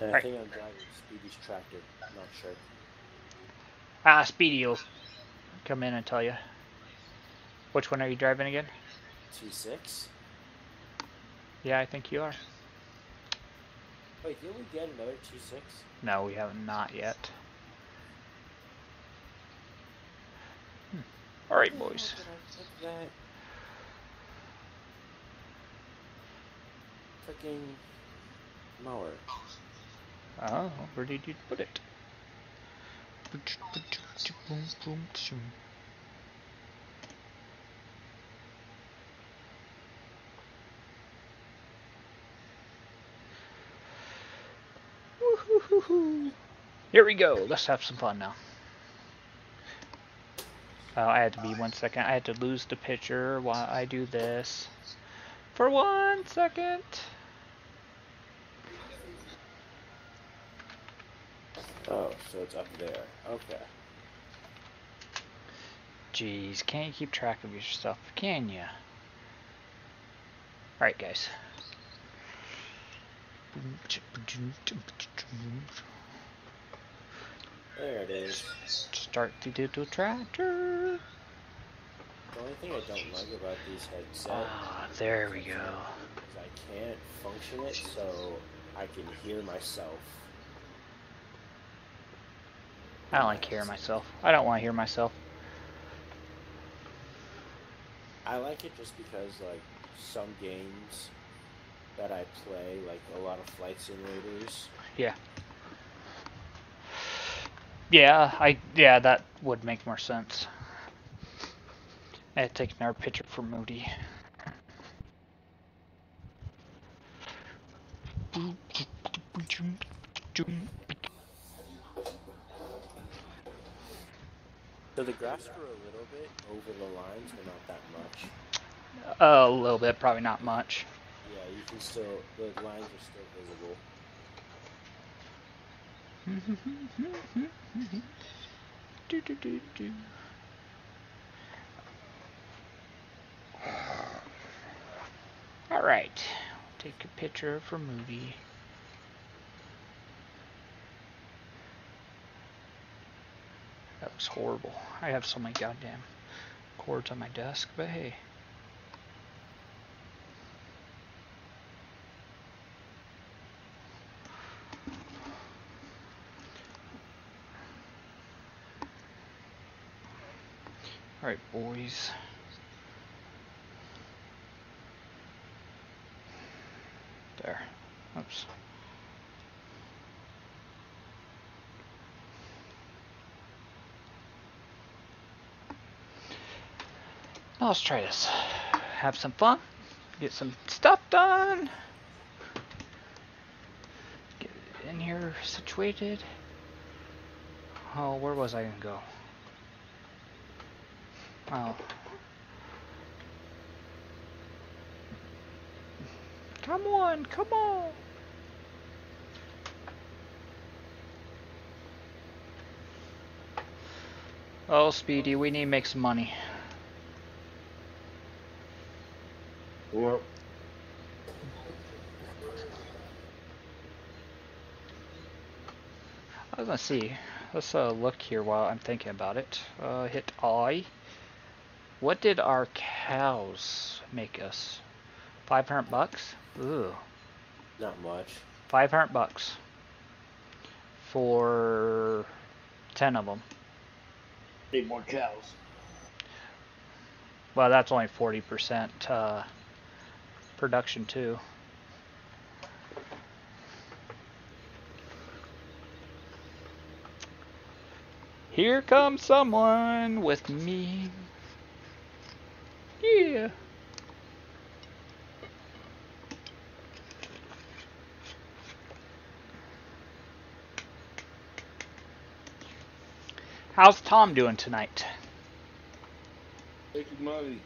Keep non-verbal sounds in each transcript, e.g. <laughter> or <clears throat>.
And I Right. think I'm driving Speedy's tractor. I'm not sure. Ah, Speedy will come in and tell you. Which one are you driving again? T6? Yeah, I think you are. Wait, did we get another T6? No, we have not yet. Hmm. All right, boys. Freaking mower. Oh, where did you put it? Here we go. Let's have some fun now. Oh, I had to be one second. I had to lose the picture while I do this. For one second. Oh, so it's up there. Okay. Jeez, can't you keep track of your stuff, can you? Alright, guys. There it is. Start the digital tractor. The only thing I don't like about these headsets Ah, there we go. I can't function it so I can hear myself. I don't like hearing myself. I don't want to hear myself. I like it just because like some games that I play, like a lot of flight simulators, Yeah. Yeah, I yeah, that would make more sense. Eh, I had taken our picture for Moody. So the graphs were a little bit over the lines, but not that much. a little bit, probably not much. Yeah, you can still the lines are still visible. do, do, do, do. All right, take a picture for movie. That was horrible. I have so many goddamn cords on my desk, but hey. Alright, boys. There. Oops. Now let's try this. Have some fun. Get some stuff done. Get in here situated. Oh, where was I gonna go? Oh. Come on, come on. Oh, Speedy, we need to make some money. Well, I was see. Let's uh, look here while I'm thinking about it. Uh, hit I. What did our cows make us? 500 bucks? Ooh. Not much. 500 bucks. For 10 of them. need more cows. Well, that's only 40% uh, production too. Here comes someone with me. Yeah. How's Tom doing tonight? Making money.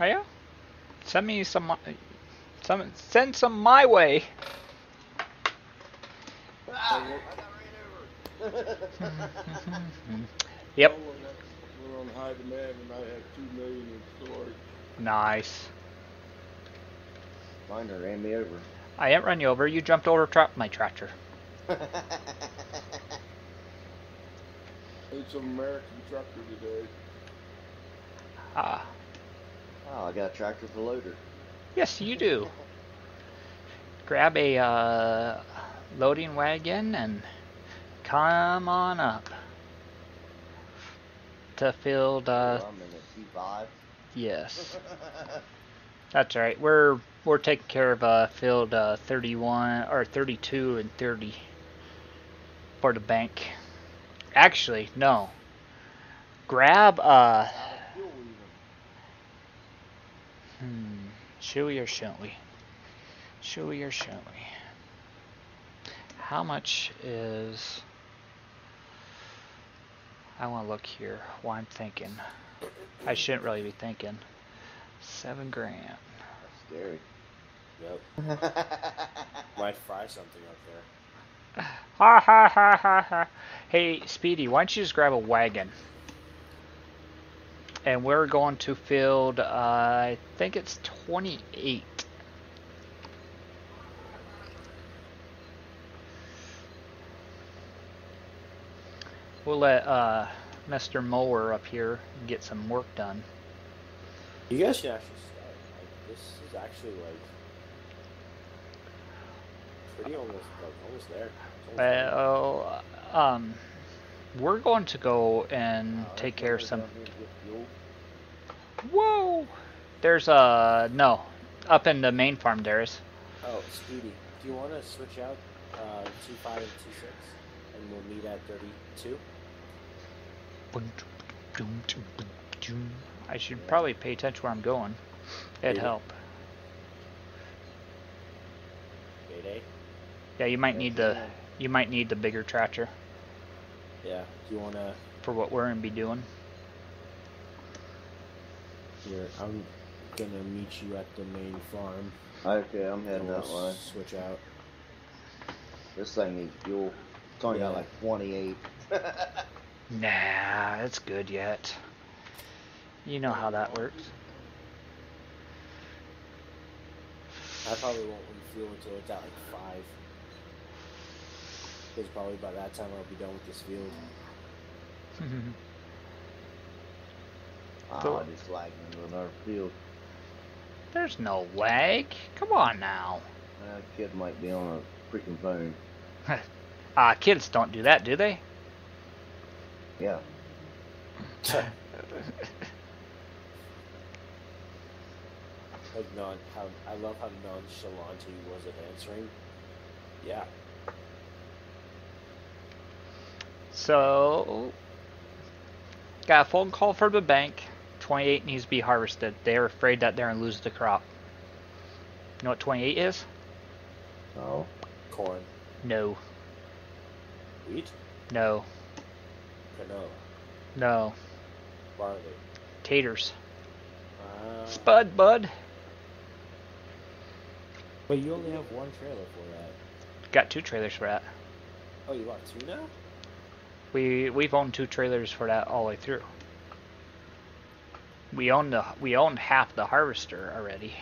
Oh yeah? Send me some, some, send some my way. <laughs> Yep. We're on high demand and I have two million in storage. Nice. Mine ran me over. I didn't run you over. You jumped over tra- my tractor. It's an American tractor today. Ah, oh, I got a tractor for loader. yes, you do. Grab a uh, loading wagon and come on up to field. Uh, I'm in a T5. yes, <laughs> that's right. We're we're taking care of uh, field uh, 31 or 32 and 30 for the bank. Actually, no. Grab uh. Hmm. Should we or shouldn't we? Should we or shouldn't we? How much is. I want to look here while I'm thinking. I shouldn't really be thinking. Seven grand. That's scary. Yep. <laughs> Might fry something up there. Ha ha ha ha ha. Hey, Speedy, why don't you just grab a wagon? And we're going to field, uh, I think it's 28. We'll let uh, Mr. Mower up here get some work done. You guys should actually start. Like, this is actually like pretty almost like almost there. It's almost there. Well, um, we're going to go and Uh, take care of some. we're down here to get fuel. Whoa! There's a no up in the main farm. There is. Oh, Speedy, do you want to switch out uh, T five and T six, and we'll meet at thirty two? I should probably pay attention where I'm going. It'd Maybe. help. Mayday. Yeah, you might need the you might need the bigger tractor Yeah. Do you want to? for what we're gonna be doing. Here, I'm gonna meet you at the main farm. Okay, I'm heading we'll that way. Switch out. This thing needs fuel. It's only got like 28. <laughs> Nah, it's good yet. You know how that works. I probably won't refuel until it's at like five. Because probably by that time I'll be done with this field. <laughs> Ah, Cool. just lagging into another field. There's no lag. Come on now. That kid might be on a freaking phone. <laughs> Ah, kids don't do that, do they? Yeah. <laughs> Like non, how I love how nonchalant he was at answering. Yeah. So, got a phone call from the bank. 28 needs to be harvested. They're afraid that they're going to lose the crop. You know what 28 is? Oh. Corn, No. wheat, No. Canola, No. barley. Taters. Uh, Spud, bud. but you only have one trailer for that. Got two trailers for that. Oh, you got two now? We we've owned two trailers for that all the way through. We own the we own half the harvester already.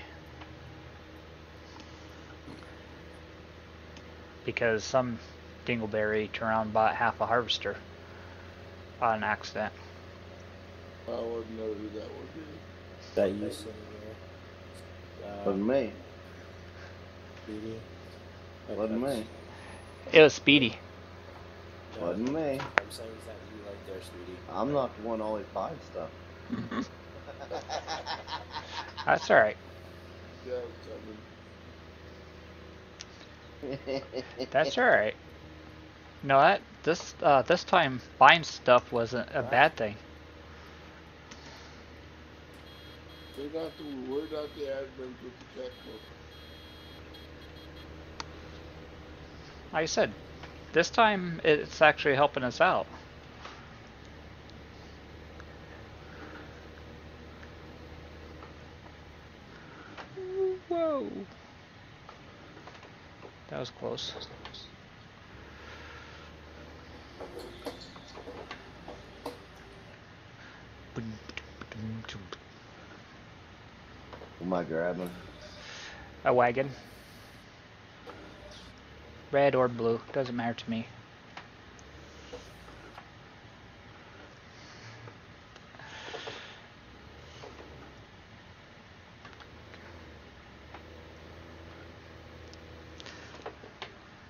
Because some dingleberry turned around bought half a harvester on accident. I wouldn't know who that would be. That you sitting there. Uh, Wasn't me. Speedy. Like, Wasn't me. It was Speedy. no, Wasn't me. I'm saying is that you right there, Speedy. I'm not the one always buying stuff. <laughs> That's all right. <laughs> That's all right. No, that this uh, this time buying stuff wasn't a bad thing. I mean, we're not the, we're not the admins with the checkbook. Like I said, this time it's actually helping us out. Whoa. That was close. What am I grabbing? A wagon. Red or blue, doesn't matter to me.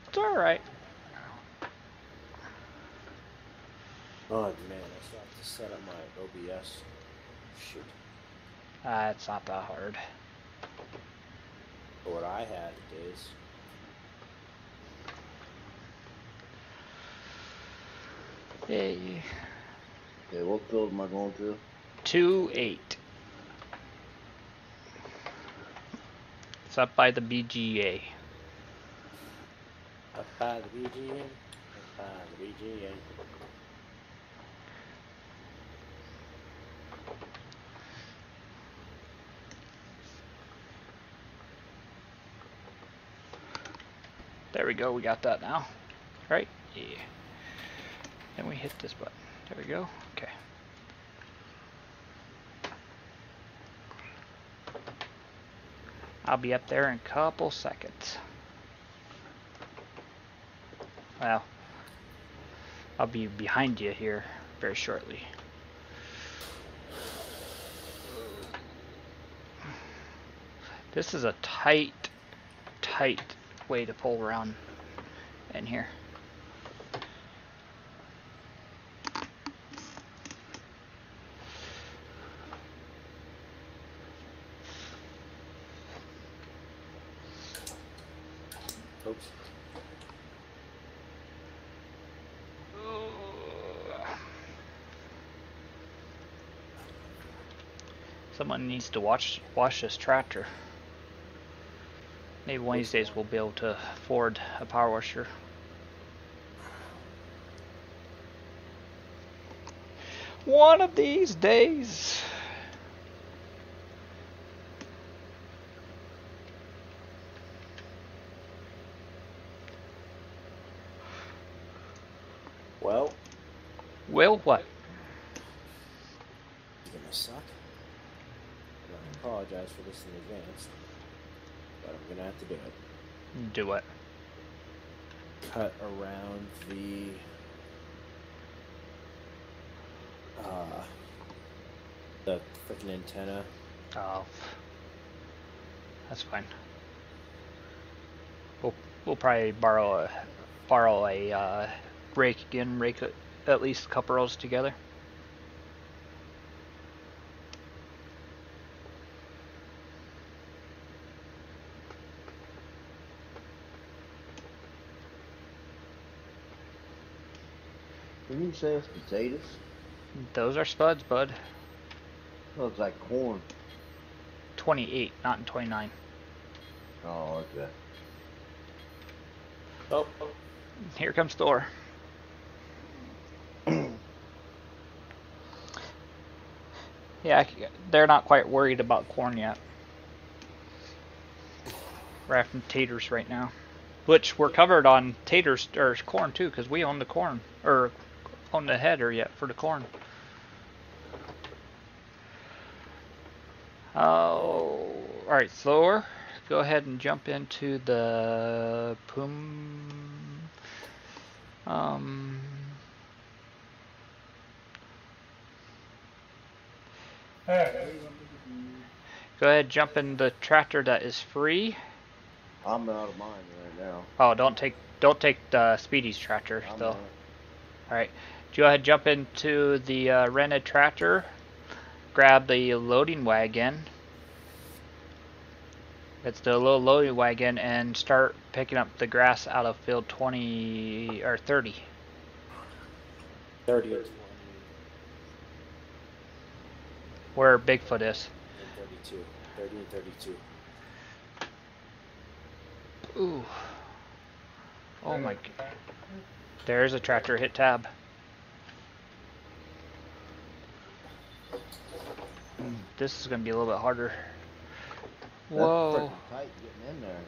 It's alright. Oh man, I still have to set up my OBS. Shoot. Uh, it's not that hard. For what I had is Yay. Okay, what field am I going to? 2 8. It's up by the BGA. up by the BGN. Up by the BGN. There we go, we got that now. Right? Yeah. Then we hit this button. There we go. Okay. I'll be up there in a couple seconds. Well, I'll be behind you here very shortly. This is a tight, tight way to pull around in here. Oops. Someone needs to watch wash this tractor. Maybe one of these days we'll be able to afford a power washer. One of these days. Well, Will what? it's gonna suck. I apologize for this in advance, but I'm gonna have to do it. Do what? Cut around the uh the freaking antenna. Oh, that's fine. We'll we'll probably borrow a borrow a uh, rake again, rake a, at least a couple rows together. Can you potatoes? Those are spuds, bud. Looks like corn. 28, not in 29. Oh, okay. Oh, oh. Here comes Thor. <clears throat> yeah, they're not quite worried about corn yet. We're having taters right now, which we're covered on taters or corn too, because we own the corn or own the header yet for the corn. Oh, all right, Thor, go ahead and jump into the Pum. Um. Go ahead, jump in the tractor that is free. I'm out of mine right now. Oh, don't take don't take the Speedy's tractor I'm though. All right, go ahead, jump into the uh, rented tractor. Grab the loading wagon. It's the little loading wagon and start picking up the grass out of field 20 or 30. 30 and 20 Where Bigfoot is. and 32. 30 and 32. Ooh. Oh my. There's a tractor. Hit tab. Mm, This is gonna be a little bit harder. That's Whoa. freaking tight getting in there.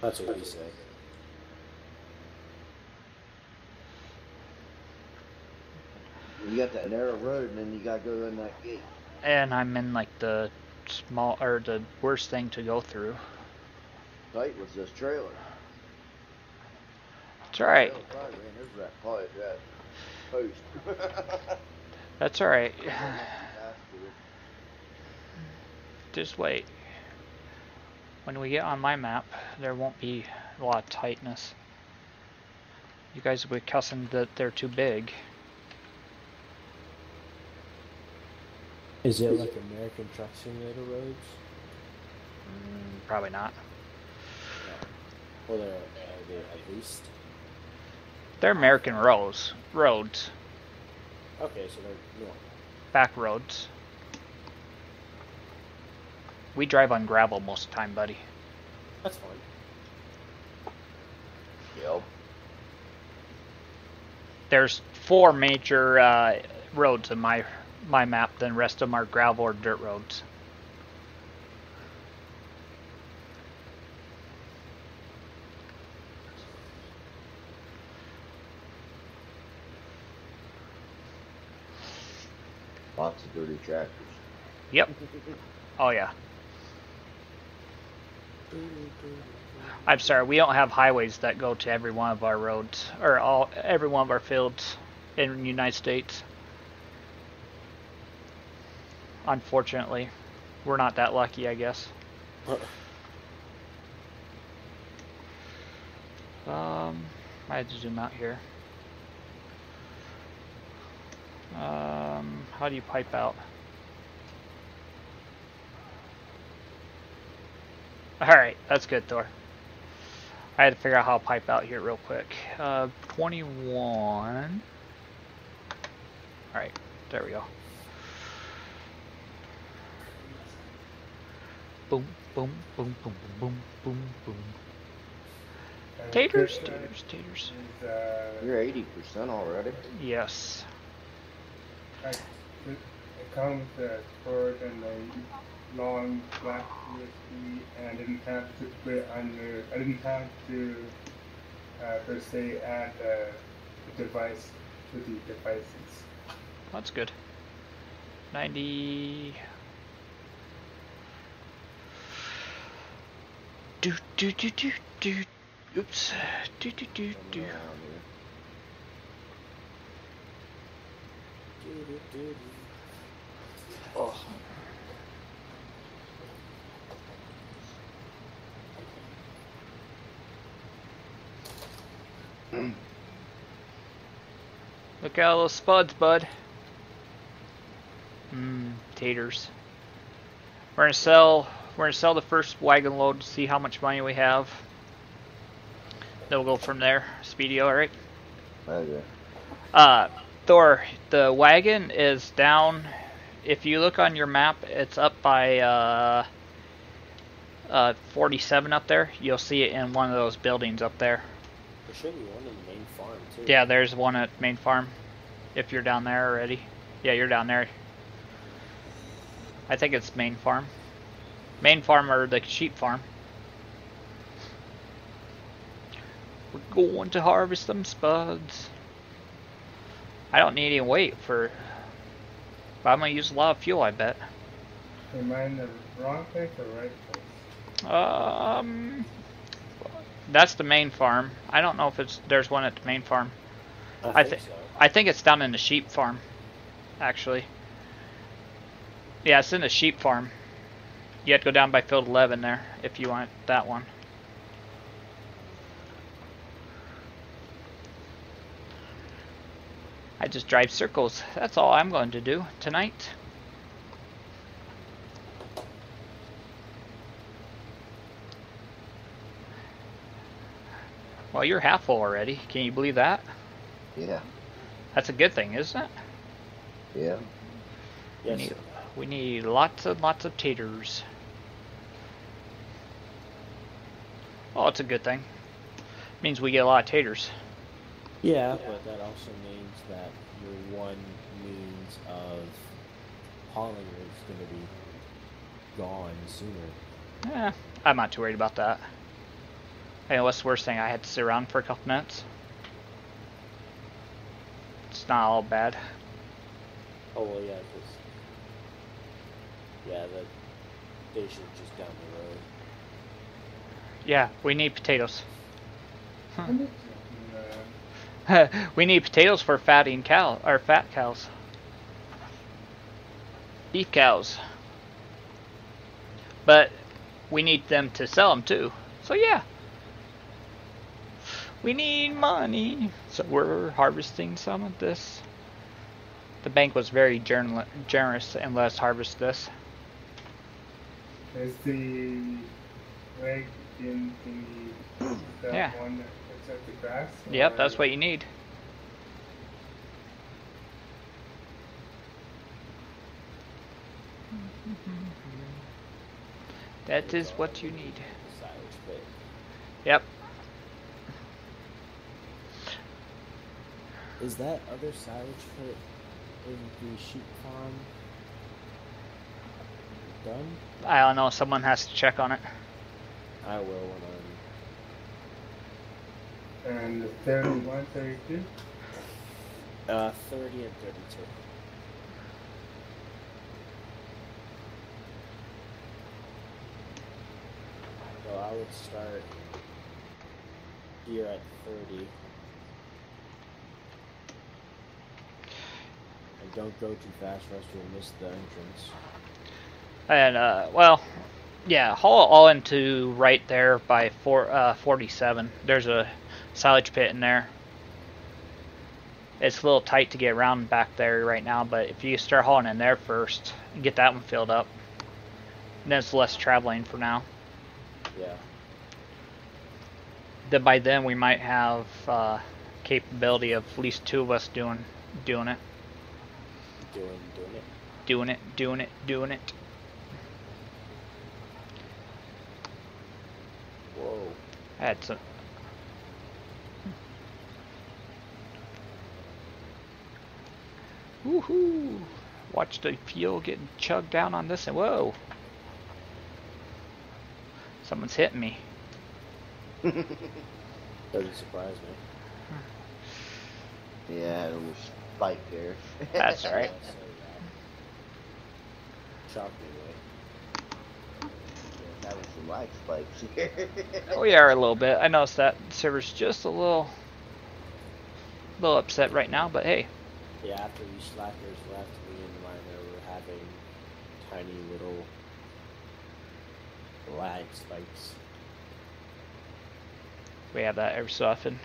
That's what he said. You got that narrow road and then you gotta go in that gate. And I'm in like the small or the worst thing to go through. tight was this trailer. It's alright. Post. <laughs> That's alright. Just wait. When we get on my map, there won't be a lot of tightness. You guys will be cussing that they're too big. Is it like American Truck Simulator roads? Mm, probably not. Well, they're, are they at least? They're American roads. Roads. Okay, so they're normal. Back roads. We drive on gravel most of the time, buddy. That's fine. Yep. There's four major uh, roads in my my map. Then the rest of them are gravel or dirt roads. Lots of dirty tractors. Yep. Oh yeah. I'm sorry, we don't have highways that go to every one of our roads or all every one of our fields in the United States. Unfortunately, we're not that lucky, I guess. Um, I had to zoom out here. Um, how do you pipe out? Alright, that's good, Thor. I had to figure out how to pipe out here real quick. Uh, 21. Alright, there we go. Boom, boom, boom, boom, boom, boom, boom. And Taters, taters, taters. Uh, You're 80% already. Yes. I- it, it comes uh, stored in a long black USB, and I didn't have to put it under. I didn't have to uh, per se add uh, the device to the devices. That's good. 90. Do, do, do, do, do. Oops. Do, do, do, do. Coming around here. Oh. Look at all those spuds, bud. Mmm, taters. We're gonna sell. We're gonna sell the first wagon load. To see how much money we have. Then we'll go from there. Speedy, all right. Okay. Uh, Thor, the wagon is down. If you look on your map, it's up by uh, uh, 47 up there. You'll see it in one of those buildings up there. There should be one in the main farm too. Yeah, there's one at main farm. If you're down there already. Yeah, you're down there. I think it's main farm. Main farm or the sheep farm. We're going to harvest them spuds. I don't need any weight for. But I'm gonna use a lot of fuel, I bet. Am I in the wrong place or right place? Um, that's the main farm. I don't know if it's there's one at the main farm. I I think thi- so. I think it's down in the sheep farm, actually. Yeah, it's in the sheep farm. You have to go down by field 11 there if you want that one. I just drive circles. That's all I'm going to do tonight. Well, you're half full already. Can you believe that? Yeah. That's a good thing, isn't it? Yeah. Yes. need- We need lots and lots of taters. Oh, it's a good thing. Means we get a lot of taters. Yeah, but that also means that your one means of hauling is going to be gone sooner. Eh, I'm not too worried about that. Hey, what's the worst thing? I had to sit around for a couple minutes. It's not all bad. Oh well, yeah, because yeah, the station's just down the road. Yeah, we need potatoes. And, <laughs> we need potatoes for fatting cow or fat cows. Beef cows. But we need them to sell them too. So yeah. We need money. So we're harvesting some of this. The bank was very generous and let us harvest this. is the leg in the Yeah. one that the grass? Yep, that's what you need. That is what you need. Yep. Is that other silage pit in the sheep farm done? I don't know. Someone has to check on it. I will when And the 31, 32? Uh, 30 and 32. So I would start here at 30. And don't go too fast or else you'll miss the entrance. And uh, well, yeah, haul all into right there by four, uh, 47. There's a silage pit in there. It's a little tight to get around back there right now, but if you start hauling in there first and get that one filled up, then it's less traveling for now. Yeah. Then by then we might have uh, capability of at least two of us doing doing it, Doing, doing it. doing it, doing it, doing it. Whoa. I had some. Woohoo! Watch the fuel getting chugged down on this and whoa! Someone's hitting me. <laughs> Doesn't surprise me. Hmm. Yeah, I had a little spike there. <laughs> That's all right. I'll say that. Shocked me away. Having some light spikes here. Oh, we are a little bit. I noticed that server's just a little, little upset right now, but hey, Yeah, after you slackers left, me and Miner were having tiny little lag spikes. we have that every so often.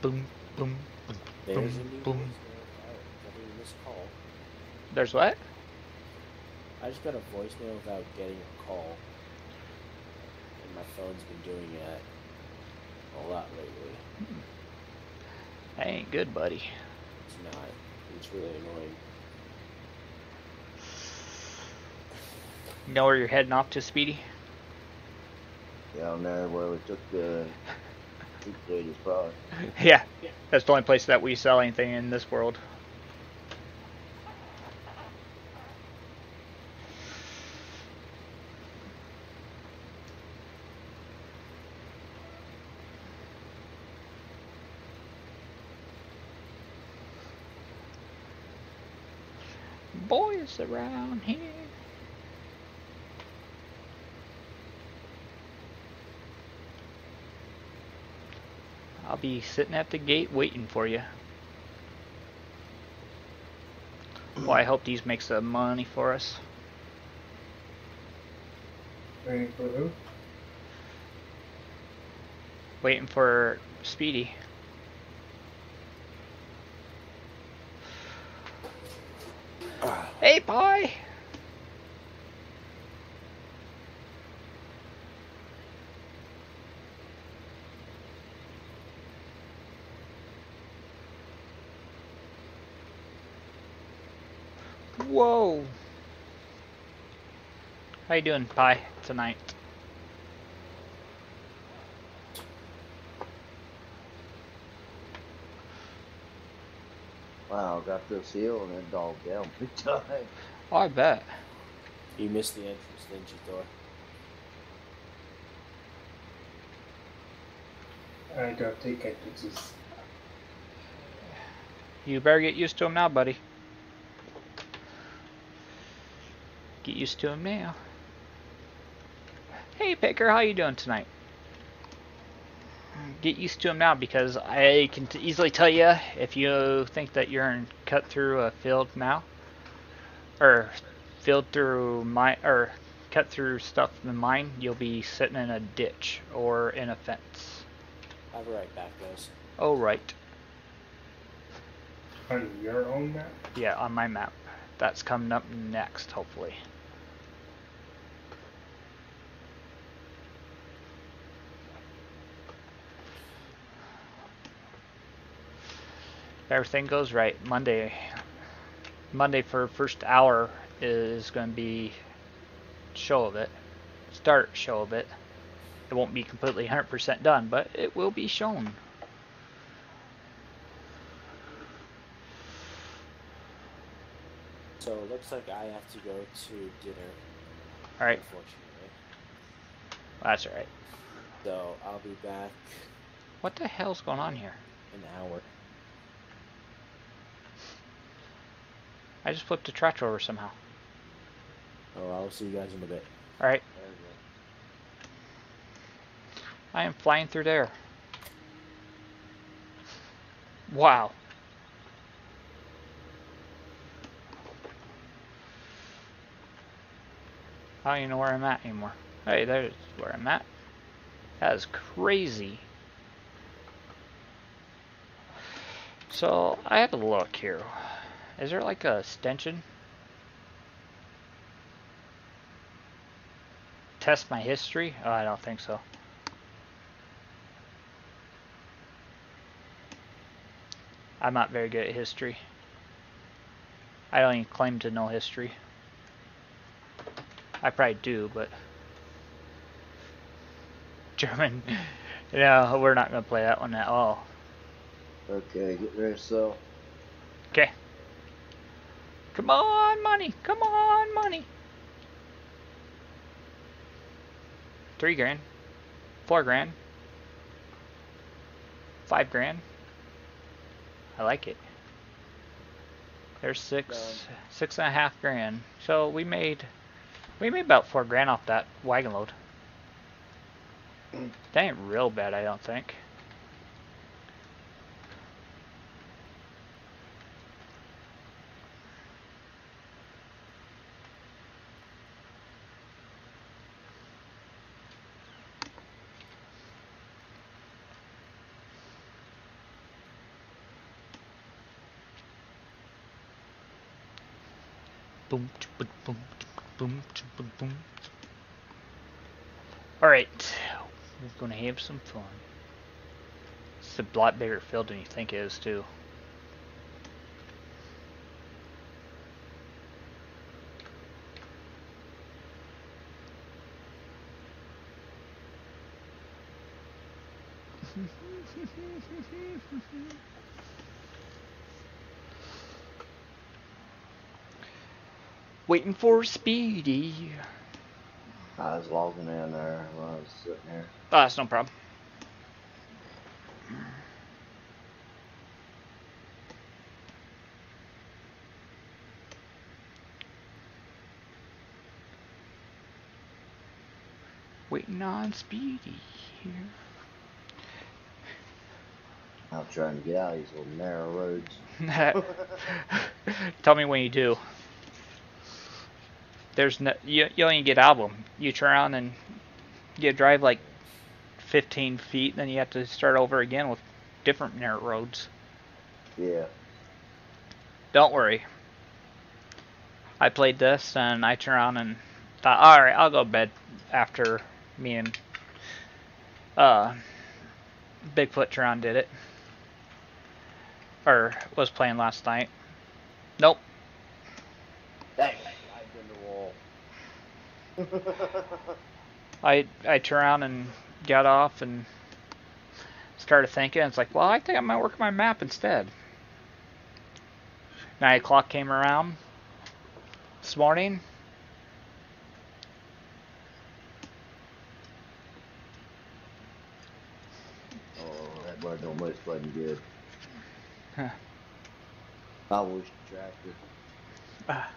Boom, boom, boom. There's a Boom, new boom. Oh, getting a missed call. There's what? I just got a voicemail without getting a call. And my phone's been doing that a lot lately. Hmm. That ain't good, buddy. It's not. It's really annoying. You know where you're heading off to, Speedy? Down there where we took the <laughs> car. Yeah, that's the only place that we sell anything in this world. Boys around here. I'll be sitting at the gate waiting for you. Well, I hope these make some money for us. Waiting for who? Waiting for Speedy. Hey, boy! Whoa! How you doing, Pie, tonight? Wow, got this hill and that dog down <laughs> big time. Oh, I bet. You missed the entrance, didn't you, Thor? I don't take entrances. You better get used to him now, buddy. Get used to him now. Hey, Picker, how you doing tonight? Get used to them now because I can t- easily tell you if you think that you're in cut through a field now, or field through my or cut through stuff in the mine, you'll be sitting in a ditch or in a fence. I'll be right back, guys. Oh right, On your own map? yeah, on my map. That's coming up next, hopefully. If everything goes right, Monday Monday for first hour is going to be show of it. Start show of it. It won't be completely 100% done, but it will be shown. So it looks like I have to go to dinner, All right, unfortunately. that's all right. So I'll be back What the hell's going on here? an hour. I just flipped a tractor over somehow. Oh, I'll see you guys in a bit. All right, I am flying through there. Wow. I don't even know where I'm at anymore. Hey, there's where I'm at. That is crazy. So, I had to look here. Is there like a extension? Test my history? Oh, I don't think so. I'm not very good at history. I don't even claim to know history. I probably do, but <laughs> German. <laughs> no, we're not gonna play that one at all. Okay, get to sell. Come on, money. Come on, money. Three grand. Four grand. Five grand. I like it. There's six, six and a half grand. So we made, we made about four grand off that wagon load. Mm. That ain't real bad, I don't think. Boom, boom, boom, boom, boom, boom. All right, we're gonna have some fun. It's a lot bigger field than you think it is, too. <laughs> Waiting for Speedy. I was logging in there while I was sitting here. Oh, that's no problem. Waiting on Speedy here. I'm trying to get out of these little narrow roads. <laughs> Tell me when you do. There's no you, you only get of. You turn around and you drive like 15 feet, then you have to start over again with different narrow roads. Yeah. Don't worry. I played this and I turned around and thought, all right, I'll go to bed after me and uh, Bigfoot around did it. Or was playing last night. Nope. Dang, I've been the wall. <laughs> I I turned around and got off and started thinking. It's like, well, I think I might work my map instead. Nine o'clock came around this morning. oh, that bird almost wasn't good. Huh. I wish the tractor Ah.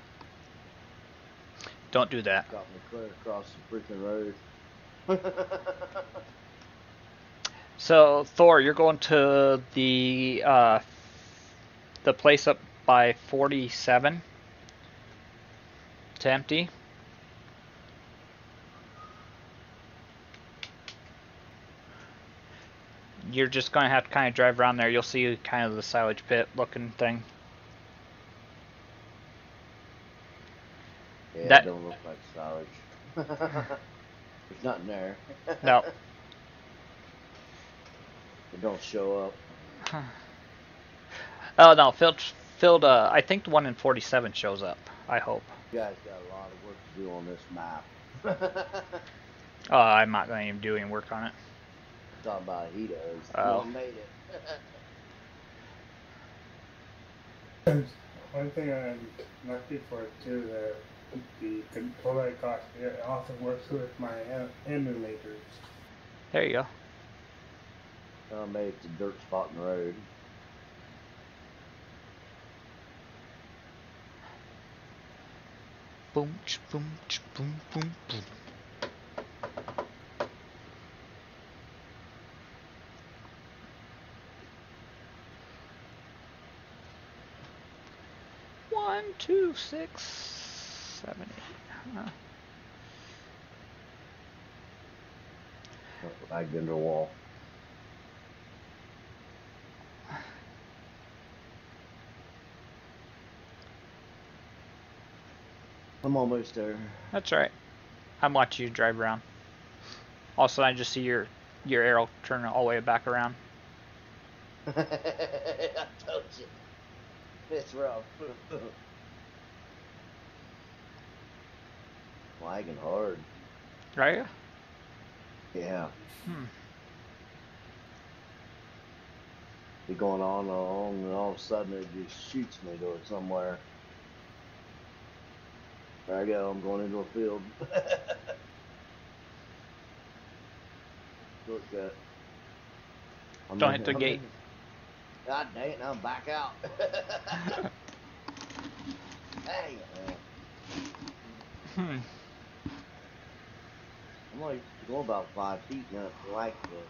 Don't do that. got me clear across the freaking road. <laughs> So Thor, you're going to the uh, the place up by 47 to empty. You're just going to have to kind of drive around there. You'll see kind of the silage pit looking thing. Yeah, That- it don't look like storage. There's <laughs> nothing there. No. <laughs> It don't show up. <sighs> Oh no, filled filled. Uh, I think the one in 47 shows up. I hope. You guys got a lot of work to do on this map. <laughs> Oh, I'm not going to even do any work on it. Talking about he does. Oh. He made it. One thing I'm lucky for too, the the controller oh I got it also works with my em- emulators. There you go. I made it to dirt spot in the road. Boom, ch, boom, ch, boom, boom, boom. One, two, six, seven, eight. Huh. Bagged into a wall. I'm almost there. That's all right. I'm watching you drive around. Also, I just see your your arrow turn all the way back around. <laughs> I told you. It's rough. <laughs> Lagging hard. Right? Yeah. Hmm. Be going on and on, and all of a sudden it just shoots me to it somewhere. There I go. I'm going into a field. <laughs> Shortcut. I'm Don't hit the gate. God dang it! I'm back out. <laughs> <laughs> hey, man. Hmm. I'm only going about five feet now. Like this.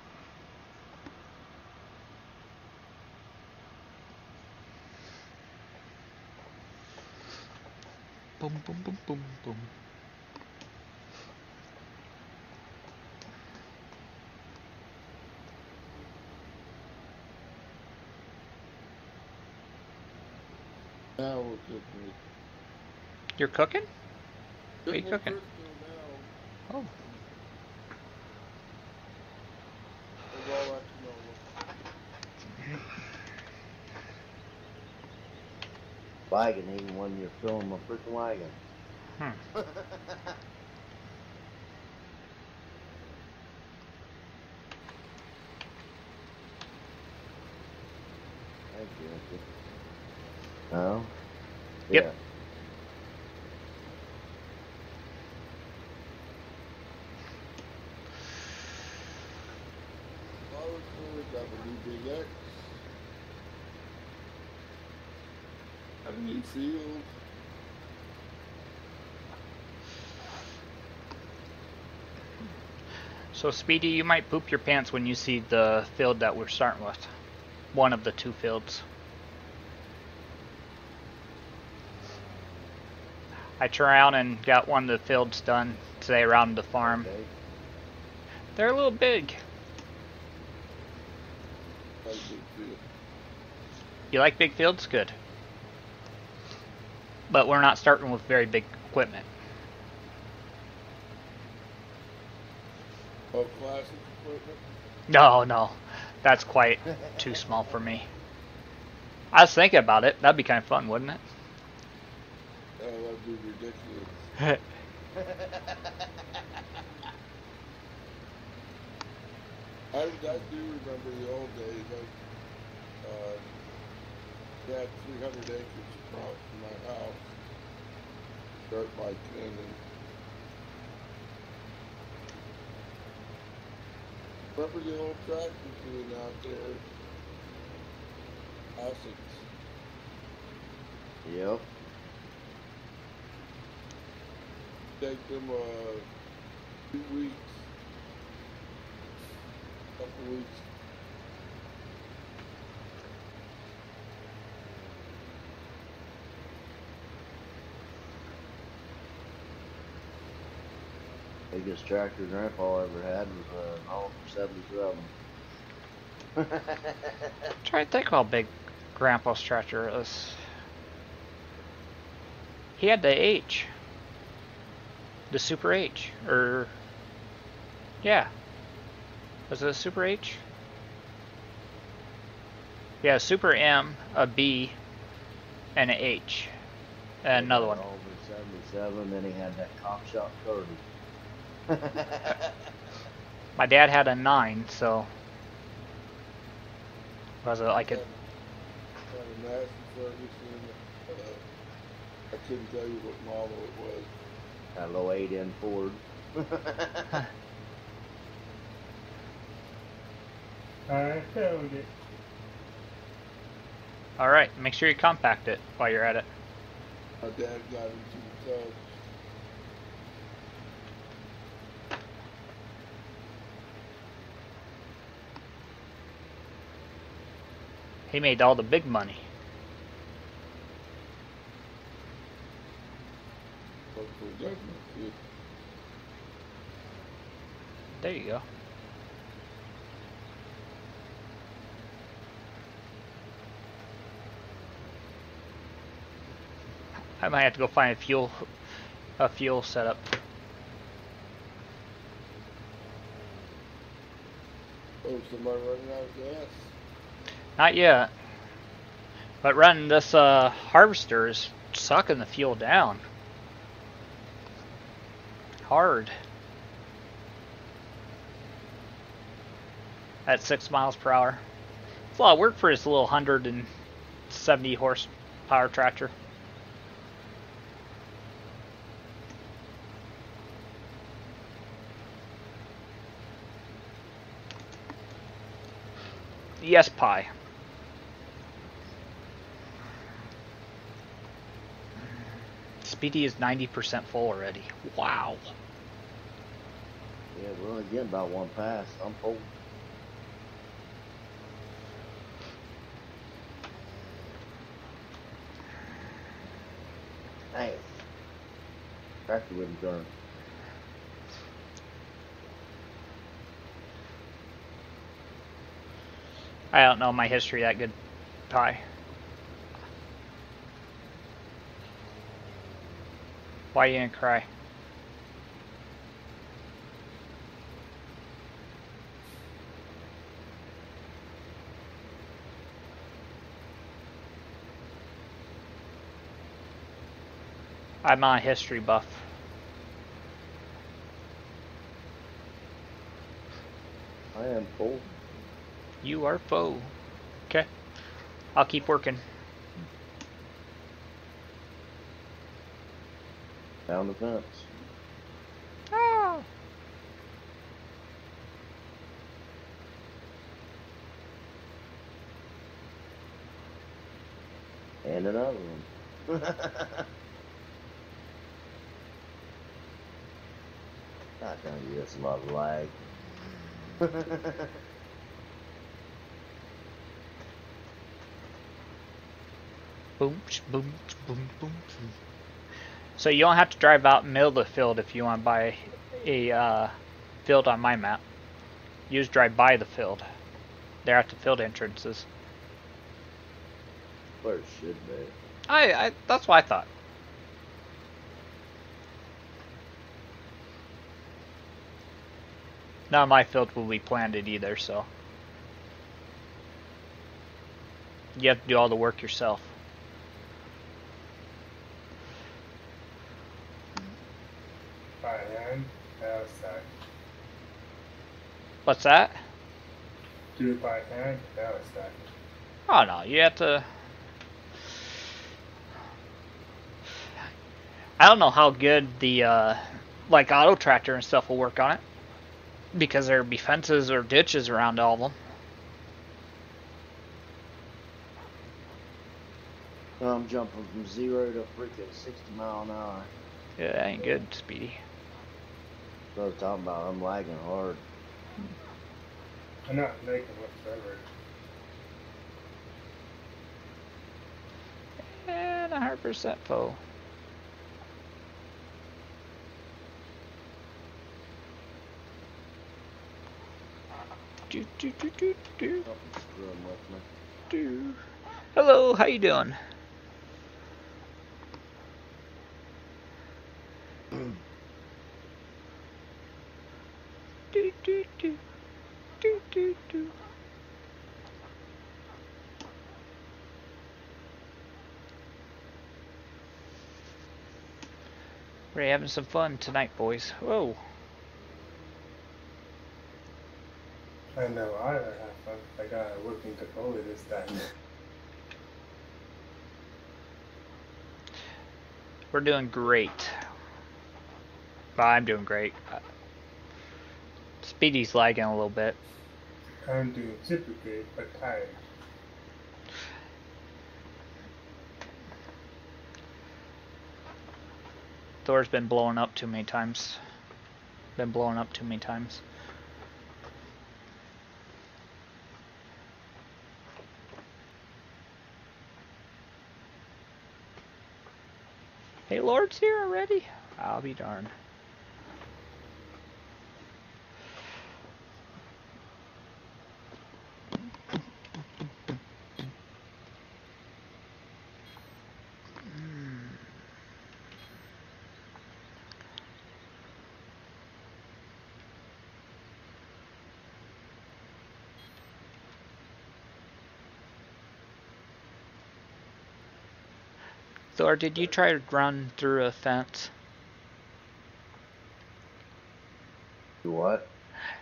Boom, boom, boom, boom, boom. Now we're cooking. You're cooking? What are you Cooking cooking? Crisco now. Oh. That's all I can know. Wagon, even when you're filling my freaking wagon. Hmm. <laughs> Thank you. thank you. Oh? Yep. Yeah. Power Ford got a new Big X. Got a new field. So, Speedy, you might poop your pants when you see the field that we're starting with. One of the two fields. I turned around and got one of the fields done today around the farm. Okay. They're a little big. Got a big field. You like big fields? Good. But we're not starting with very big equipment. No, no. That's quite too small for me. I was thinking about it. That'd be kind of fun, wouldn't it? Oh, that'd be ridiculous. <laughs> I, I do remember the old days. I uh, had 300 acres across from my house. Dirt bike cannon. Remember your old track you doing out there? Essex. Yep. Take them uh, two weeks, couple weeks Biggest tractor Grandpa ever had was uh, an Oliver 77. <laughs> trying to think how big Grandpa's tractor is. He had the H. The Super H. Or. Yeah. Was it a Super H? Yeah, Super M, a B, and an H. And another one. Oliver 77, then he had that cop shop Kirby. <laughs> My dad had a 9, so. Was it like a. Had, had a Massey Ferguson. Uh, I couldn't tell you what model it was. That little 8N Ford. I found it. Alright, make sure you compact it while you're at it. My dad got into the tub. He made all the big money. There you go. I might have to go find a fuel a fuel setup. Oh, somebody running out of gas. Not yet. But running this uh, harvester is sucking the fuel down. Hard. At six miles per hour. It's a lot of work for this little 170 horsepower tractor. Yes, Pi. Speedy is 90% full already. Wow. Yeah, we're only getting about one pass. I'm full. Damn. Tractor wouldn't turn. I don't know my history that good, Pi. Why you didn't cry? I'm not a history buff. I am full. You are foe. Okay. I'll keep working. Down the fence. Ah. And another one. <laughs> God damn you, that's a lot of lag. Boom, boom, boom, boom. boom. So you don't have to drive out middle of the field if you want to buy a uh, field on my map. You just drive by the field. They're at the field entrances. Where it should be. I, I that's what I thought. None of my field will be planted either, so you have to do all the work yourself. By hand, house stack. What's that? Do it by hand, house stack. Oh no, you have to. I don't know how good the uh, like auto tractor and stuff will work on it because there'll be fences or ditches around all of them. I'm jumping from zero to freaking 60 mile an hour. Yeah, that ain't good, Speedy. That's what I was talking about. I'm lagging hard. I'm not liking whatsoever. And a hundred percent full. Do do do do do Oh, screwing with me. do. Hello, how you doing? do do do do do do. We're having some fun tonight, boys. Whoa. I know I have fun. I got a working controller this time. We're doing great. Well, I'm doing great. Uh, Speedy's lagging a little bit. I'm doing super good, but tired. Thor's been blowing up too many times. Been blowing up too many times. Hey, Lord's here already? I'll be darned. Thor, did you try to run through a fence? Do what?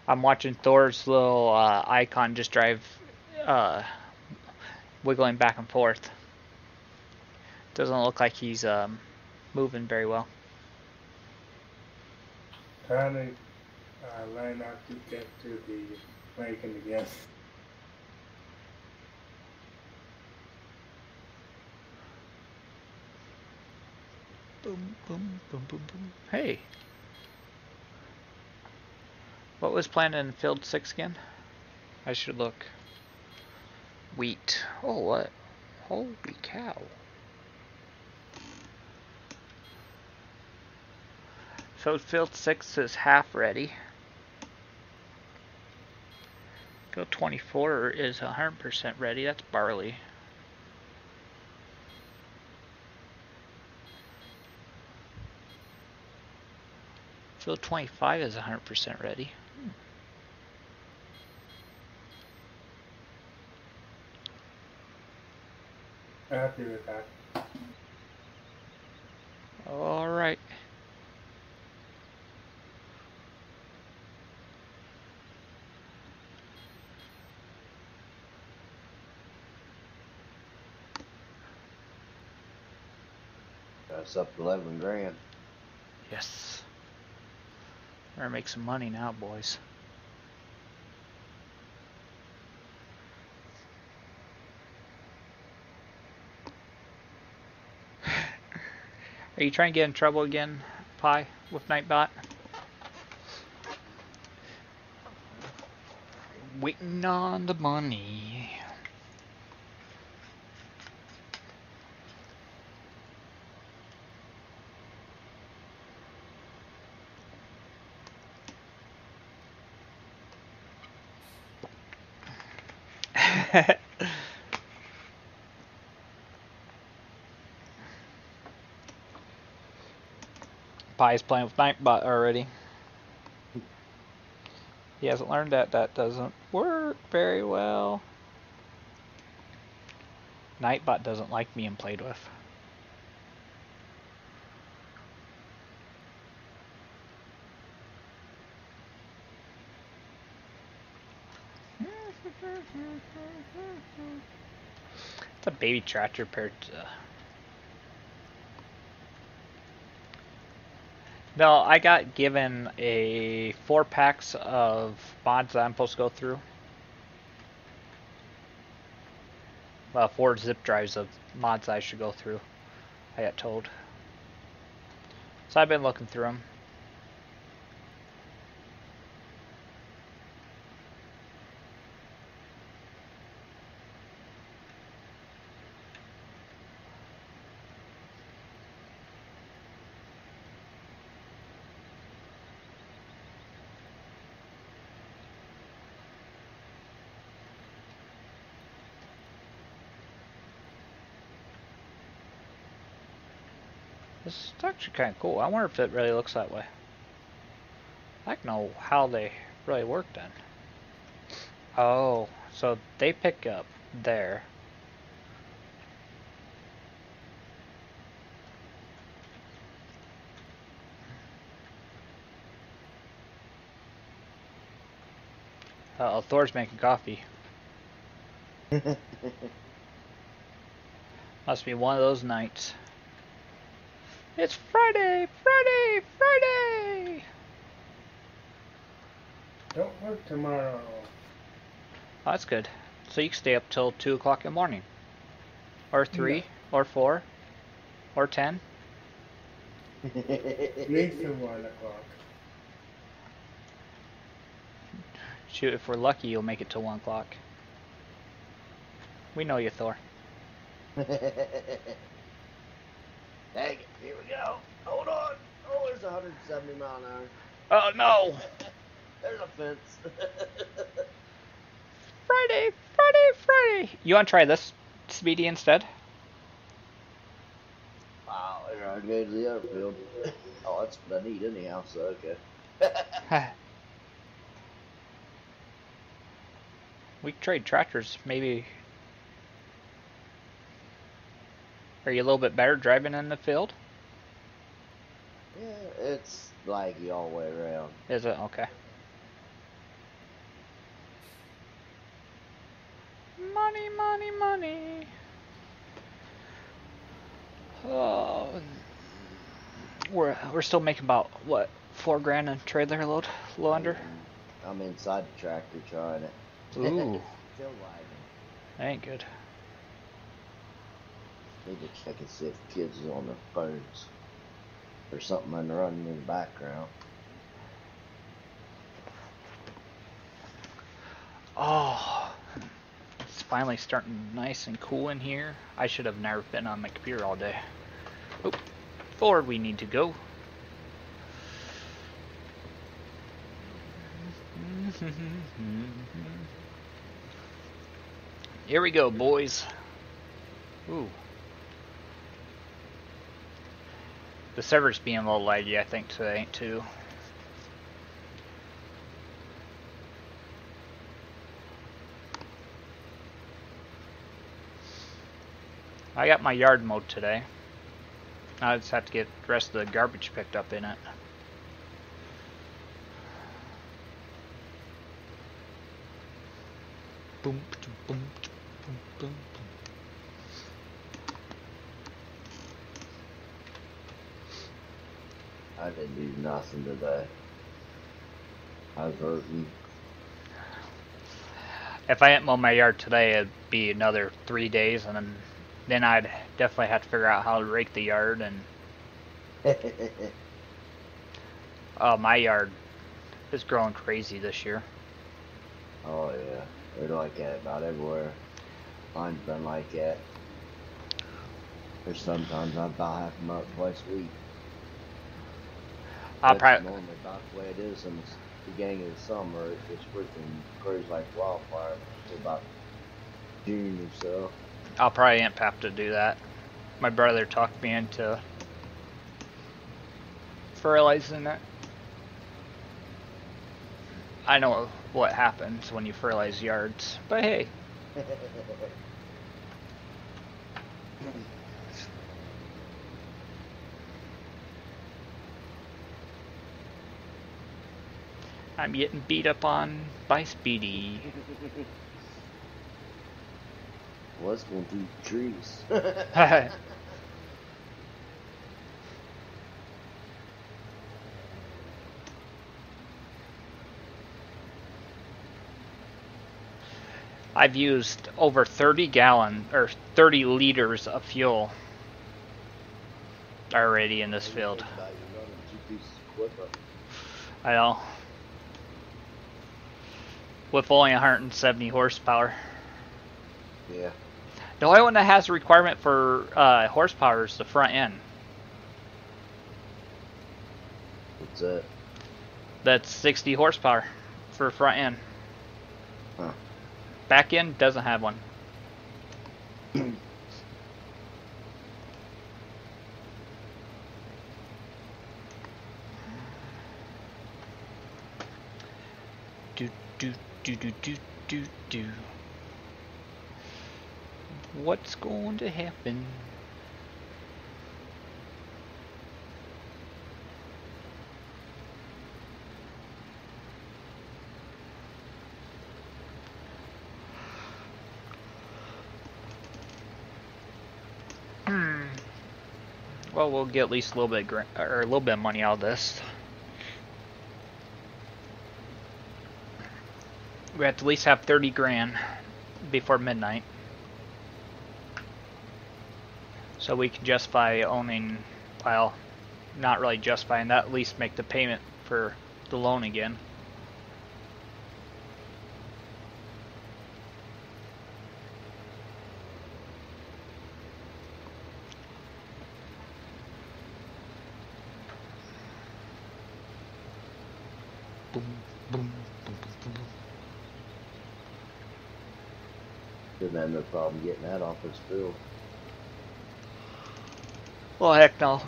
I'm watching Thor's little uh, icon just drive, uh, wiggling back and forth. Doesn't look like he's um, moving very well. Trying to uh, line up to get to the wagon again. Boom, boom, boom, boom, boom. Hey. What was planted in field six again? I should look. Wheat. Oh, what? Holy cow. So field six is half ready. Field 24 is 100% ready. That's barley. Field 25 is 100% ready. Happy with that. All right. That's up to eleven grand. Yes. Better make some money now, boys. <sighs> Are you trying to get in trouble again, Pi, with Nightbot? Waiting on the money. Pi's playing with Nightbot already. He hasn't learned that that doesn't work very well. Nightbot doesn't like being played with. <laughs> It's a baby tractor paired to uh, No, I got given a four packs of mods that I'm supposed to go through. Well, four zip drives of mods I should go through. I got told. So I've been looking through them. Is actually kind of cool. I wonder if it really looks that way. I don't know how they really work then. Oh, so they pick up there. Uh oh, Thor's making coffee. <laughs> Must be one of those nights. It's Friday, Friday, Friday! Don't work tomorrow. Oh, that's good. So you can stay up till 2 o'clock in the morning. Or 3, Yeah. or 4, or 10. <laughs> At least till one o'clock. Shoot, if we're lucky, you'll make it till 1 o'clock. We know you, Thor. <laughs> Dang it, here we go. Hold on. Oh, there's 170 mile an hour. Oh no! There's a fence. <laughs> Friday, Friday, Friday! You want to try this, Speedy, instead? wow, here I go to the other field. <laughs> Oh, that's what I need anyhow, so okay. <laughs> we trade tractors, maybe. Are you a little bit better driving in the field? Yeah, it's laggy all the way around. Is it? Okay. Money, money, money. Oh, we're we're still making about what four grand in trailer load, a little under. I'm inside the tractor trying it. Ooh, <laughs> Still lagging. that ain't good. Need to check and see if kids is on their phones. There's something in running in the background. Oh, it's finally starting nice and cool in here. I should have never been on my computer all day. Oh, forward we need to go. <laughs> Here we go, boys. Ooh. The server's being a little laggy, I think, today, too. I got my yard mowed today. I just have to get the rest of the garbage picked up in it. Boom, boom, boom, boom, I didn't do nothing today. I was hurting. If I didn't mow my yard today, it'd be another three days, and then, then I'd definitely have to figure out how to rake the yard. And <laughs> oh, my yard is growing crazy this year. oh yeah, they're like that about everywhere. Mine's been like that. There's sometimes I buy half them up twice a week. I'll probably normally about the way it is in the beginning of the summer. It just freaking grows like wildfire until about June or so. I'll probably amp have to do that. My brother talked me into fertilizing it. I know what happens when you fertilize yards, but hey, <laughs> I'm getting beat up on by Speedy. Was going through trees. I've used over 30 gallon or 30 liters of fuel already in this field. About you running two pieces of equipment. I know with only 170 horsepower. Yeah. The only one that has a requirement for uh, horsepower is the front end. What's that? That's 60 horsepower for front end. Huh. Back end doesn't have one. <clears throat> do do do do do do. do. What's going to happen? Hmm. Well, we'll get at least a little bit or a little bit of money out of this. We have to at least have 30 grand before midnight. So we can justify owning, well, not really justifying that, at least make the payment for the loan again. Boom, boom, boom, boom, boom, boom. Didn't have no problem getting that off his field. Well, heck no.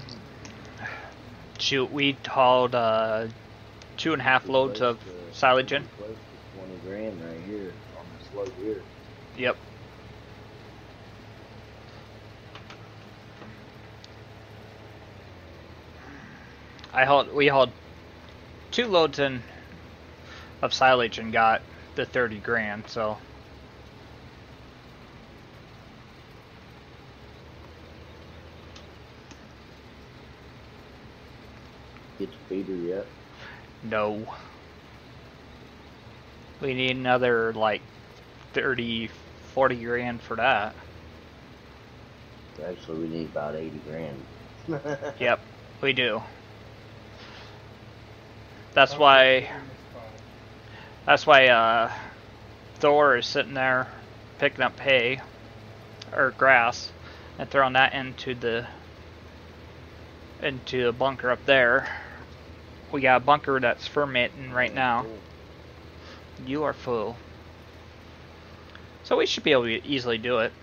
Shoot, we hauled uh, two and a half loads of silage in. Close to twenty grand right here on this load here. Yep. I hauled. We hauled two loads in of silage and got the thirty grand. So Get your feeder yet? no. We need another like 30, 40 grand for that. Actually, we need about eighty grand. <laughs> Yep, we do. That's why. That's why uh, Thor is sitting there picking up hay or grass and throwing that into the into a bunker up there. We got a bunker that's fermenting right now. You are full. So we should be able to easily do it.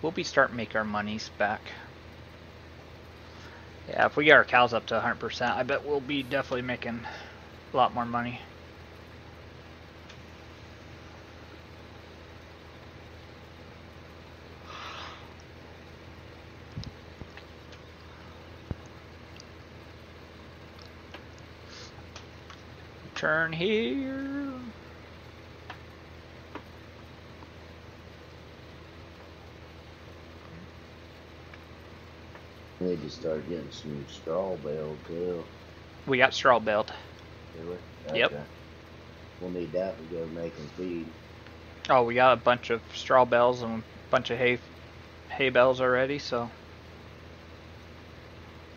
We'll be starting to make our monies back. Yeah, if we get our cows up to 100%, I bet we'll be definitely making a lot more money. Turn here. We need to start getting some straw bale too. We got straw baled. Really? Yep. We'll need that to go making feed. Oh, we got a bunch of straw bales and a bunch of hay hay bales already, so.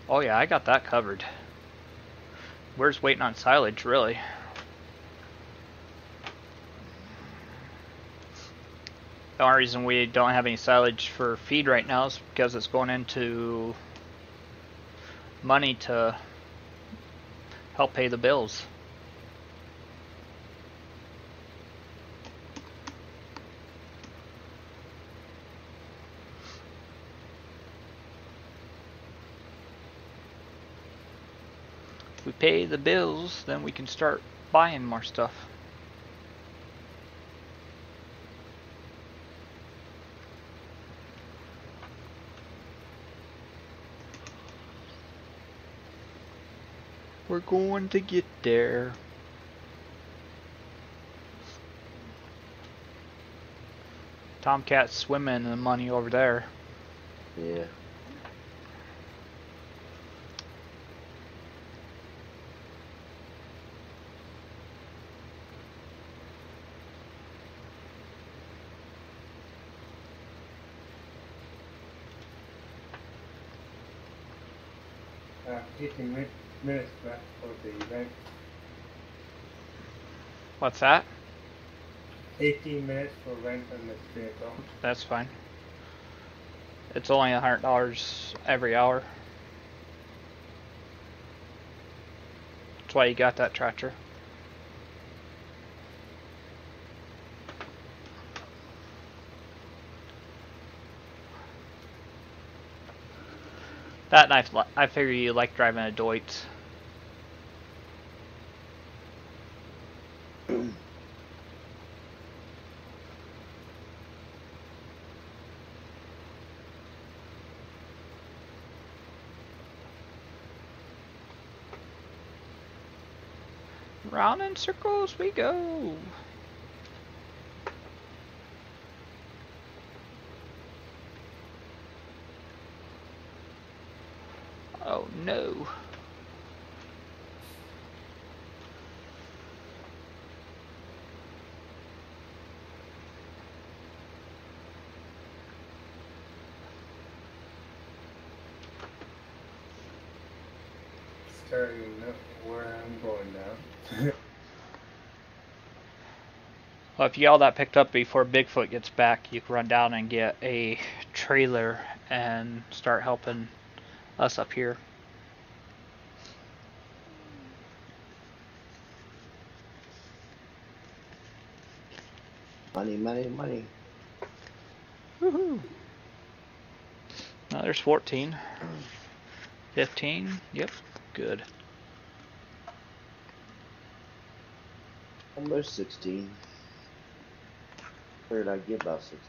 Oh yeah, I got that covered. We're just waiting on silage, really. The only reason we don't have any silage for feed right now is because it's going into money to help pay the bills. Pay the bills, then we can start buying more stuff. We're going to get there. Tomcat's swimming in the money over there. Yeah. 18 mi- minutes left for the event. What's that? 18 minutes for rent on this vehicle. That's fine. It's only a hundred dollars every hour. That's why you got that tractor. That knife, I figure you like driving a Deutz. Round in circles we go. Oh no. Starting to know where I'm going now. Well, if y'all that picked up before Bigfoot gets back, you can run down and get a trailer and start helping us up here. Money, money, money. Woohoo! Now there's 14. 15. Yep, good. Almost 16. Heard I'd get about 16.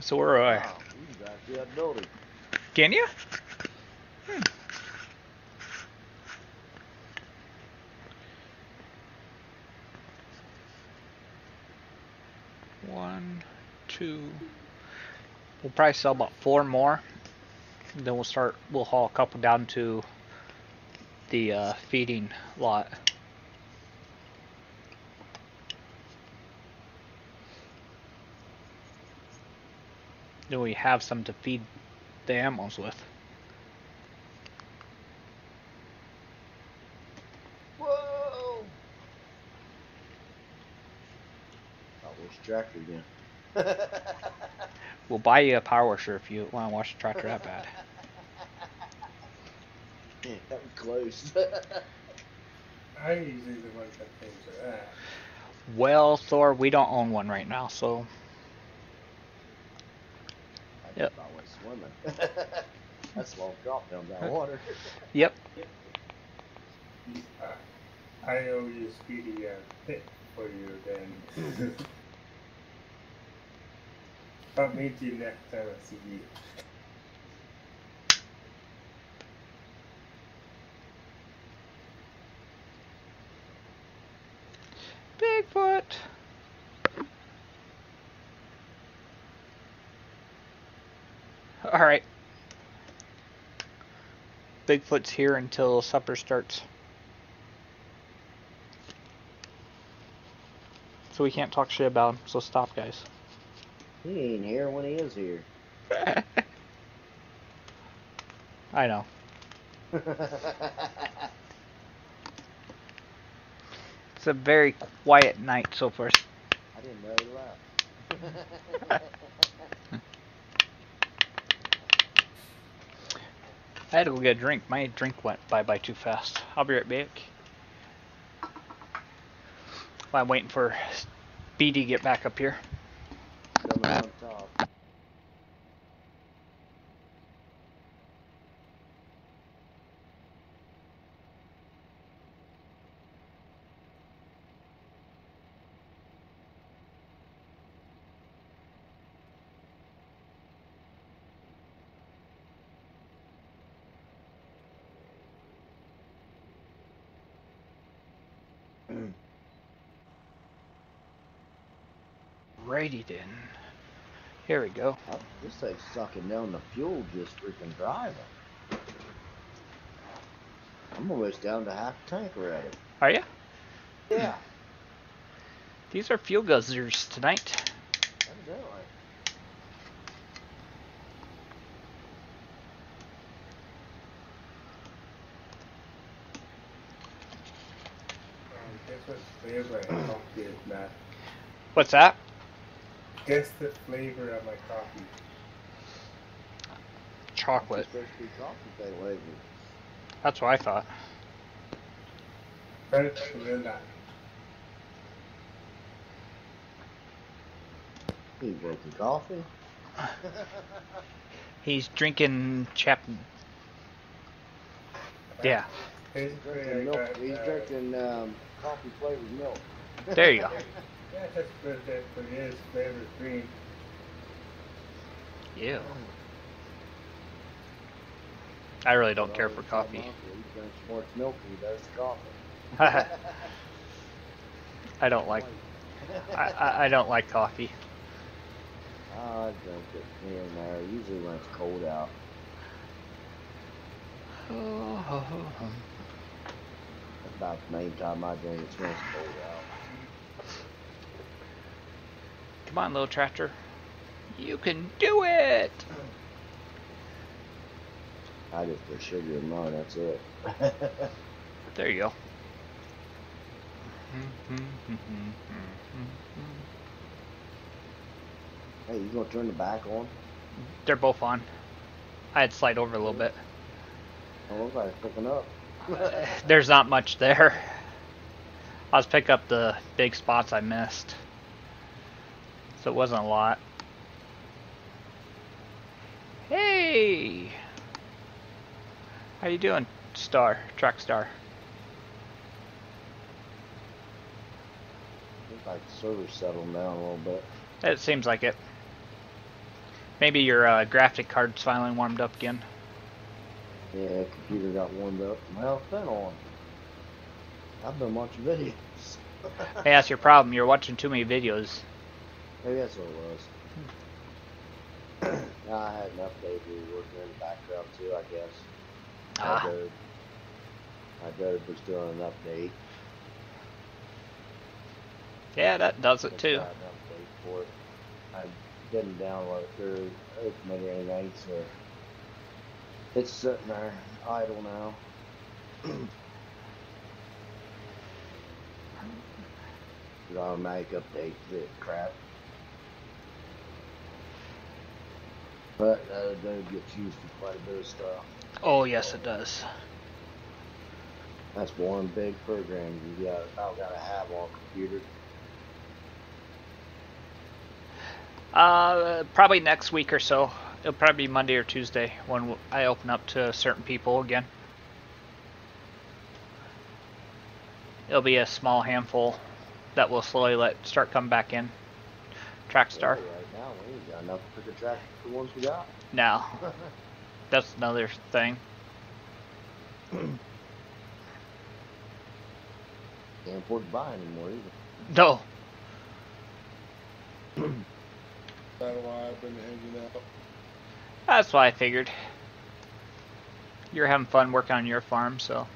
So where are I? Wow, you can drive that building. Can you? Hmm. One, two. We'll probably sell about four more. Then we'll start. We'll haul a couple down to the uh, feeding lot. Then we have some to feed the animals with. Whoa! There's a tractor again. We'll buy you a power washer if you want to wash the tractor that bad. Yeah, <laughs> that was close. <laughs> I usually the ones that pay for that. Well, Thor, we don't own one right now, so I Yep. thought I went swimming. <laughs> That's a long drop down that water. <laughs> yep. Uh, I owe you Speedy a tip for you then. <laughs> I'll meet you next time I see you. Bigfoot. All right. Bigfoot's here until supper starts. So we can't talk shit about him, so stop, guys. He ain't here when he is here. <laughs> I know. <laughs> It's a very quiet night so far. I didn't know he left. <laughs> I had to go get a drink. My drink went by by too fast. I'll be right back. While I'm waiting for BD to get back up here. Coming on top. Righty then. Here we go. Oh, this thing's sucking down the fuel just freaking driving. I'm almost down to half a tank already. Are you? Yeah. These are fuel guzzlers tonight. Evidently. Um, guess Guess the flavor of my coffee. Chocolate. Supposed to be coffee. That's what I thought. French vanilla. He drinking coffee. <laughs> He's drinking chap. Yeah, He's drinking milk. He's drinking um, coffee flavored milk. there you go. <laughs> Yeah, that's good. That for his favorite drink. Ew. I really don't care for coffee. He drinks more milk than coffee. <laughs> I don't like. I, I, I don't like coffee. I drink it here and there, usually when it's cold out. That's about the main time I drink it when it's cold out. Come on, little tractor. You can do it. I just put sugar in mine, that's it. <laughs> There you go. hey, you gonna turn the back on? They're both on. I had slide over a little bit. Oh, it looks like it's picking up. <laughs> There's not much there. I was picking up the big spots I missed. So it wasn't a lot. Hey! How you doing, Star? Track Star. Looks like the server's settled down a little bit. It seems like it. Maybe your uh, graphic card's finally warmed up again. Yeah, computer got warmed up. Well, it's been on. I've been watching videos. <laughs> Hey, that's your problem. You're watching too many videos. Maybe that's what it was. <clears throat> I had enough update we working in the background too, I guess. Ah. Dode, my Dode was doing an update. Yeah, that does it too. got an update for it. I didn't download it through open it anything, so it's sitting there idle now. automatic update the crap. But uh, Dode gets used for quite a bit of stuff. Oh, yes, it does. That's one big program you got about gotta have on a computer. Uh, probably next week or so. It'll probably be Monday or Tuesday when I open up to certain people again. It'll be a small handful that will slowly let start coming back in. Trackstar. Really, Right now, we ain't got enough to pick track the ones we got. Now, <laughs> that's another thing. Can't afford to buy anymore either. No, <clears throat> That's why I've been hanging out. that's what I figured. You're having fun working on your farm, so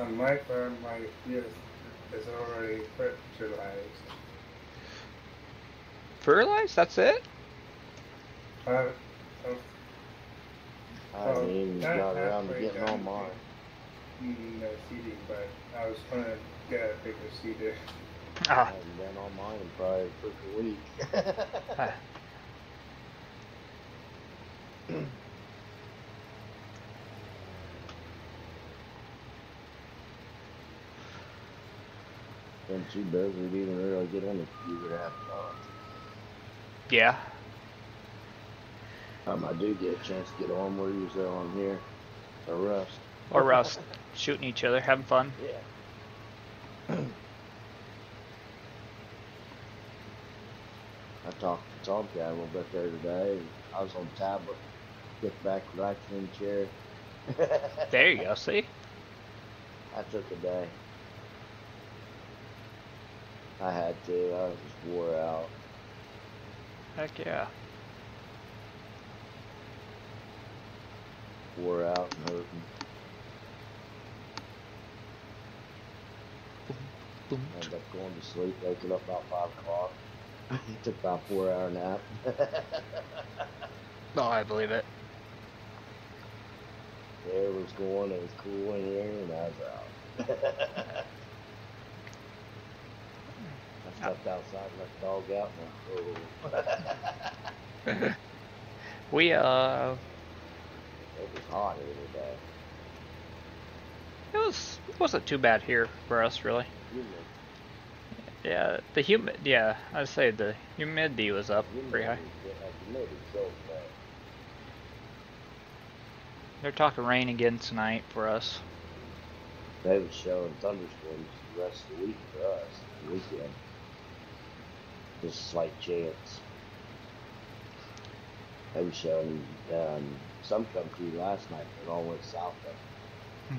On my farm, my field is already fertilized. fertilize. That's it. Uh, uh, I haven't Oh, even not got around to halfway getting done on mine. mm, no seeding, but I was trying to get a bigger seeder. I Ah, haven't been on mine in probably a week. <laughs> <clears throat> Been too busy to even really get on the computer half time. yeah. Um, I do get a chance to get on, we're usually on here. Or Rust. Or Rust, shooting each other, having fun. Yeah. <clears throat> I talked to Tomcat a little bit there today. and I was on tablet, get back relaxing in the chair. There you go. See. I took a day. I had to. I was just wore out. Heck yeah. Wore out and hurting. Boom. Ended up going to sleep, waking up about five o'clock. <laughs> Took about a four hour nap. <laughs> Oh, I believe it. the air was going, it was cool in here, and I was out. <laughs> Stepped outside, let the dog out, oh, <laughs> We uh, it was hot here today. it was it wasn't too bad here for us really. humid. Yeah, the humid. Yeah, I'd say the humidity was up pretty high. Humidity, yeah, humidity so. They're talking rain again tonight for us. They was showing thunderstorms the rest of the week for us, the weekend. Just a slight chance. Was showing um, some come through last night, but it all went south. Though.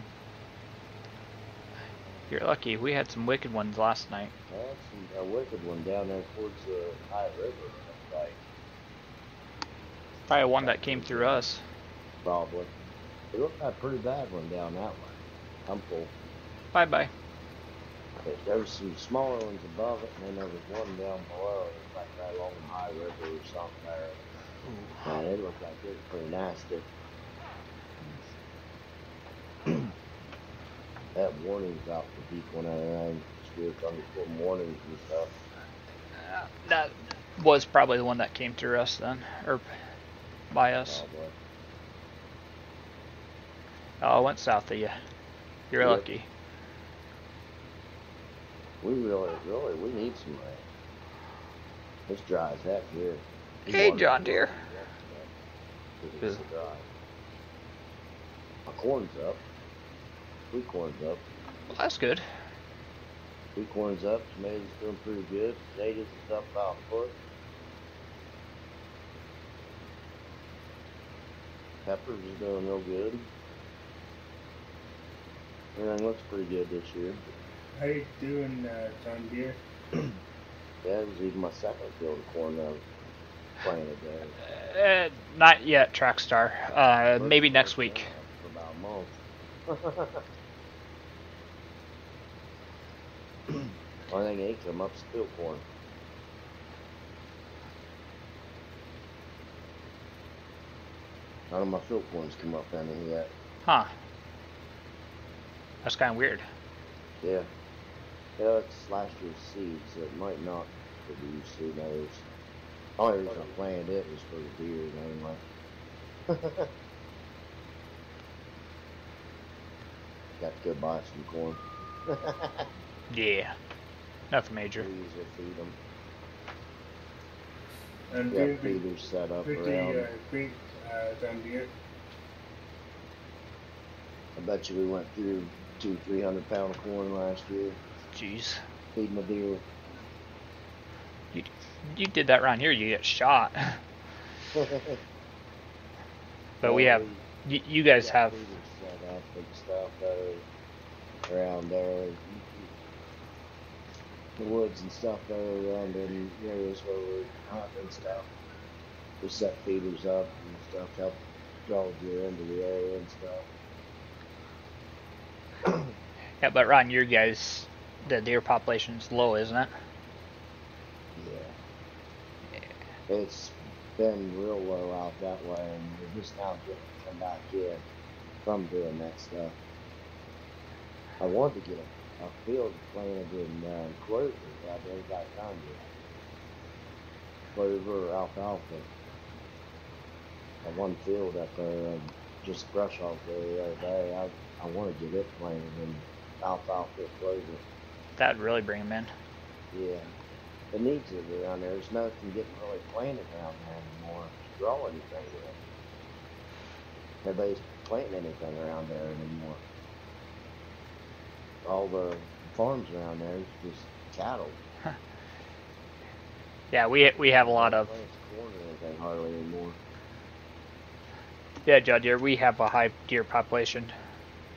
You're lucky. We had some wicked ones last night. I That's a wicked one down there towards the high river. Like Probably one that came through us. probably. It looked like a pretty bad one down that way. I'm full. Bye bye bye. There- There was some smaller ones above it, and then there was one down below. It was like right along the high river or something there. Hmm. Man, it looked like it was pretty nasty. <clears throat> They had warnings out for people when they ran severe thunderstorm warnings and stuff. That was probably the one that came through us then, or by us. Oh, probably. Oh, it went south of you. You're Yep. lucky. We really, really, we need some rain. It's dry as heck here. We Hey, John to Deere. rain yesterday, 'cause it's so dry. My corn's up. Wheat corn's up. Well, that's good. Wheat corn's up. Tomatoes doing pretty good. Potatoes is up about a foot. Peppers is doing real good. Everything looks pretty good this year. How you doing, uh, John Deere? <clears throat> Yeah, it was even my second field corn that I was planted there. Uh, not yet, Trackstar. Uh, maybe next week. one For about a month. <laughs> Only thing ain't come up is field corn. None of my field corn's come up any yet. Huh. That's kind of weird. Yeah. Yeah, it's last year's seed, so it might not produce, who knows. Only reason I planted it was for the deer anyway. <laughs> Got to go buy some corn. <laughs> Yeah. Nothing major. We usually feed them. And Yeah, doing the feeders set up pretty around. uh, great, uh, John Deere. I bet you we went through two, three hundred pound of corn last year Jeez. feeding the deer. You, you did that around here, you get shot. <laughs> But we have, you, you guys have, feeders set up and stuff there around there. The woods and stuff there around in areas where we're hunting and stuff. We set feeders up and stuff, help draw deer into the area and stuff. yeah, but Ron, your guys, the deer population's low, isn't it? Yeah. It's been real low out that way, and we're just now getting to come back here from doing that stuff. I wanted to get a, a field planted in uh, clover, but I never got time yet. Clover or alfalfa. I one field up there, and just brush off there the other day. I, I want to get it planted in alfalfa or clover. That'd really bring them in. Yeah. It needs it around there. There's nothing getting really planted around there anymore to grow anything with. Nobody's planting anything around there anymore. All the farms around there is just cattle. Yeah, we we have a lot of corn or anything hardly anymore. yeah, John Deere. We have a high deer population,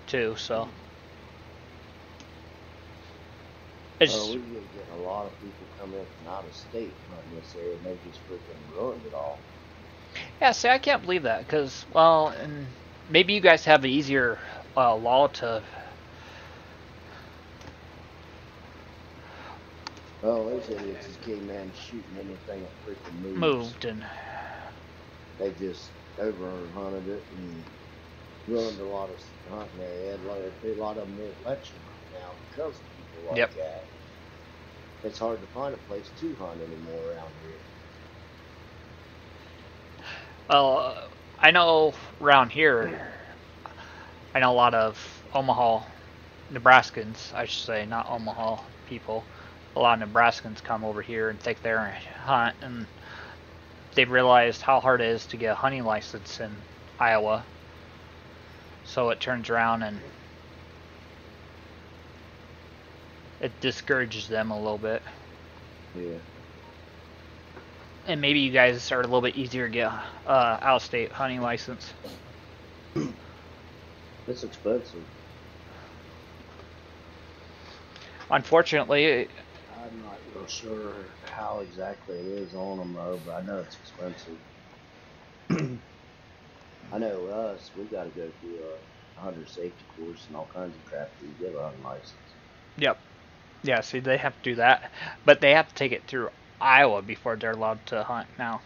too. So it's Oh, we get getting a lot of people coming in from out of state hunting this area, and they just freaking ruined it all. yeah. See, I can't believe that because well, and maybe you guys have an easier uh, law to Oh, those idiots just came in shooting anything that freaking moves. moved and they just over hunted it and ruined a lot of hunting area. A lot of, a lot of them let now because of people like Yep. that. It's hard to find a place to hunt anymore around here. Well, I know around here, I know a lot of Omaha Nebraskans, I should say, not Omaha people. A lot of Nebraskans come over here and they're and hunt, and they've realized how hard it is to get a hunting license in Iowa. So it turns around and it discourages them a little bit. Yeah. And maybe you guys are a little bit easier to get uh, out-of-state hunting license. <clears throat> It's expensive. Unfortunately, I'm not real sure how exactly it is on them though, but I know it's expensive. <clears throat> I know us, we got to go through a hunter safety course and all kinds of crap to get a hunting license. Yep. Yeah, see, they have to do that, but they have to take it through Iowa before they're allowed to hunt now.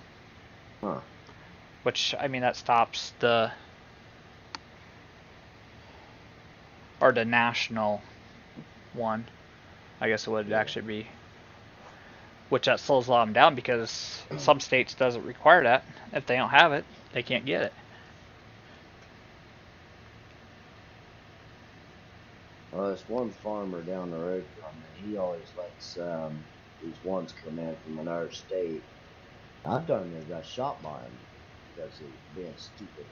Huh. Which, I mean, that stops the. Or the national one. I guess it would actually be. Which that slows a lot of them down because some states doesn't require that. If they don't have it, they can't get it. Well, this one farmer down the road from me, he always lets um, these ones come in from another state. I done near got shot by him because he was being stupid.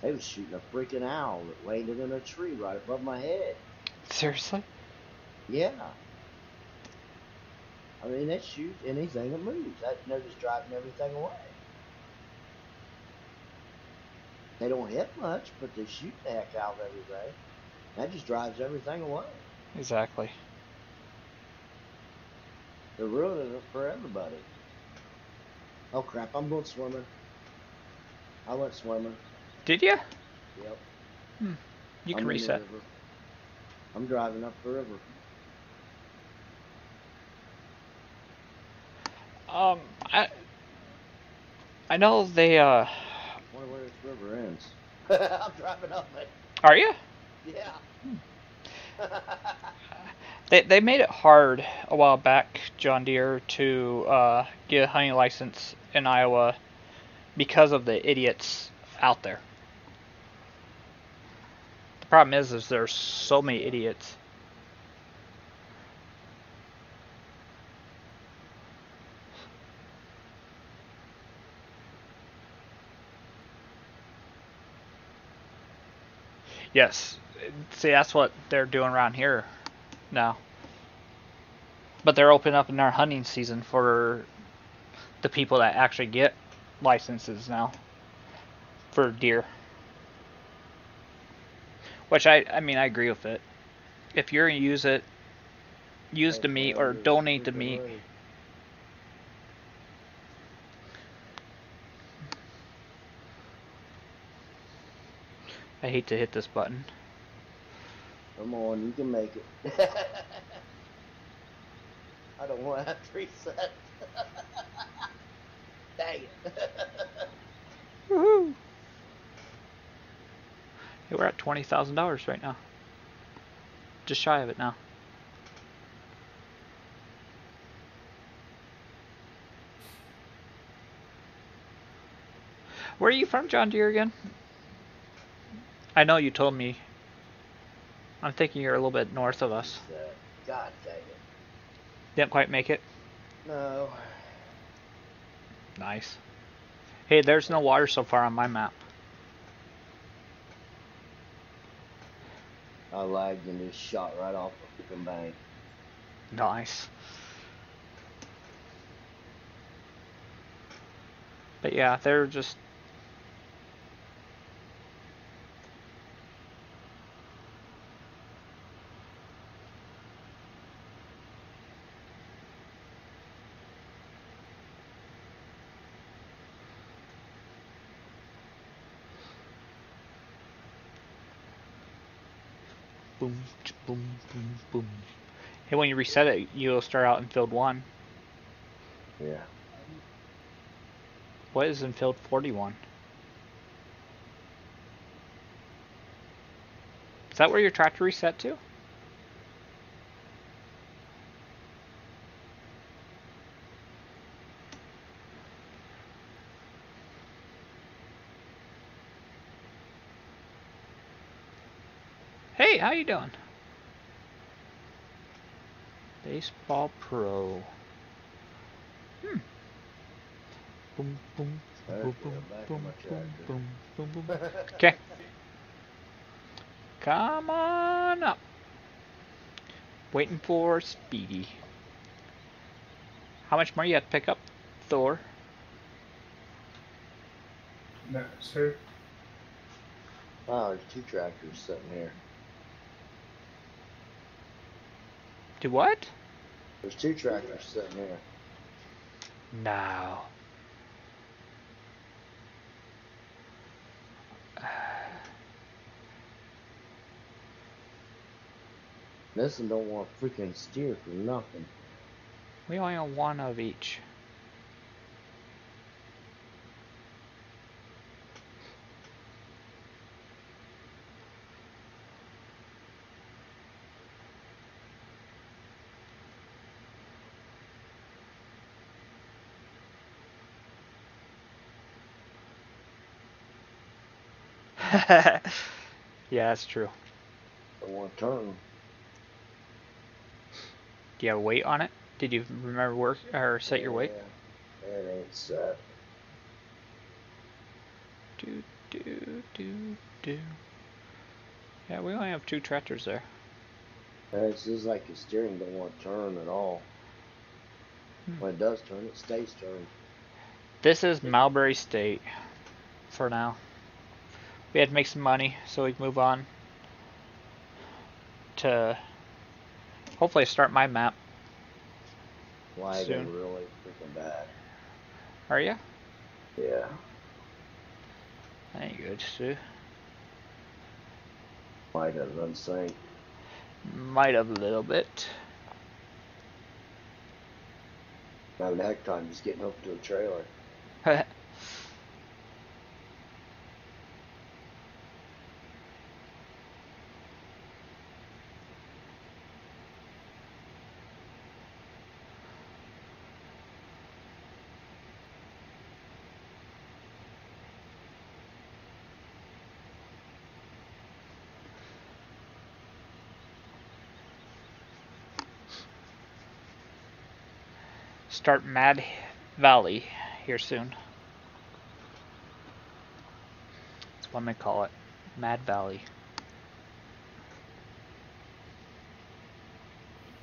They was shooting a freaking owl that landed in a tree right above my head. Seriously? Yeah. I mean, they shoot anything that moves. That they're just driving everything away. They don't hit much, but they shoot the heck out of everything. That just drives everything away. Exactly. They're ruining it for everybody. Oh crap, I'm going swimming. I went swimming. Did you? Yep. You I'm can reset. I'm driving up the river. Um, I. I know they. Uh, wonder where this river ends. <laughs> I'm driving up it. are you? Yeah. <laughs> They they made it hard a while back, John Deere, to uh, get a hunting license in Iowa because of the idiots out there. The problem is, is there's so many idiots. Yes, see that's what they're doing around here now. But they're opening up in our hunting season for the people that actually get licenses now for deer. Which I I mean I agree with it. If you're gonna use it, use the meat or donate the meat. I hate to hit this button. Come on, you can make it. <laughs> I don't want to have to reset. <laughs> Dang it. <laughs> Woohoo! Hey, we're at twenty thousand dollars right now. Just shy of it now. Where are you from, John Deere again? I know you told me. I'm thinking you're a little bit north of us. God dang it. Didn't quite make it. No. Nice. Hey, there's no water so far on my map. I lagged and just shot right off the freaking bank. Nice. But yeah, they're just boom, boom, boom, boom. Hey, when you reset it, you'll start out in field one. Yeah. What is in field 41? Is that where your tractor reset to? Hey, how you doing? Baseball Pro. Hmm. Boom, boom, boom, boom, boom, boom, boom, boom, boom. Okay. Come on up. Waiting for Speedy. How much more you have to pick up, Thor? No, sir. Wow, there's two tractors sitting here. Do what? There's two tractors sitting here. No. This one don't want freaking steer for nothing. We only own one of each. <laughs> yeah, that's true. Don't want to turn. Do you have a weight on it? Did you remember work or set your weight? Yeah, It ain't set. Do do do do. Yeah, we only have two tractors there. It's just like the steering don't want to turn at all. Hmm. When it does turn, it stays turned. This is Melbury Estate for now. We had to make some money so we can move on to hopefully start my map. Lagging really freaking bad. Are you? Yeah. Ain't good, Stu. Might have unsynced. Might have a little bit. Having a heck time just getting up to a trailer. <laughs> Start Mad Valley here soon. That's what I'm gonna call it. Mad Valley.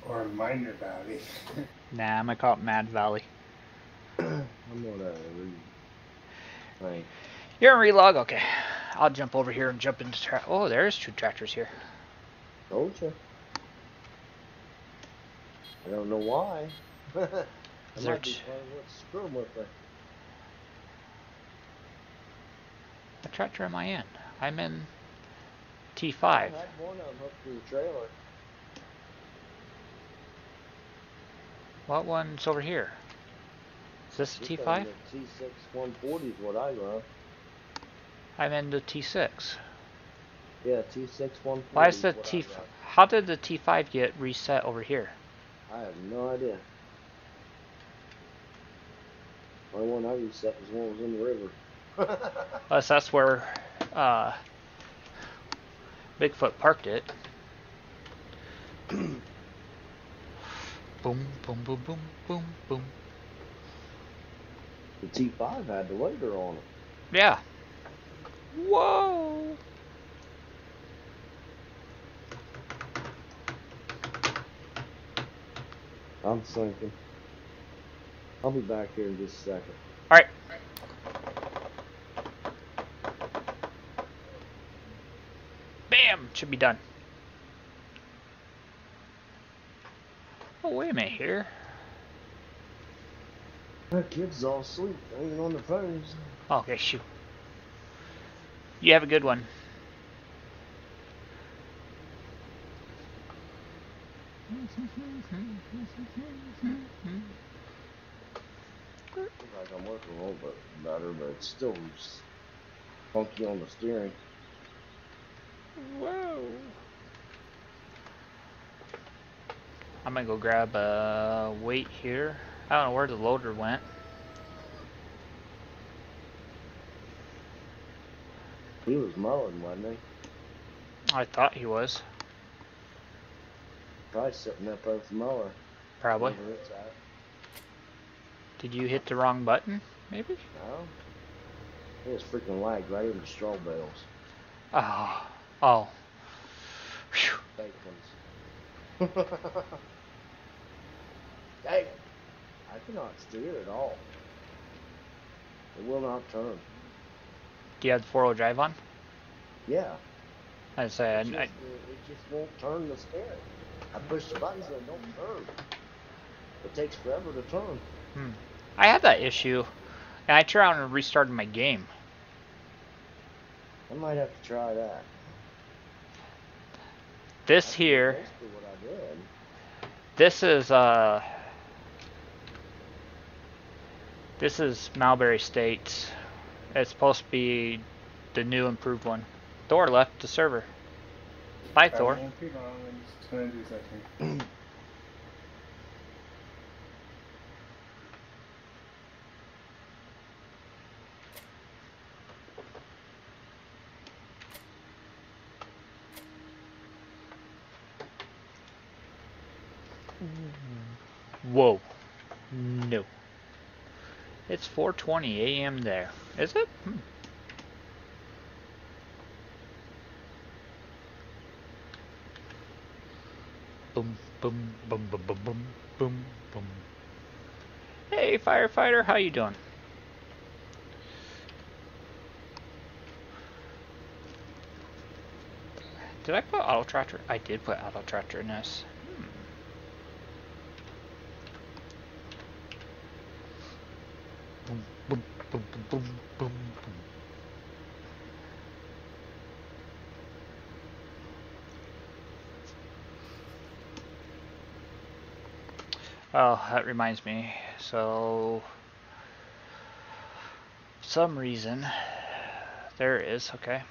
Or Minor Valley. <laughs> Nah, I'm gonna call it Mad Valley. <clears throat> I'm gonna read. Like, You're in relog? Okay. I'll jump over here and jump into tra- Oh, there's two tractors here. told you. I don't know why. <laughs> I Is there might be t- playing with screw with her. What tractor am I in? I'm in I T5. had one of them hooked to the trailer. What one's over here? Is this a This T5? thing, the T6 140 is what I run. I'm in the T6. Yeah, T6 140. Why is the what I T? How did the T5 get reset over here? I have no idea. Only one I reset was one was in the river. <laughs> Unless that's where uh, Bigfoot parked it. <clears throat> boom, boom, boom, boom, boom, boom. the T5 had the later on it. Yeah. Whoa. I'm sinking. I'll be back here in just a second. All right. Bam! Should be done. Oh, wait a minute here. That kid's all asleep, hanging on the phones. Okay, shoot. You have a good one. <laughs> Looks like I'm working a little bit better, but it's still funky on the steering. Whoa. I'm gonna go grab a weight here. I don't know where the loader went. He was mowing, wasn't he? I thought he was. Probably sitting up over the mower. Probably. Wherever it's at. Did you hit the wrong button? Maybe? No. It was freaking lagged right into straw bales. Oh. Oh. Phew. Fake ones. <laughs> Dang. I cannot steer at all. It will not turn. Do you have the four wheel drive on? Yeah. I say, It just, I, I, it just won't turn the steering. I push the buttons and it don't turn. It takes forever to turn. hmm. I had that issue, and I turned tried and restarted my game. I might have to try that. This That's here, what I did. this is uh, this is Melbury Estate. It's supposed to be the new improved one. Thor left the server. Bye, Thor. <clears throat> won't be long, in just 20 seconds. Whoa. No. It's 4:20 a.m. there. Is it? Hmm. Boom, boom, boom, boom, boom, boom, boom, boom. Hey, firefighter, how you doing? Did I put auto tractor? I did put auto tractor in this. Hmm. Boom, boom, boom, boom, boom, boom, boom. Oh, that reminds me. So, some reason, there it is. Okay.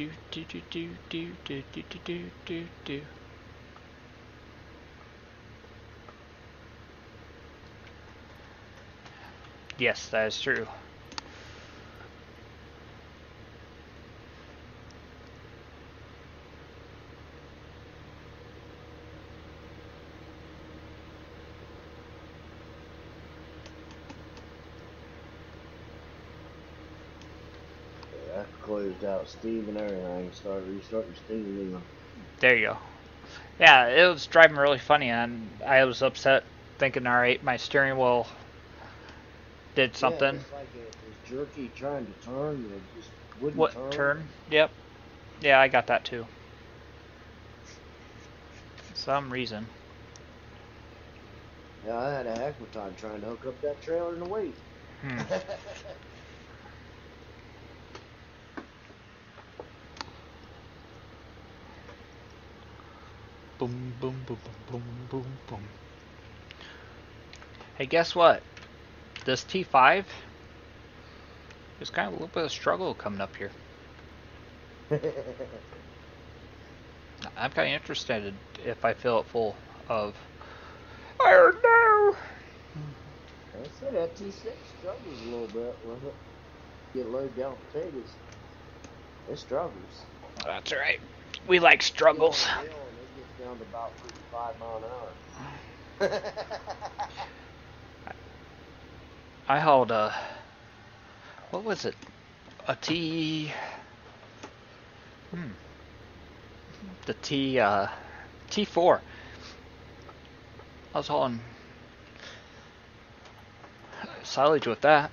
Do do do do do do do do do do do. Yes, that is true. Yeah, I out Steve and everything. Started restarting. You know. There you go. Yeah, it was driving really funny, and I was upset, thinking, all right, my steering wheel did something. Yeah, it's like it was jerky trying to turn. It just wouldn't what turn. turn? Yep. Yeah, I got that too. Some reason. Yeah, I had a heck of a time trying to hook up that trailer in the weight. Hmm. <laughs> Boom, boom, boom, boom, boom, boom, boom. Hey, guess what? This T5 is kind of a little bit of struggle coming up here. <laughs> I'm kind of interested if I fill it full of. I don't know. I said that T6 struggles a little bit with it. Get low down potatoes. It struggles. That's right. We like struggles. Down to about 55 mile an hour. <laughs> I hauled a. What was it? A T. Hmm. The T. Uh, T4. I was hauling silage with that.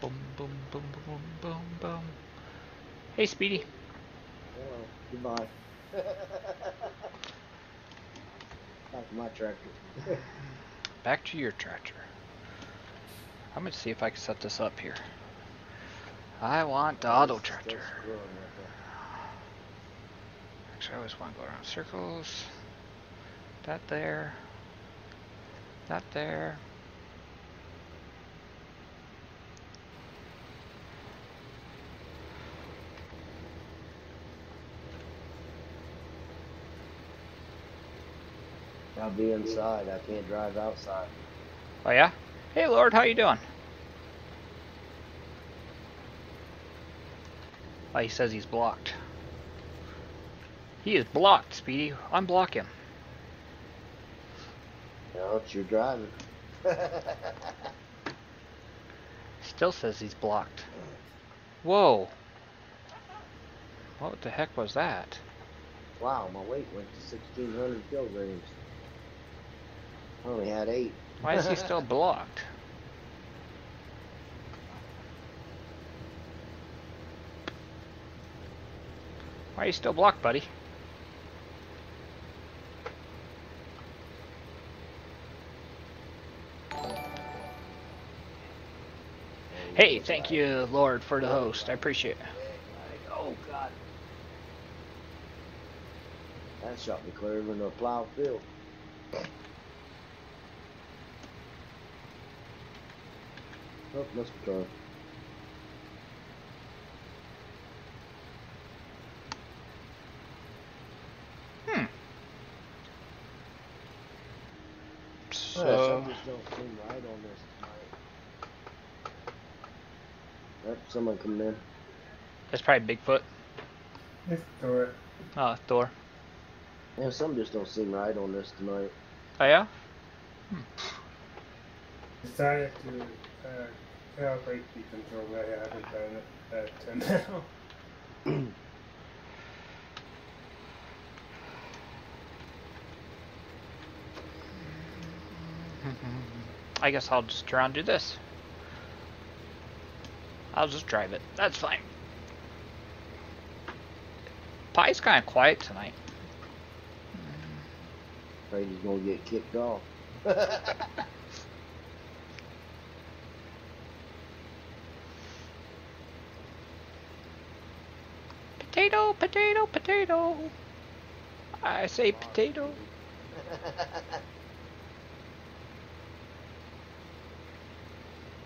Boom, boom, boom, boom, boom, boom. Hey, Speedy. goodbye. <laughs> Back to my tractor. <laughs> Back to your tractor. I'm gonna see if I can set this up here. I want the auto tractor. screwing with it. Actually, I always want to go around circles. That there. that there. I'll be inside. I can't drive outside. Oh yeah? Hey Lord, how you doing? Oh, he says he's blocked. He is blocked, Speedy. Unblock him. No, it's your driving. <laughs> Still says he's blocked. Whoa. What the heck was that? wow, my weight went to 1,600 kilograms. Only had eight. Why is he still <laughs> blocked? Why are you still blocked, buddy? Hey, thank you, Lord, for the host. I appreciate it. Oh, God. That shot me clear into a plow field. Oh, must be car. Hmm. Yeah, So, some just don't seem right on this tonight. Yep, someone coming in. that's probably Bigfoot. Let's do it. Oh, Thor. Yeah, some just don't seem right on this tonight. Oh, yeah? Hmm. Decided to uh, calibrate the controller. I haven't done it that till now. <laughs> I guess I'll just try and do this. I'll just drive it. That's fine. Pi's kind of quiet tonight. Afraid he's gonna get kicked off. <laughs> Potato, potato. I say potato. <laughs>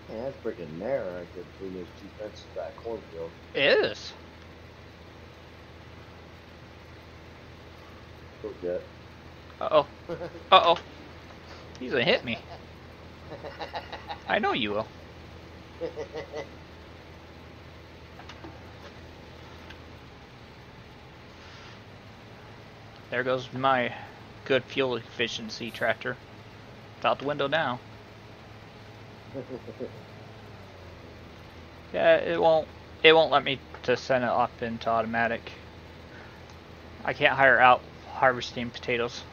Man, that's freaking narrow right there between those two fences back cornfield. It is. Look at Uh oh. <laughs> Uh oh. He's gonna hit me. <laughs> I know you will. There goes my good fuel efficiency tractor. It's out the window now. <laughs> Yeah, it won't. It won't let me to send it up into automatic. I can't hire out harvesting potatoes.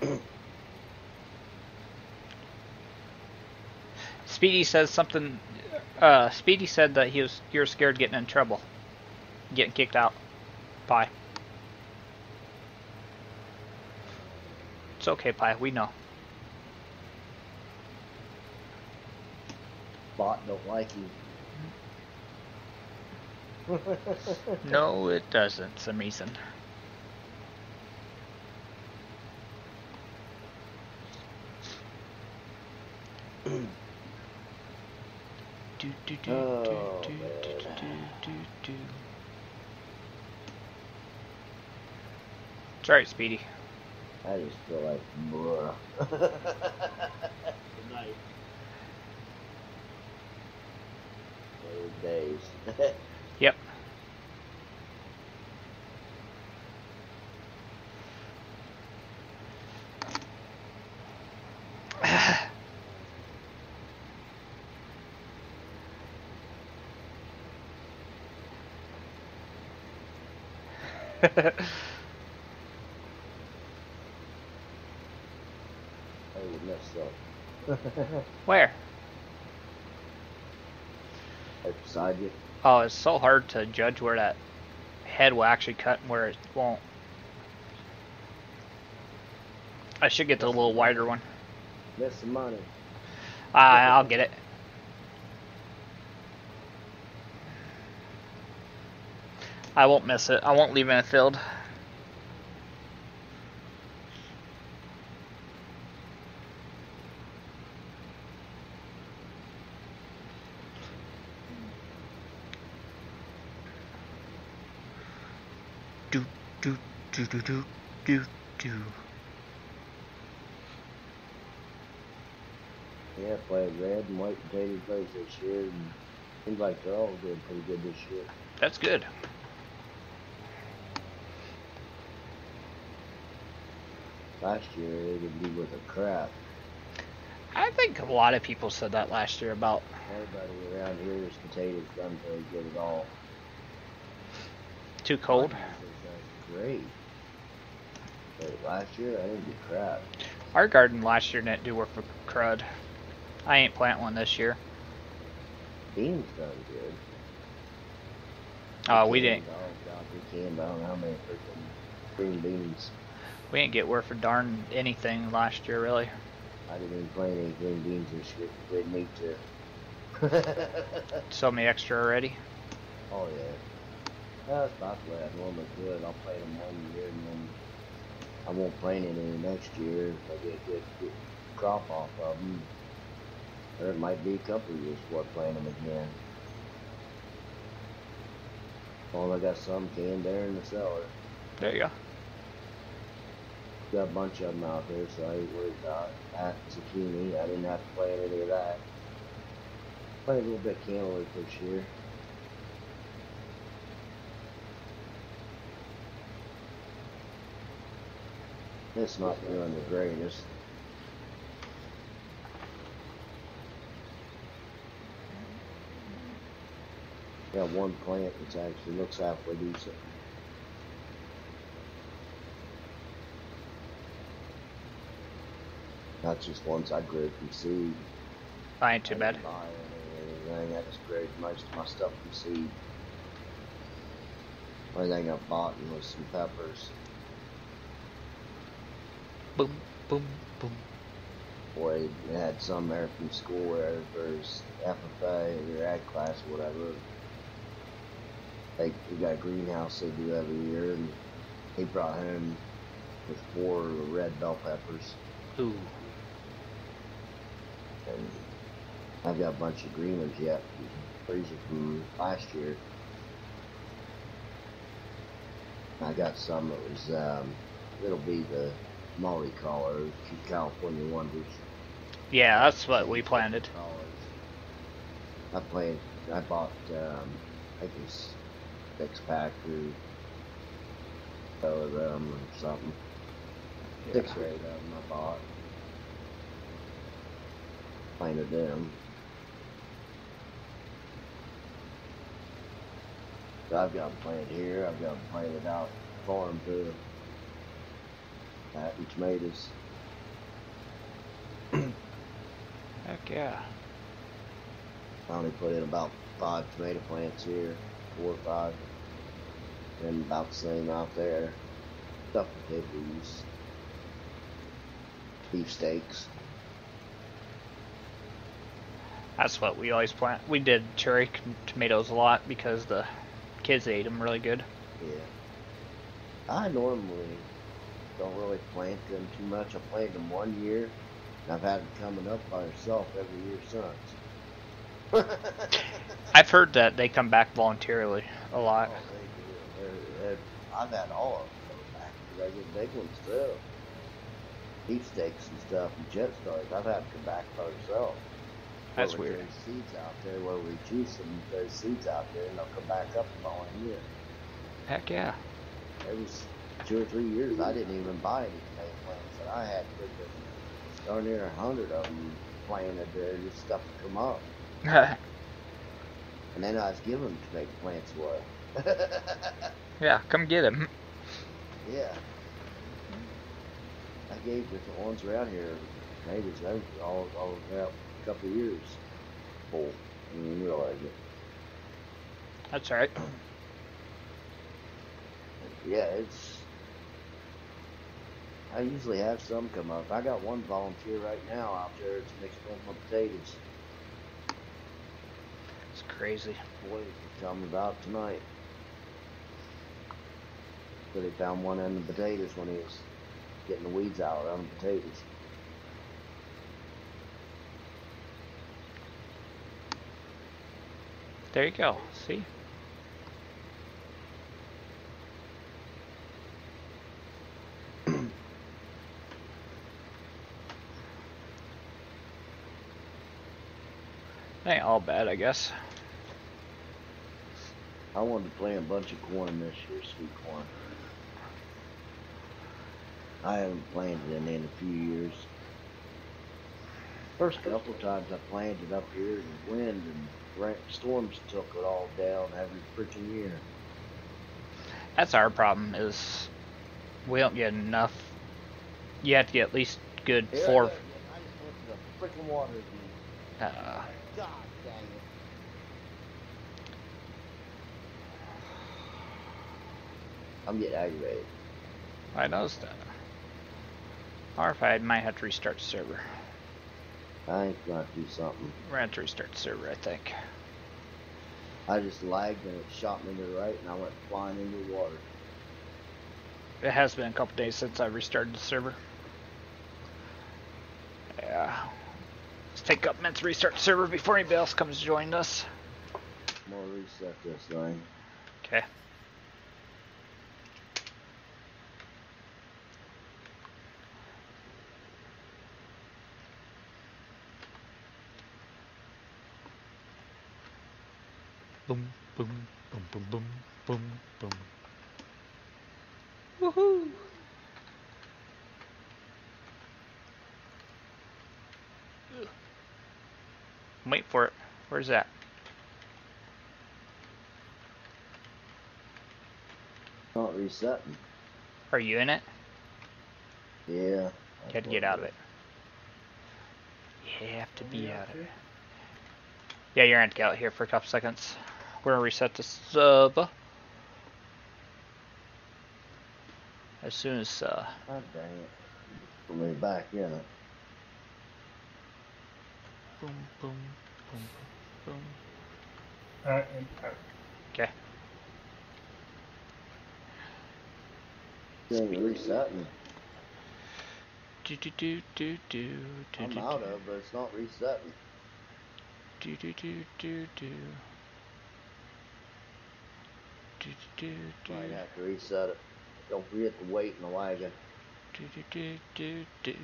<coughs> Speedy says something. Uh, Speedy said that he was you're scared getting in trouble, getting kicked out. Pi. It's okay, Pi. We know. Bot don't like you. <laughs> No, it doesn't, Samison. do, do, do, Oh, do, do, man. do, do, do, do. It's alright, Speedy. I just feel like bruh. Tonight. Those days. <laughs> Yep. <sighs> <laughs> I would mess up. Where? right beside you. Oh, it's so hard to judge where that head will actually cut and where it won't. I should get the little wider one. Miss some money. Uh, I'll get it. I won't miss it. I won't leave it in the field. do do do do do do. Yeah, played red and white potatoes both this year, and seems like they're all doing pretty good this year. That's good. Last year they didn't do with a crap. I think a lot of people said that last year about Everybody around here's potatoes done very good at all. too cold. Uh, Great. Last year I didn't do crap. Our garden last year didn't do worth for crud. I ain't plant one this year. Beans done good. Oh, we canned- didn't. We canned I don't know how many freaking green beans. We didn't get worth for darn anything last year, really. I didn't even plant any green beans this year. Didn't need to. So me extra already. <laughs> oh yeah. That's about the way I normally do it. I'll plant them one year and then I won't plant any next year if I get a good, good crop off of them. Or it might be a couple of years before I plant them again. Well, I got some canned there in the cellar. There you go. Got a bunch of them out there, so I ain't worried about that zucchini. I didn't have to plant any of that. Planted a little bit of cantaloupe this year. It's not doing the greatest. Got one plant that's actually looks halfway decent. Not just ones I grew from seed. I ain't too I bad. anything. I just graded most of my stuff from seed. Only thing I bought was some peppers. Boom, boom, boom. Boy, they had some there from school where there's FFA or your ag class or whatever. They, they got a greenhouse they do every year, and he brought home with four red bell peppers. Ooh. and I've got a bunch of green ones yet freezer from last year. I got some that was um, it'll be the multicolor California wonders. Yeah, that's what we planted. I played. I bought. Um, I think it was six pack or of them or something. Six or eight of them I bought. Planted them. So I've got them planted here. I've got them planted out farm to that and tomatoes. <clears throat> Heck yeah. I only put in about five tomato plants here, four or five, and about the same out there. Stuff for pickles, beef steaks. That's what we always plant. We did cherry tomatoes a lot because the kids ate them really good. Yeah. I normally don't really plant them too much. I planted them one year, and I've had them coming up by herself every year since. <laughs> I've heard that they come back voluntarily a Oh, lot. they do. They're, they're, I've had all of them come back. 'cause I get big ones too. Beef steaks and stuff and jet stars. I've had them come back by themselves. That's weird. seeds out there where we juice them, throw seeds out there, and they'll come back up the following year. Heck yeah. There was two or three years I didn't even buy any tomato plants, and I had freaking darn near a hundred of them planted there, just stuff to come up. <laughs> And then I was giving them tomato plants <laughs> away. yeah, come get them. Yeah. I gave different ones around here. Neighbors, all all about a couple of years full. I didn't realize it. That's alright. Yeah, it's. I usually have some come up. I got one volunteer right now out there that's mixing up my potatoes. It's crazy. What Boy, he's telling me about tonight. But he found one in the potatoes when he was getting the weeds out around the potatoes. There you go. See? Ain't all bad, I guess. I wanted to plant a bunch of corn this year, sweet corn. I haven't planted it in a few years. First couple times I planted up here, the wind and rain, storms took it all down every freaking year. That's our problem is we don't get enough. You have to get at least good I four. I just went to the freaking water again. Uh, God dang it. I'm getting aggravated. I noticed that. Or if I might have to restart the server. I ain't gonna do something. We're gonna have to restart the server, I think. I just lagged and it shot me to the right and I went flying into the water. It has been a couple days since I restarted the server. Yeah. Let's take up couple minutes restart server before anybody else comes to join us. I'm reset this thing. Okay. Boom, boom, boom, boom, boom, boom, boom. Woohoo! Wait for it. Where's that? Not resetting. Are you in it? Yeah. You had to get out of it. You have to be out of it. Yeah, you're going to get out here for a couple seconds. We're going to reset the sub. As soon as, uh, God dang it. Put me back in it boom, boom, boom, boom. Alright, Okay. Yeah, reset me. Do do do do do do. I'm out of, but it's not resetting. Do do do do do. Do do do do. Might have to reset it. Don't forget to wait in the wagon. Do do do do do.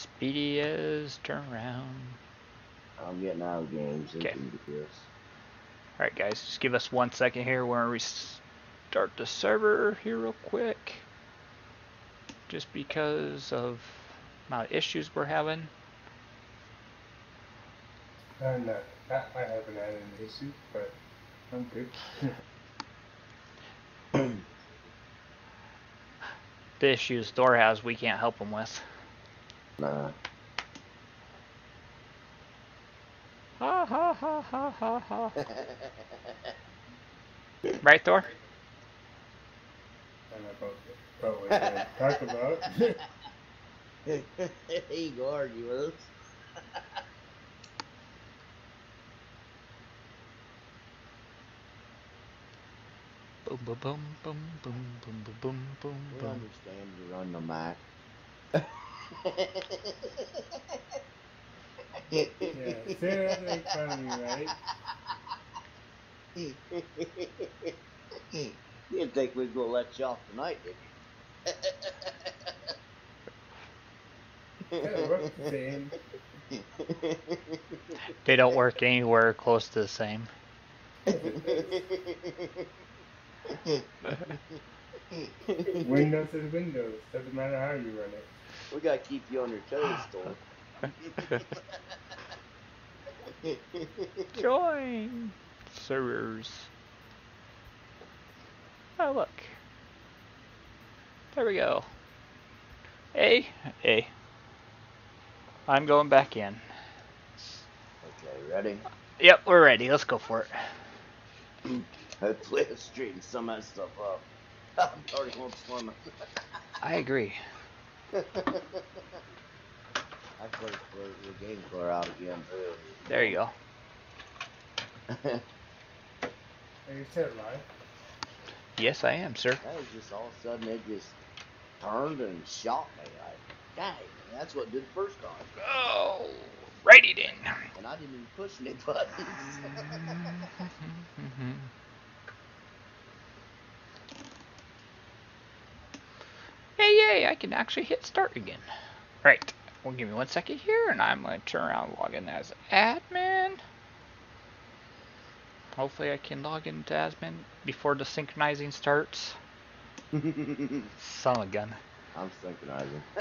Speedy as turn around. I'm getting out of games. Okay. Alright guys, just give us one second here. We're gonna restart the server here real quick. Just because of amount of issues we're having. and uh, that might have an added issue, but I'm good. <laughs> The issues Thor has we can't help him with. Nah. Ha ha ha ha ha ha. <laughs> Right Thor? And about what we're talk about. <laughs> he go argue with us. Boom boom boom boom boom boom boom boom boom We understand you run the Mac. <laughs> yeah, Sarah make fun of me, right? you didn't think we'd gonna let you off tonight, did Kind the you? They don't work anywhere close to the same. Windows is Windows. Doesn't matter how you run it. We gotta keep you on your toes, Thor. <laughs> Join servers. Oh look. There we go. A A. I'm going back in. Okay, ready? Yep, we're ready. Let's go for it. Hopefully it'll straighten some of that stuff up. <laughs> I'm already going swimming. I agree. I cleared clear, the game clear out again. There you go. Are you still alive? Yes, I am, sir. That was just all of a sudden it just turned and shot me. Like, dang, that's what did the first time. Oh, righty then. And I didn't even push any buttons. <laughs> Mm-hmm. Hey, yay, I can actually hit start again. Right. Well, give me one second here, and I'm going to turn around and log in as admin. Hopefully I can log into admin before the synchronizing starts. <laughs> Son of a gun. I'm synchronizing. <laughs>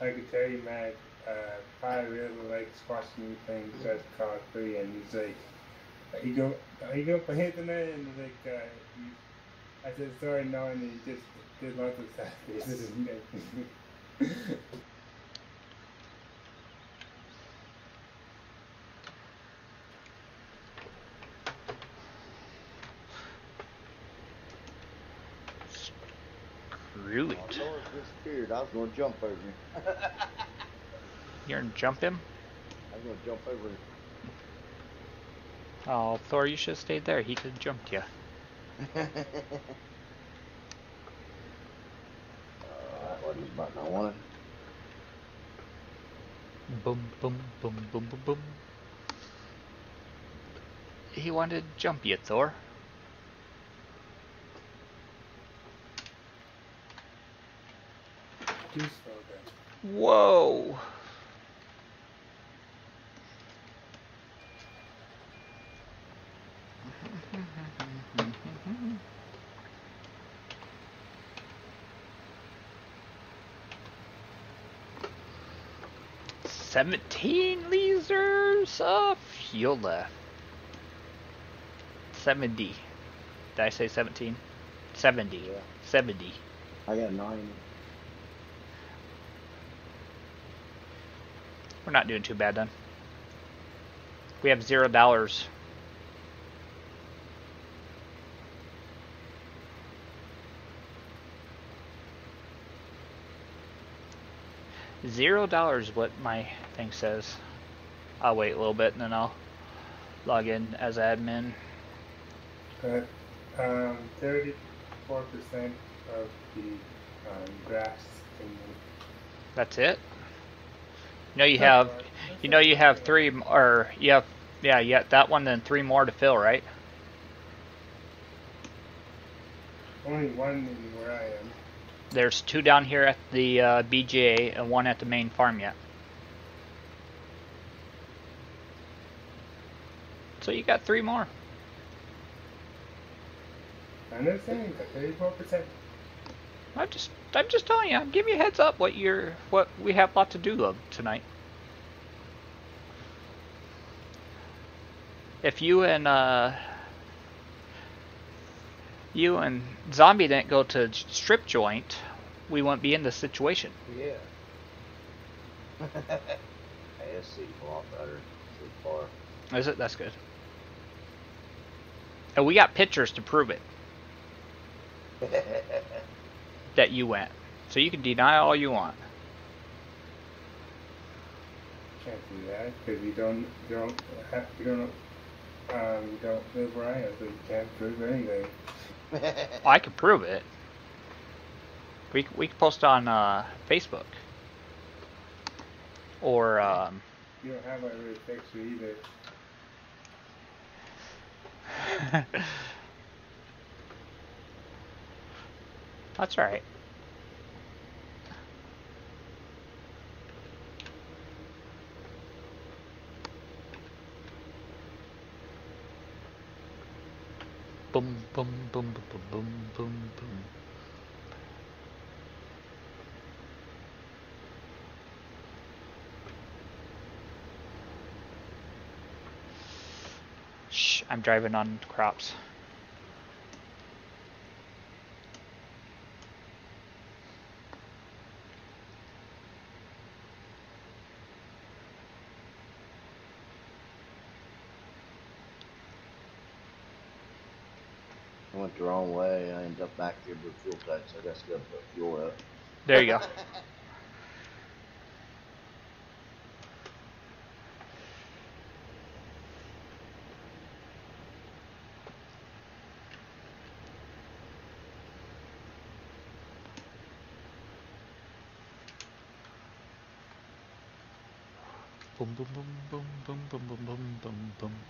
I can tell you, man, uh, I really likes watching things just called free, and he's like, "Are you go, he go for hitting it?" And like, uh, he, I said, "Sorry, no," and he just did lots of sad faces. Screw it. Oh, Lord disappeared. I was going to jump over him. <laughs> You're gonna jump him? I was going to jump over him. Oh, Thor, you should have stayed there. He could have jumped you. uh, that wasn't button I wanted. Boom, boom, boom, boom, boom, boom. He wanted to jump you, Thor. Do slow down. Whoa! Seventeen lasers of fuel left. Seventy. Did I say seventeen? Seventy. Yeah. Seventy. I got nine. We're not doing too bad then. We have zero dollars. Zero dollars what my thing says. I'll wait a little bit and then I'll log in as admin. But um, 34% of the um, graphs in That's it. You know you have you know you have three or you have yeah, you that one then three more to fill, right? only one in where I am. There's two down here at the uh, BJA and one at the main farm yet. So you got three more. I'm not saying that 34%. I'm just I'm just telling you. I'm giving you a heads up what you're what we have a lot to do of tonight. If you and uh you and Zombie didn't go to strip joint, we wouldn't be in this situation. Yeah. <laughs> ASC a lot better so far. Is it? That's good. And we got pictures to prove it <laughs> that you went. So you can deny all you want. Can't do that because you don't you don't have, you don't um you don't live where I am, so you can't prove anything. <laughs> I could prove it. We we could post on uh, Facebook or um, You don't have my real picture either. <laughs> that's all right. Boom boom boom boom boom boom boom. Shh, I'm driving on crops. Went the wrong way. I ended up back here with fuel tanks. I guess I got to put fuel up. There you go. Boom boom boom boom boom boom boom boom boom boom.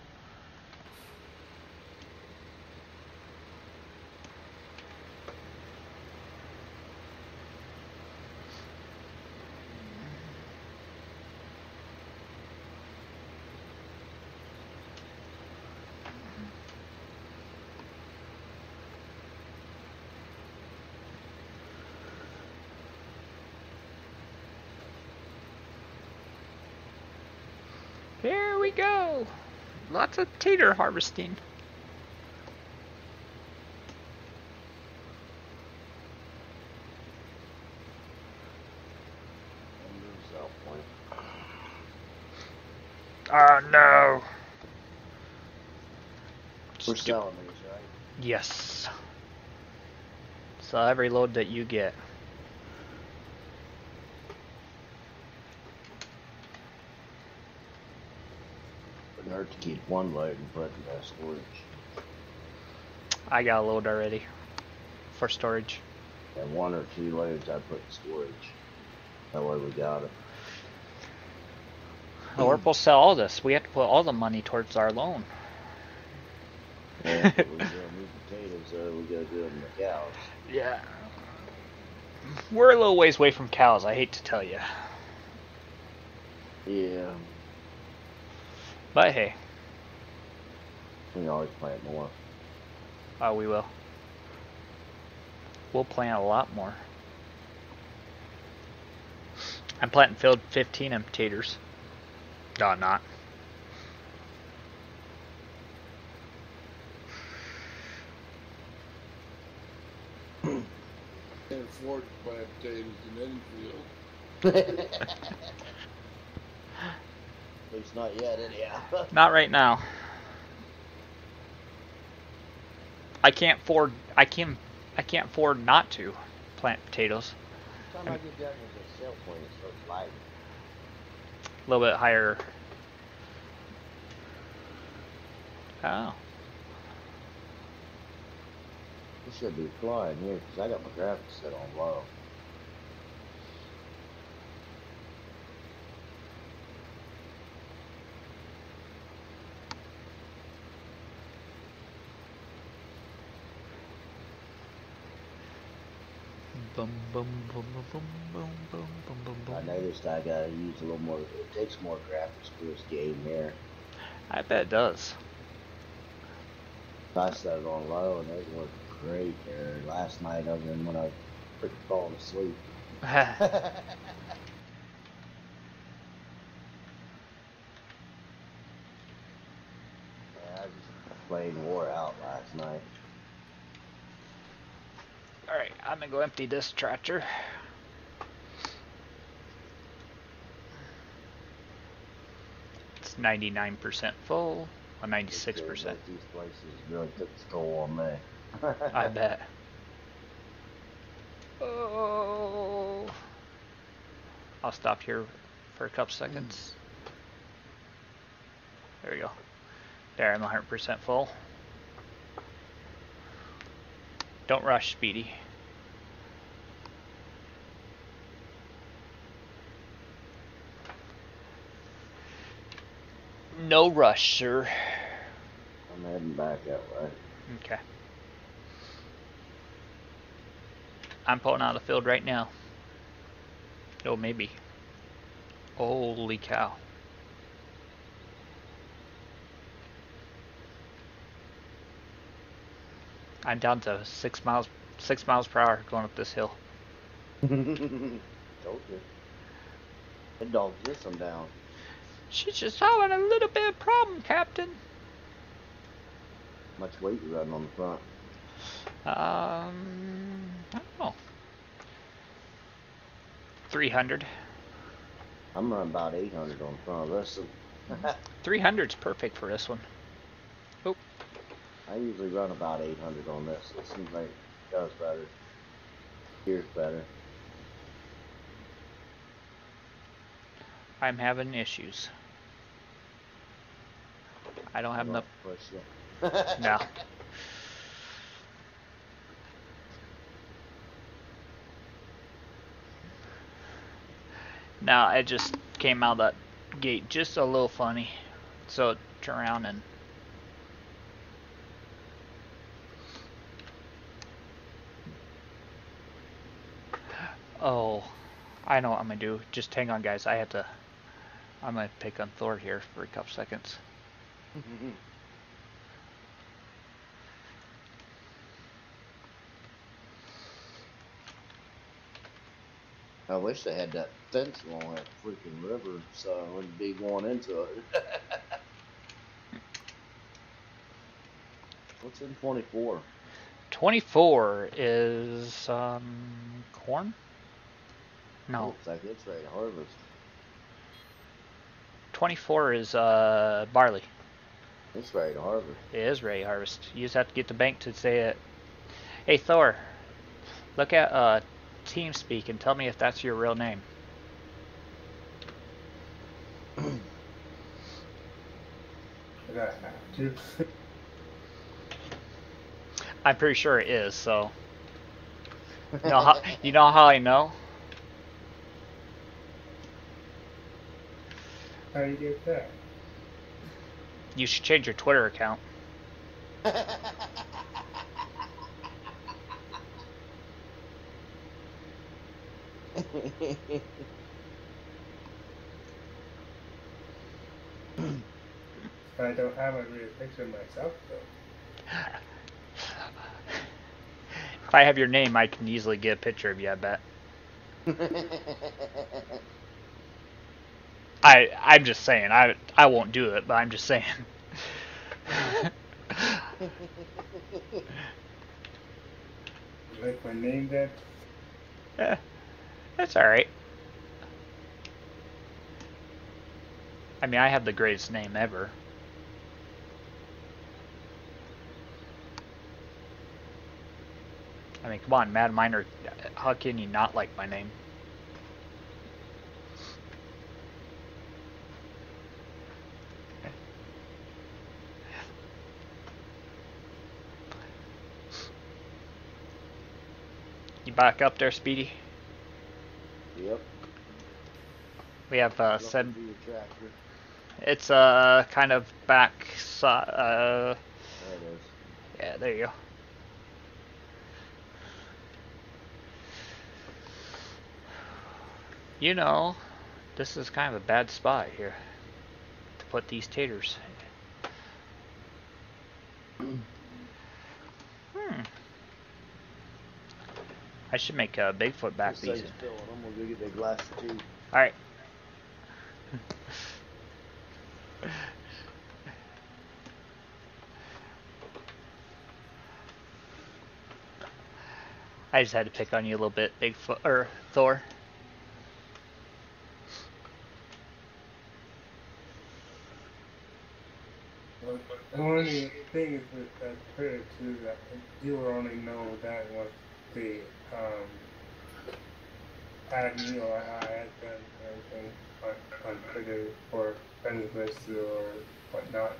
Lots of tater harvesting. Oh no. We're selling these, right? Yes. So every load that you get. Wouldn't hurt to keep one load and put it in storage. I got a load already for storage. And one or two loads I put in storage. That way we got it. Or we'll sell all this. We have to put all the money towards our loan. Yeah, we move potatoes though, we gotta do them the cows. Yeah. We're a little ways away from cows, I hate to tell you. Yeah, But hey, we can always plant more. oh, we will. We'll plant a lot more. I'm planting field 15 and potatoes. No, I'm not. Can't afford to plant potatoes in any field. <laughs> At least not yet, anyhow. Not right now. I can't afford. I can. I can't afford not to plant potatoes. Time I get done with the sale point, it starts lighting. A little bit higher. Oh. It should be flying here because I got my graphics set on low. Boom, boom, boom, boom, boom, boom, boom, boom, boom, boom. I noticed I gotta use a little more. It takes more graphics for this game here. I bet it does. I set it on low and it worked great there last night, other than when I freaking falling asleep. <laughs> <laughs> Yeah, I just plain wore out last night. I'm gonna go empty this tractor. It's 99% full, or 96%. These places really took its toll on me. I <laughs> bet. Oh. I'll stop here for a couple seconds. Mm. There we go. There, I'm 100% full. Don't rush, Speedy. No rush, sir. I'm heading back that way. Okay. I'm pulling out of the field right now. Oh, maybe. Holy cow. I'm down to six miles six miles per hour going up this hill. <laughs> Told you. That dog gets them down. She's just having a little bit of problem, Captain. Much weight you running on the front. Um, I don't know. 300. I'm running about 800 on the front of this. and <laughs> 300's perfect for this one. Oh, I usually run about 800 on this. It seems like it does better. Hears better. I'm having issues. I don't have enough. gonna Push you. No. Now it just came out of that gate just a little funny. So turn around and <gasps> Oh, I know what I'm gonna do. Just hang on guys, I have to I'm gonna pick on Thor here for a couple seconds. I wish they had that fence along that freaking river so I wouldn't be going into it. <laughs> What's in 24? 24 is um, corn? No. Looks like it's ready to harvest. 24 is uh, barley. It's ready to harvest. It is ready to harvest. You just have to get the bank to say it. Hey, Thor, look at uh, TeamSpeak and tell me if that's your real name. <clears throat> I gotta have to. I'm pretty sure it is, so. <laughs> You know how, you know how I know? How do you get that? You should change your Twitter account. <laughs> I don't have a real picture of myself though. If I have your name, I can easily get a picture of you, I bet. <laughs> I I'm just saying. I I won't do it, but I'm just saying. You like my name then? yeah, that's all right. I mean, I have the greatest name ever. I mean, come on, Mad Miner. How can you not like my name? Back up there, Speedy? Yep. We have uh, said it's uh kind of back. side. Uh, There it is. yeah, there you go. You know, this is kind of a bad spot here to put these taters. <clears throat> I should make uh, Bigfoot back Just these. I'm gonna get that glass of. All right. I just had to pick on you a little bit, Bigfoot or Thor. Well, the only thing is with that Twitter too that you will only know that once they um me or I add them or anything on, on Twitter or friends list or whatnot.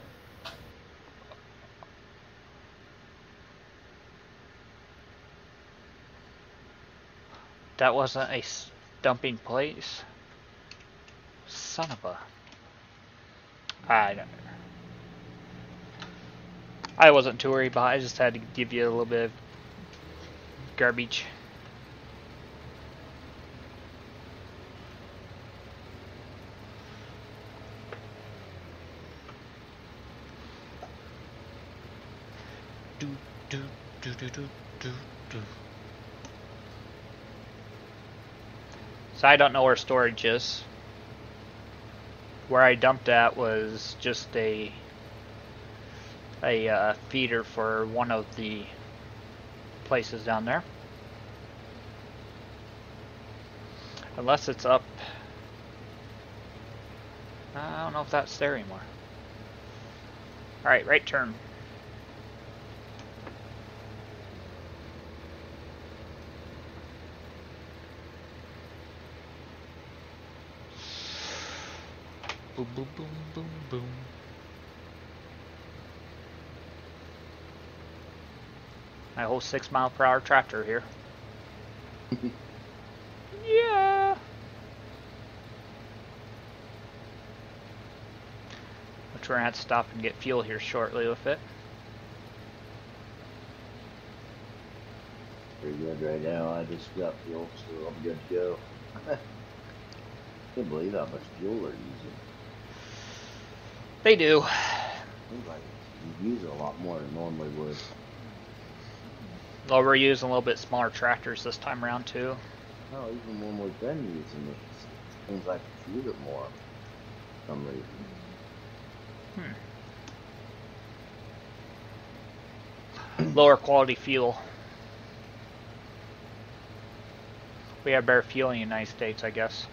That wasn't a dumping place. Son of a. I don't. I wasn't too worried about. it. I just had to give you a little bit of garbage. Do do do do do do do. So I don't know where storage is. Where I dumped that was just a a uh, feeder for one of the places down there. Unless it's up. I don't know if that's there anymore. Alright, right turn. Boom, boom, boom, boom, boom. My whole six mile per hour tractor here. <laughs> yeah. Which we're gonna have to stop and get fuel here shortly with it. Pretty good right now. I just got fuel, so I'm good to go. <laughs> Can't believe how much fuel they're using. They do. Seems like you use it a lot more than normally would. Well, we're using a little bit smaller tractors this time around too. No, even when we've been using it, it seems like we use it more for some reason. Hmm. Lower quality fuel. We have better fuel in the United States, I guess.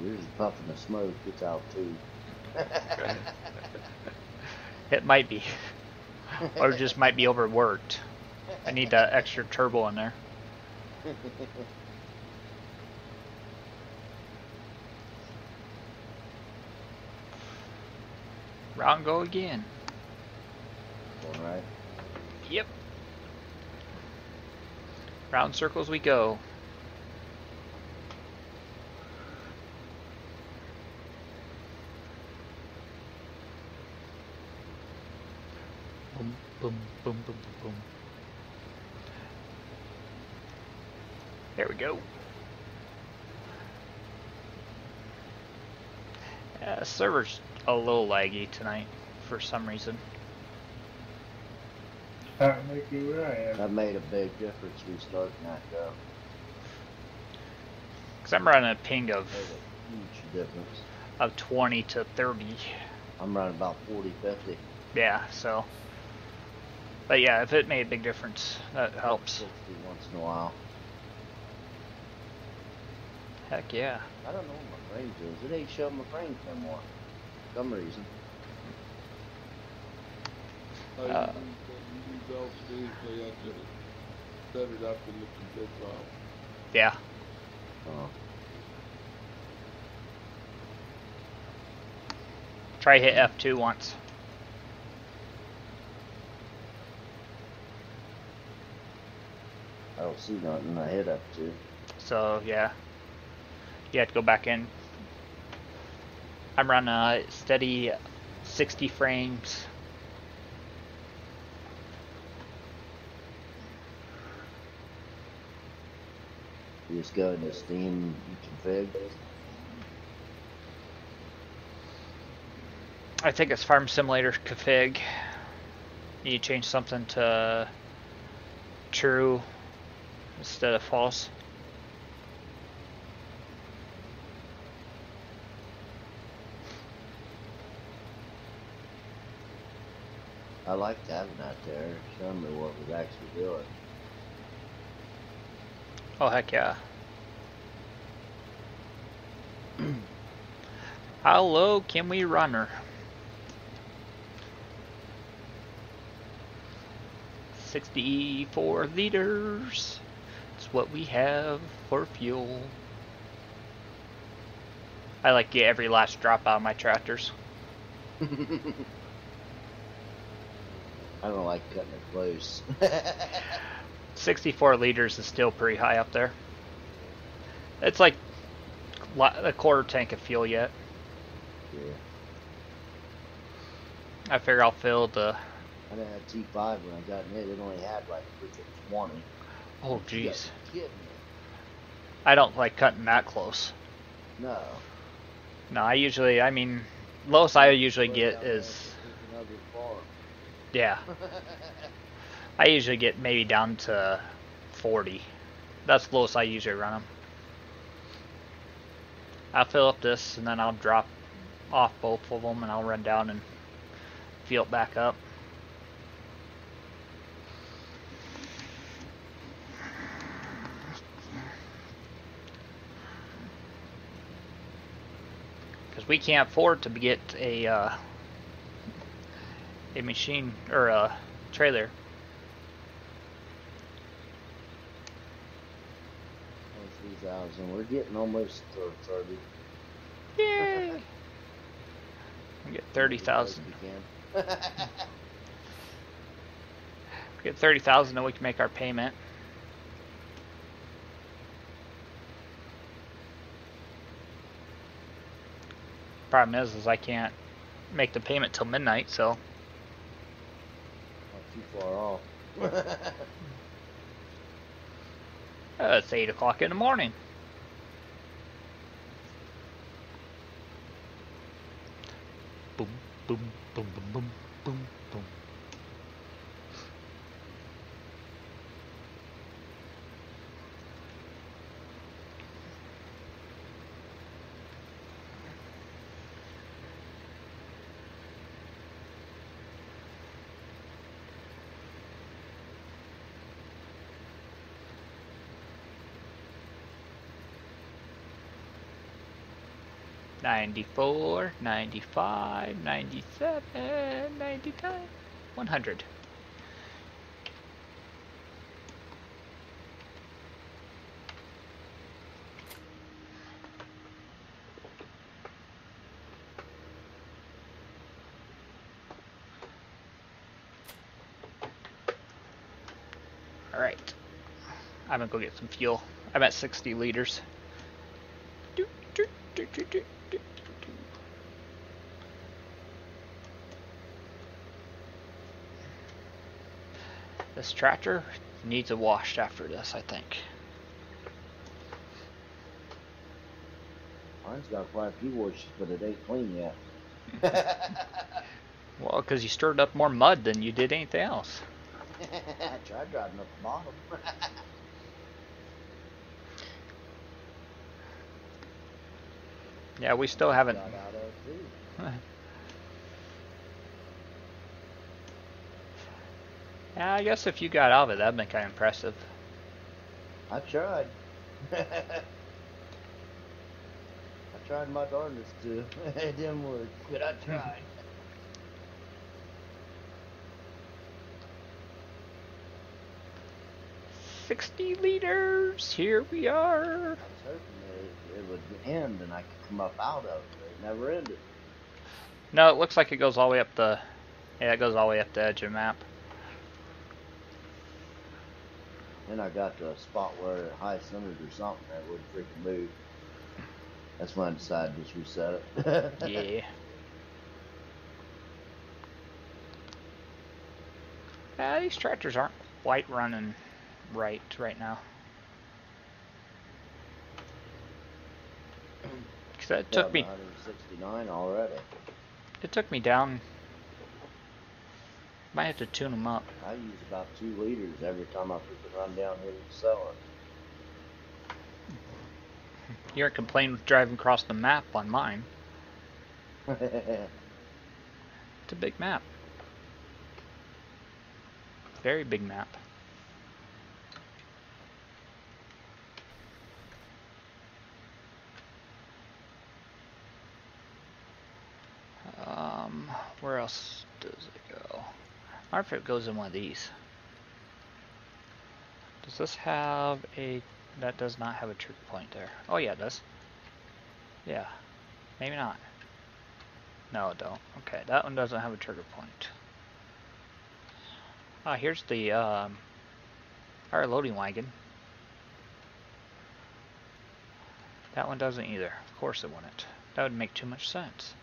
We're just puffing the smoke, it's out too. <laughs> It might be. or just might be overworked. I need that extra turbo in there. <laughs> Round go again. Alright. Yep. Round circles we go. Boom, boom, boom, boom, boom, boom. There we go. Uh, server's a little laggy tonight for some reason. Not like you where I am. That made a big difference restarting that though. Cause I'm running a ping of a huge difference. of 20 to 30. I'm running about 40, 50. Yeah, so. But yeah, if it made a big difference, that helps. once in a while. Heck yeah. I don't know what my range is. It ain't showing my range no more. For some reason. I Uh, use, use LCD, so you have to set it up in the config file. Yeah. Uh, Try hit F2 once. I don't see nothing. I hit up to. So yeah. You have to go back in. I'm running a steady 60 frames. You just go into Steam config. I think it's Farm Simulator config. You change something to true instead of false. I liked having that there. Showing me what was actually doing. Oh heck yeah. <clears throat> How low can we run her? Sixty-four liters. It's what we have for fuel. I like get every last drop out of my tractors. <laughs> I don't like cutting it close. <laughs> 64 liters is still pretty high up there. It's like a quarter tank of fuel yet. yeah. I figure I'll fill the. I didn't have T5 when I got in it. It only had like freaking 20. Oh jeez. I don't like cutting that close. No. No, I usually, I mean, lowest I usually get is, for freaking other farm. Yeah, I usually get maybe down to 40. That's the lowest I usually run them. I'll fill up this and then I'll drop off both of them and I'll run down and fill it back up. Because we can't afford to get a uh, a machine or a trailer. Twenty-three thousand. We're getting almost to thirty. Yay! <laughs> We get thirty thousand. We. Get thirty thousand, and we can make our payment. Problem is, is I can't make the payment till midnight, so too far off. <laughs> uh, it's eight o'clock in the morning. Boom, boom, boom, boom, boom. 94, 95, 97, 99, 100. Alright. I'm gonna go get some fuel. I'm at 60 liters. This tractor needs a wash after this, I think. Mine's got quite a few washes, but it ain't clean yet. <laughs> well, because you stirred up more mud than you did anything else. <laughs> I tried driving up the bottom. <laughs> yeah, we still haven't. Yeah, I guess if you got out of it, that'd been kind of impressive. I tried. <laughs> I tried my darndest to. <laughs> it didn't work, but I <laughs> tried. Sixty liters. Here we are. I was hoping it, it would end and I could come up out of it. It never ended. No, it looks like it goes all the way up the. Yeah, it goes all the way up the edge of the map. Then I got to a spot where it high centered or something that wouldn't freaking move. That's when I decided to just reset it. <laughs> yeah. Uh, these tractors aren't quite running right right now. <clears throat> Cause that took me 169 already. It took me down might have to tune them up. I use about two liters every time I put the run down here to sell it. You aren't complaining with driving across the map on mine. <laughs> it's a big map. Very big map. Um, where else does it go? Wonder if it goes in one of these. Does this have a... That does not have a trigger point there. Oh yeah, it does. Yeah. Maybe not. No, don't. Okay, that one doesn't have a trigger point. Ah, here's the, um... Our loading wagon. That one doesn't either. Of course it wouldn't. That would make too much sense.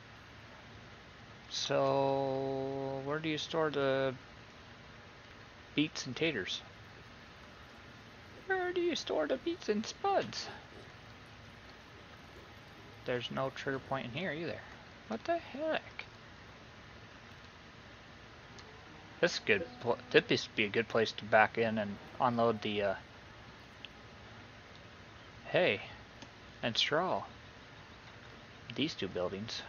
So, where do you store the beets and taters? Where do you store the beets and spuds? There's no trigger point in here either. What the heck? This is good. This would be a good place to back in and unload the uh, hay and straw. These two buildings.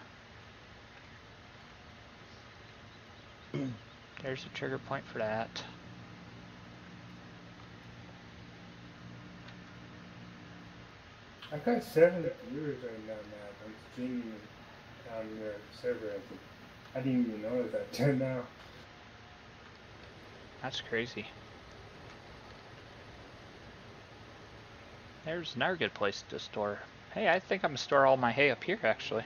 There's a trigger point for that. I've got seven viewers right now, man. I'm streaming on your server. I didn't even know that <laughs> till now. That's crazy. There's another good place to store. Hey, I think I'm gonna store all my hay up here, actually.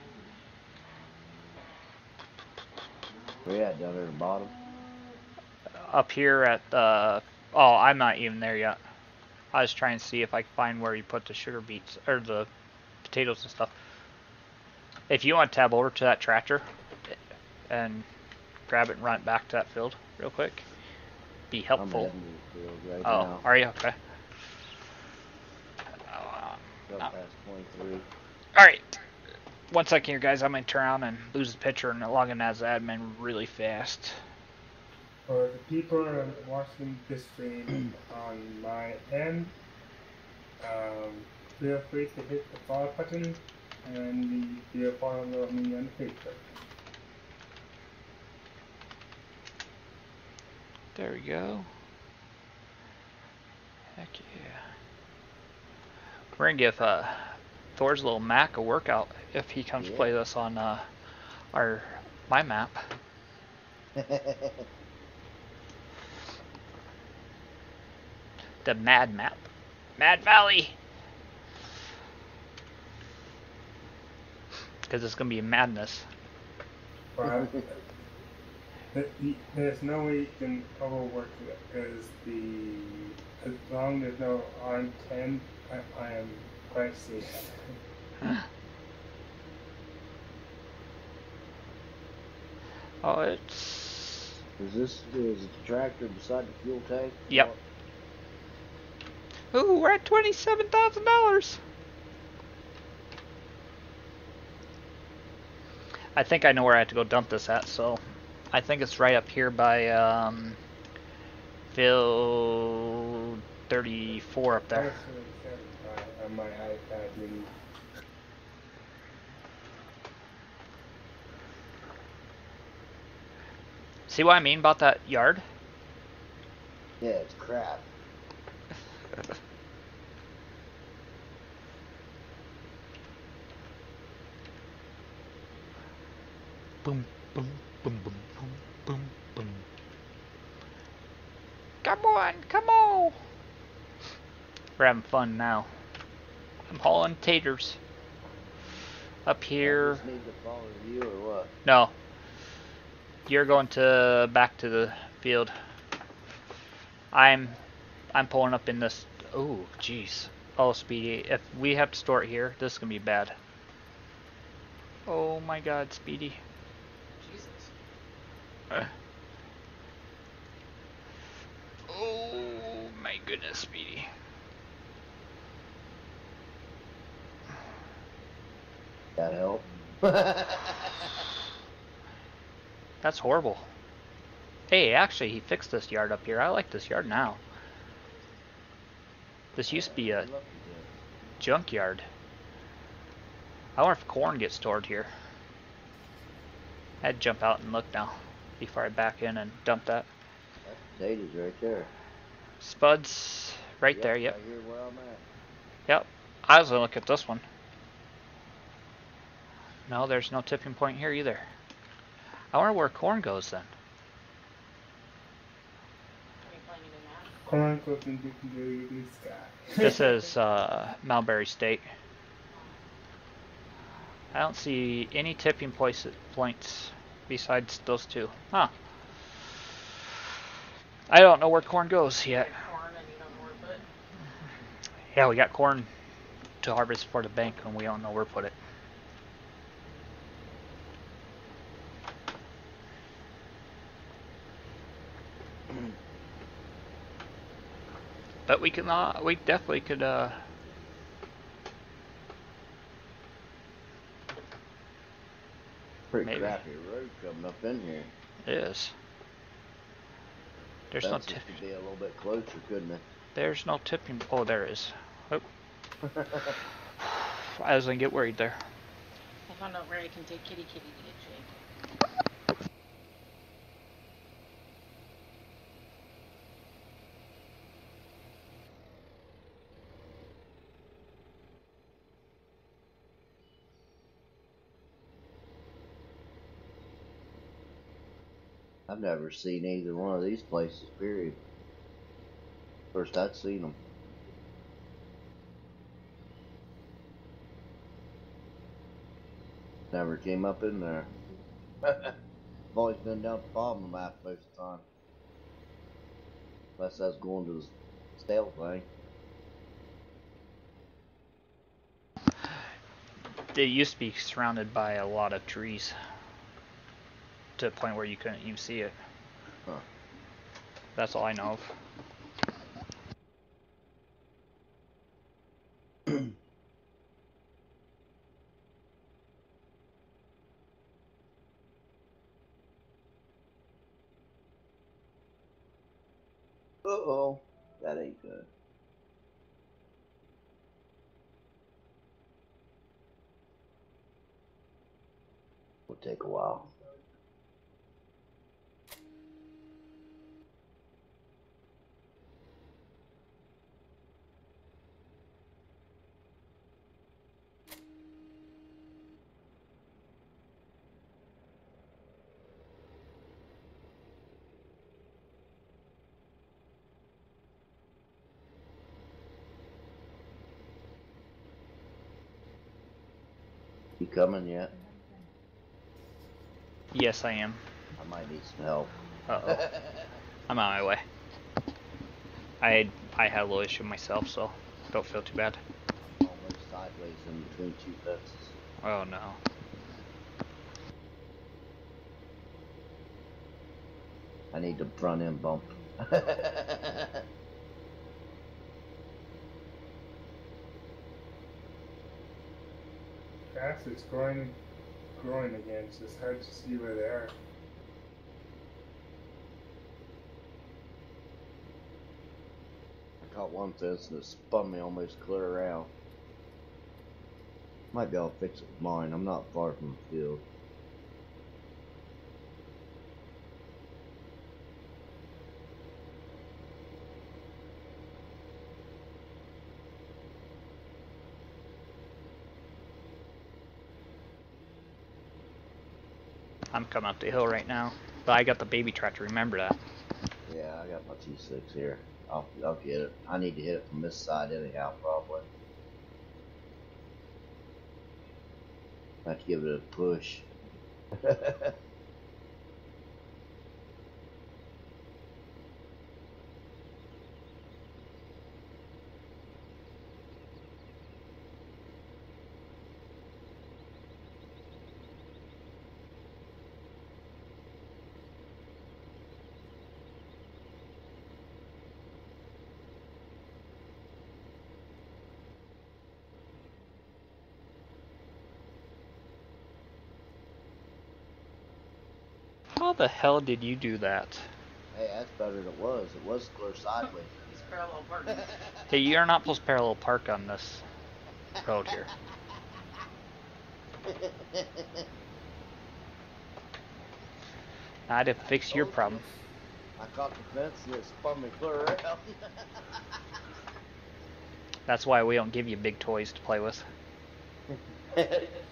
Where you at, down there at the bottom? Up here at the... Oh, I'm not even there yet. I was trying to see if I could find where you put the sugar beets, or the potatoes and stuff. If you want to tab over to that tractor and grab it and run it back to that field real quick, be helpful. Right oh, now. are you? Okay. Uh, Alright one second here, guys. I'm going to turn around and lose the picture and log in as admin really fast. For the people watching this stream on my end, um, feel free to hit the follow button and be a follower of me on Facebook. There we go. Heck yeah. We're going to give uh, Thor's little Mac a workout if he comes Yeah. play this on uh, our my map. <laughs> The Mad Map, Mad Valley. Because it's gonna be madness. But th- y- there's no way you can overwork it because the as long as no arm ten, I, I am quite safe. <laughs> Oh, it's is this is the tractor beside the fuel tank? Yep. Ooh, we're at twenty-seven thousand dollars. I think I know where I have to go dump this at, so I think it's right up here by um, field thirty-four up there. really satisfied on my iPad mini. See what I mean about that yard? Yeah, it's crap. <laughs> Boom, boom, boom, boom, boom, boom, boom. Come on, come on. We're having fun now. I'm hauling taters. Up here. just need to follow you or what? No. You're going to back to the field. I'm I'm pulling up in this oh jeez. Oh Speedy, if we have to store it here, this is gonna be bad. Oh my god, Speedy. Oh my goodness, Speedy. That help? <laughs> That's horrible. Hey, actually, he fixed this yard up here. I like this yard now. This used to be a junkyard. I wonder if corn gets stored here. I'd jump out and look now before I back in and dump that. That's potatoes right there. Spuds right there, yep. Right here where I'm at. Yep. I was gonna look at this one. No, there's no tipping point here either. I wonder where corn goes then. Are you finding a? Corn goes into the blue sky. This <laughs> is uh, Melbury Estate. I don't see any tipping points besides those two. Huh. I don't know where corn goes yet. Corn and you don't know where to put. Yeah, we got corn to harvest for the bank and we don't know where to put it. But we can, uh, we definitely could, uh, Pretty Maybe. crappy road coming up in here. it is. There's no Fences tip, could be a little bit closer, couldn't it? there's no tipping, oh, there is. Oh, <laughs> I was gonna get worried there. I found out where I can take Kitty Kitty to get never seen either one of these places, period. First I'd seen them. Never came up in there. <laughs> I've always been down the problem map most of the time. Unless I was going to the stale thing. It used to be surrounded by a lot of trees to the point where you couldn't even see it. Huh. That's all I know of. Uh oh. That ain't good. Will take a while. You coming yet? Yes, I am. I might need some help. Uh oh. <laughs> I'm on my way. I I had a little issue myself, so don't feel too bad. Almost sideways in between two fences. Oh no. I need the front end bump. <laughs> Fast, it's growing, growing again. It's just hard to see where they are. I caught one fence and it spun me almost clear around. Might be able to fix it with mine. I'm not far from the field. Coming up the hill right now. But I got the baby tractor, remember that. Yeah, I got my T6 here. I'll, I'll get it. I need to hit it from this side anyhow, probably. I have to give it a push. <laughs> How the hell did you do that? hey, that's better than it was. It was clear sideways. <laughs> He's parallel parking. <laughs> Hey, you're not supposed to parallel park on this road here. I had to fix your oh, problem. I caught the fence and it spun me clear around. <laughs> That's why we don't give you big toys to play with.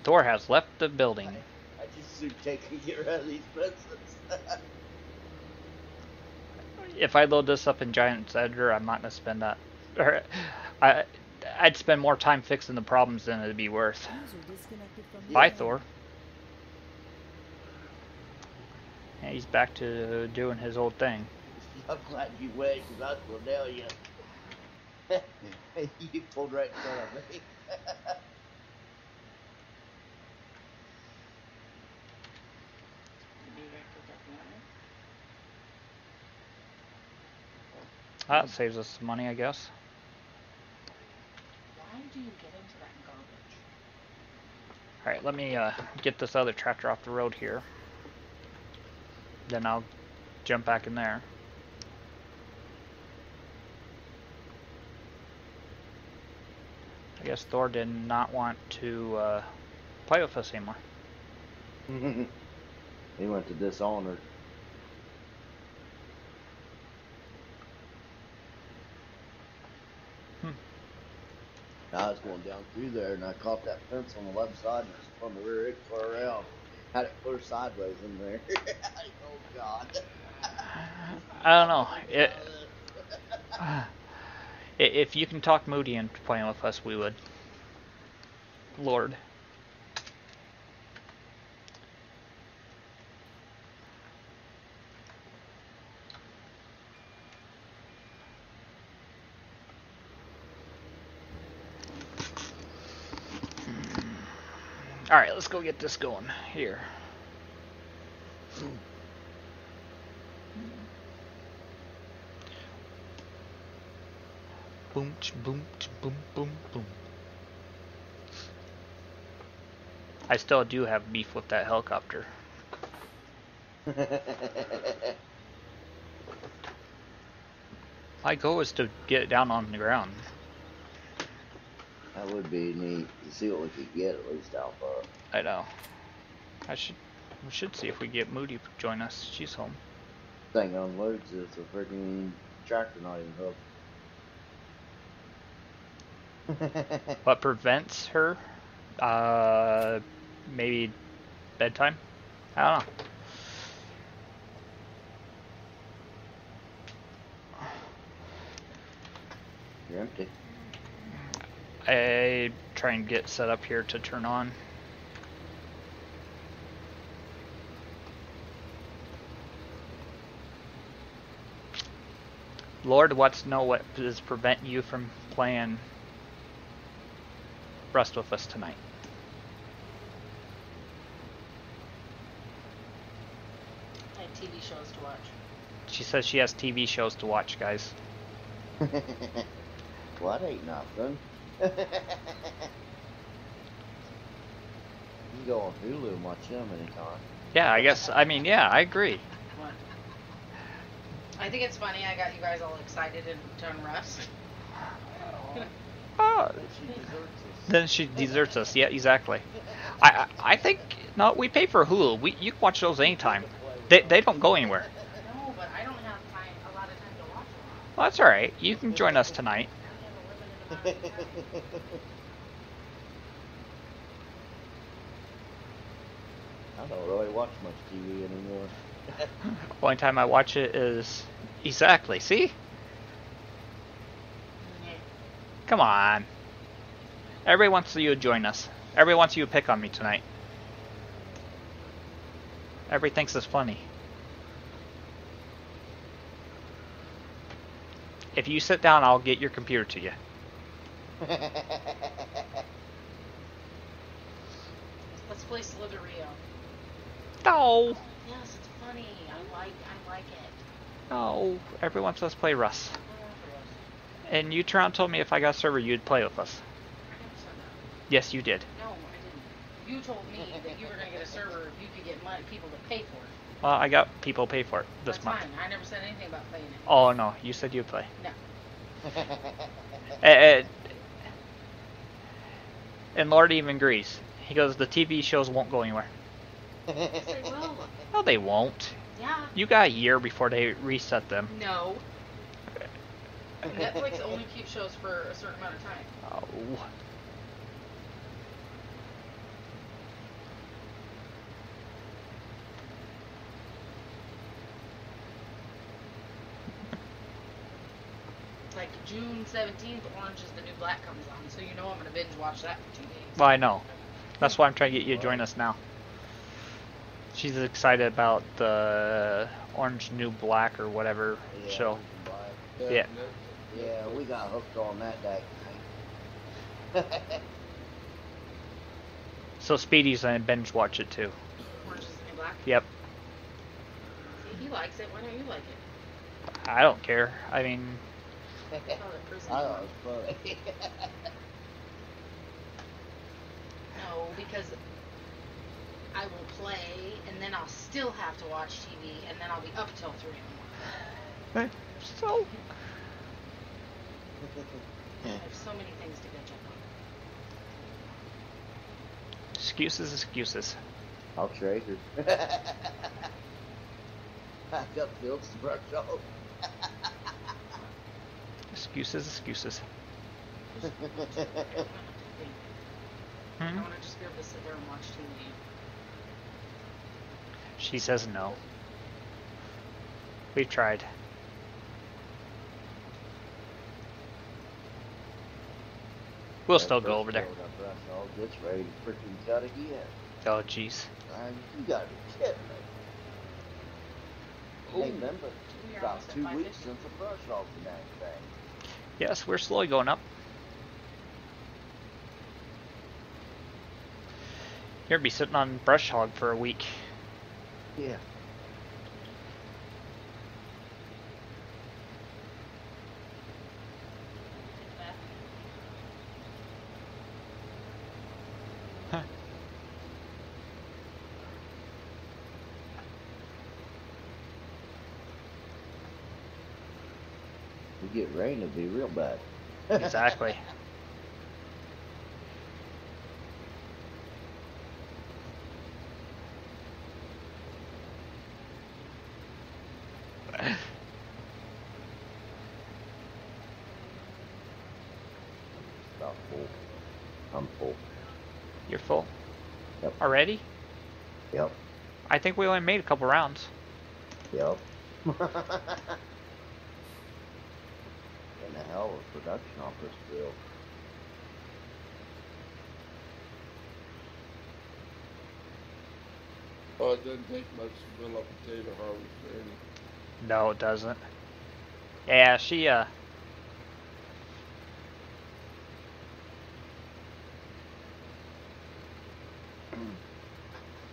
Thor has left the building. I just soon take and get rid of these fences. If I load this up in Giant's Editor, I'm not gonna spend that. Or, I, I'd spend more time fixing the problems than it'd be worth. Bye. Thor. Yeah, he's back to doing his old thing. <laughs> I'm glad you went because I was going to nail <laughs> you. you pulled right in front of me. <laughs> Maybe I could get that. That saves us some money, I guess. Why do you get into that garbage? Alright, let me uh, get this other tractor off the road here. Then I'll jump back in there. I guess Thor did not want to uh, play with us anymore. <laughs> he went to Dishonored. I was going down through there and I caught that fence on the left side and it spun the rear end clear around. Had it clear sideways in there. <laughs> oh God. I don't know. It, <sighs> i- if you can talk Moody into playing with us, we would. Lord. Alright, let's go get this going. Here. Boom, boom, boom, boom, boom. I still do have beef with that helicopter. <laughs> My goal is to get it down on the ground. That would be neat to see what we could get at least out Alpha. I know. I should we should see if we get Moody to join us. She's home. Thing unloads is a freaking tractor not even hooked. <laughs> What prevents her? Uh, maybe bedtime. I don't know. You're empty. I try and get set up here to turn on. Lord wants to know what is prevent you from playing Rust with us tonight. I have TV shows to watch. She says she has TV shows to watch, guys. <laughs> what ain't nothing? <laughs> You can go on Hulu and watch them anytime. Yeah, I guess. I mean, yeah, I agree. What? I think it's funny. I got you guys all excited and done Rust. Oh, <laughs> Then she deserts us. then she deserts us. Yeah, exactly. I, I I think no, we pay for Hulu. We you can watch those anytime. They they don't go anywhere. No, but I don't have time. A lot of time to watch them. Well, that's all right. You can join us tonight. <laughs> I don't really watch much TV anymore. <laughs> Only time I watch it is exactly. See, come on. Everybody wants you to join us. Everybody wants you to pick on me tonight. Everybody thinks it's funny. If you sit down, I'll get your computer to you. <laughs> Let's play Slither.io. No, Yes, it's funny. I like. I like it. no. Everyone wants us play Rust. I love Rust. And you turned and told me if I got a server, you'd play with us. I never said that. Yes, you did. No, I didn't. You told me that you were gonna get a server if you could get money, people to pay for it. Well, I got people to pay for it this That's month. fine. I never said anything about playing it. Oh no, you said you'd play. No. And, and Lord even agrees. He goes, the TV shows won't go anywhere. Yes, they will. No, they won't. Yeah. You got a year before they reset them. No. Netflix only keeps shows for a certain amount of time. Oh. Like June 17th, Orange is the New Black comes on, so you know I'm gonna binge watch that for two days. Well, I know. That's why I'm trying to get you to join us now. She's excited about the Orange New Black or whatever Yeah, show. we can buy it. Yeah. Yeah, we got hooked on that that night. <laughs> So Speedy's gonna binge watch it too. Orange is the New Black. Yep. See, he likes it. Why don't you like it? I don't care. I mean, I thought it prison I one. thought it was funny. No, because I will play, and then I'll still have to watch TV, and then I'll be up till three in the morning. so I have so many things to catch up on. excuses, excuses. I'll trade her. I got fields to brush <laughs> off. Excuses, excuses. I don't have to think. I Hmm? want to just be able to sit there and watch TV. She says no. We've tried. We'll That still go over there. field I brush off gets ready to freaking cut again. Oh, jeez. Man, you gotta be kidding me. Hey, remember, about two weeks since I brushed off the dang thing. Yes, we're slowly going up. You're gonna be sitting on brush hog for a week. Yeah. We get rain, it'd be real bad. Exactly. <laughs> About full. I'm full. You're full. Yep. Already? Yep. I think we only made a couple rounds. Yep. <laughs> and hell of production off this field. Oh, it doesn't take much to fill up potato harvest, really. No, it doesn't. Yeah, she uh.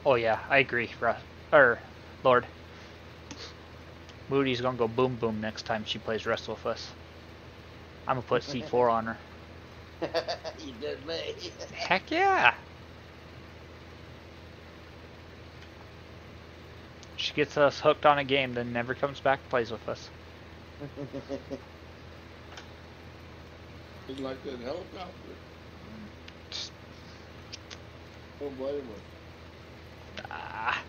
Oh yeah, I agree, Russ. Or Lord. Moody's gonna go boom boom next time she plays wrestle with us. I'm gonna put C4 on her. <laughs> you did me. <laughs> Heck yeah! She gets us hooked on a game, then never comes back plays with us. It's like that helicopter. Don't blame her. Ah,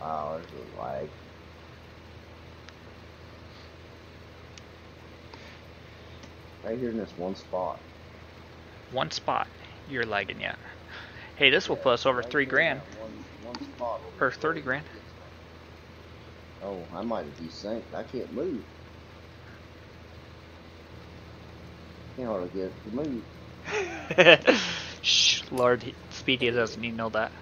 oh, this is like. Right here in this one spot. one spot. You're lagging yet. Hey, this will put us over Right three grand. that One, one spot Or 30 grand. Oh, I might have desynced. I can't move. Can't hardly get to move. <laughs> Shh, Lord, he- Speedy doesn't need to know that.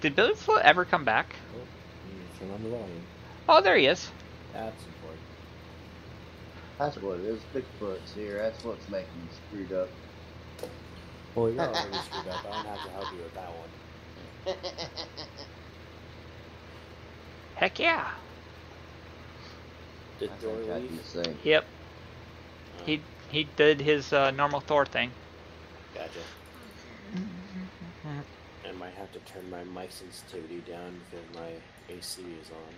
Did Billy Float ever come back? Oh, on the volume. Oh, there he is. That's important. That's what it is. Bigfoot's here. That's what's making me screwed up. Well, you're <laughs> already screwed up. I don't have to help you with that one. Heck yeah. Did I Thor leave? Yep. Oh, He he did his uh, normal Thor thing. Gotcha. I might have to turn my mic sensitivity down because my AC is on.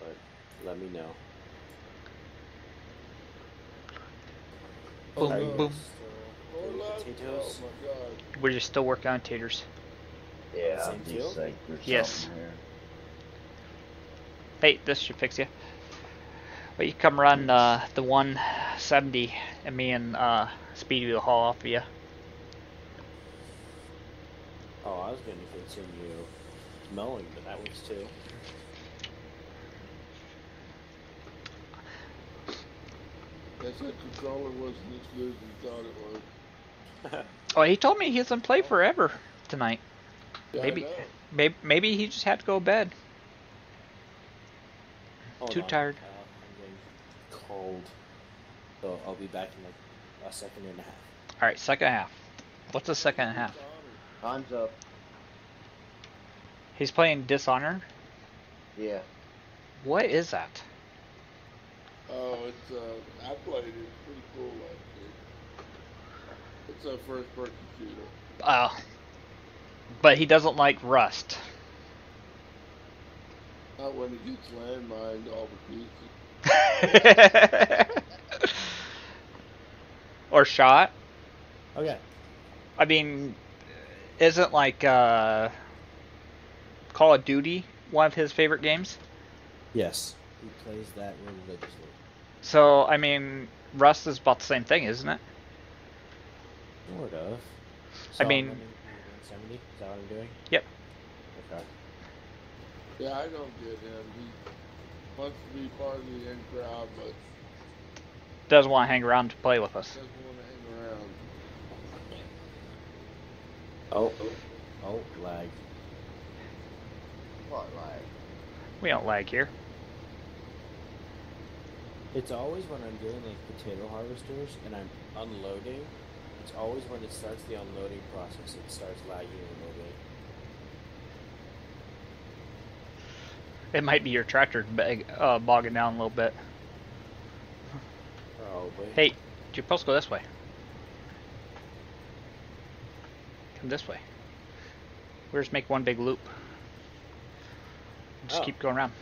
But let me know. Boom, Are you boom. still Or potatoes? Oh. We're just still working on taters. Yeah, Same deal? desynced or Yes. Hey, this should fix you. Well, you come run uh, the 170, and me and uh, Speedy will haul off of you. Oh, I was going to continue mowing, but that works too. Guess that controller wasn't as good as we thought it was. Oh, he told me he doesn't play forever tonight. Yeah, I Maybe- know. Maybe, maybe he just had to go to bed. Hold Too on, tired. Uh, I'm getting cold. So I'll be back in like a second and a half. All right, second half. What's the second half? Time's up. He's playing Dishonored. Yeah. What is that? Oh, it's uh, I played it. It's pretty cool actually. It's a first-person shooter. Oh, but he doesn't like Rust. Not when it gets landmined all the pieces. <laughs> or shot. Okay. I mean, isn't like uh, Call of Duty one of his favorite games? Yes. He plays that religiously. So I mean, Rust is about the same thing, isn't it? Sort of. I So I'm mean- running 170. Is that what I'm doing? Yep. Okay. Yeah, I don't get him. He wants to be part of the in crowd, but Doesn't want to hang around to play with us. doesn't want to hang around. Oh. Oh, oh lag. What, like? We don't lag here. It's always when I'm doing like potato harvesters and I'm unloading. It's always when it starts the unloading process. It starts lagging a little bit. It might be your tractor bag, uh, bogging down a little bit. Probably. Hey, you're supposed to go this way. Come this way. We'll just make one big loop. Just Oh. keep going around.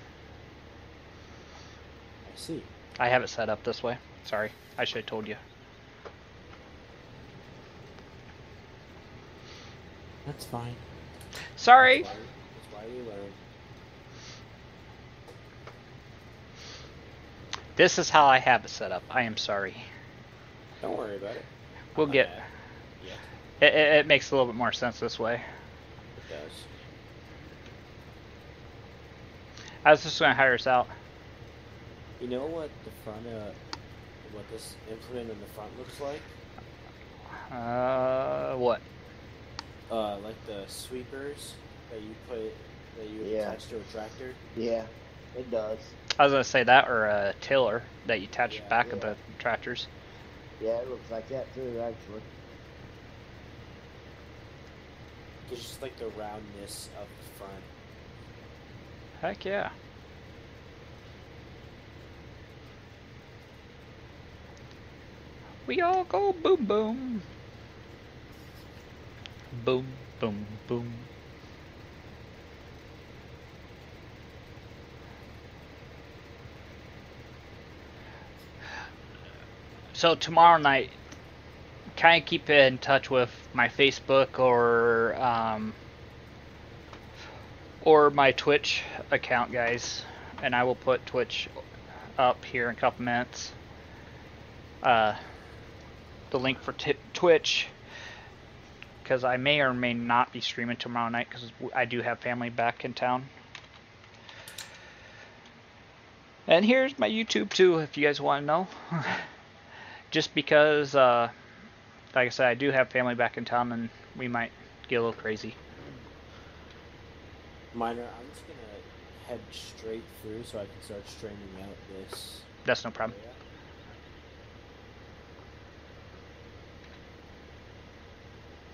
I see. I have it set up this way. Sorry, I should have told you. That's fine. Sorry. That's why, that's why we learn. This is how I have it set up. I am sorry. Don't worry about it. We'll get. not mad. Yeah, It, it, it makes a little bit more sense this way. it does. I was just gonna hire us out. You know what the front, uh, what this implement in the front looks like? Uh, what? Uh, like the sweepers that you put that you Yeah. attach to a tractor. Yeah, it does. I was gonna say that or a tiller that you attach Yeah, back of the tractors. Yeah, it looks like that too, actually. It's just like the roundness of the front. Heck yeah. We all go boom boom. Boom boom boom. So tomorrow night, kind of keep in touch with my Facebook or um, or my Twitch account, guys, and I will put Twitch up here in a couple minutes. Uh, the link for t- Twitch, because I may or may not be streaming tomorrow night, because I do have family back in town. And here's my YouTube too, if you guys want to know. <laughs> Just because, uh, like I said, I do have family back in town, and we might get a little crazy. Minor, I'm just gonna head straight through so I can start straightening out this. That's no problem.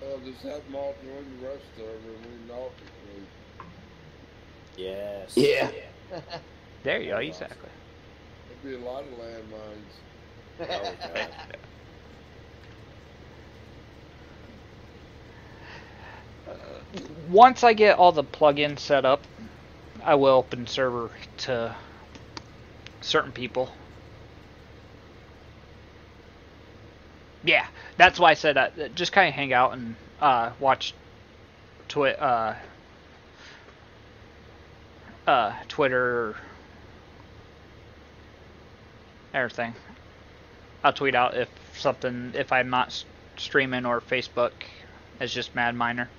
Uh, just have them all join the rest of them and we know it. Yes. Yeah. <laughs> There you go, That's awesome. exactly. There'd be a lot of landmines. Oh, God. <laughs> Once I get all the plugins set up, I will open server to certain people. Yeah, that's why I said uh, just kind of hang out and uh, watch twi- uh, uh, Twitter, everything. I'll tweet out if something if I'm not streaming or Facebook is just Mad Miner.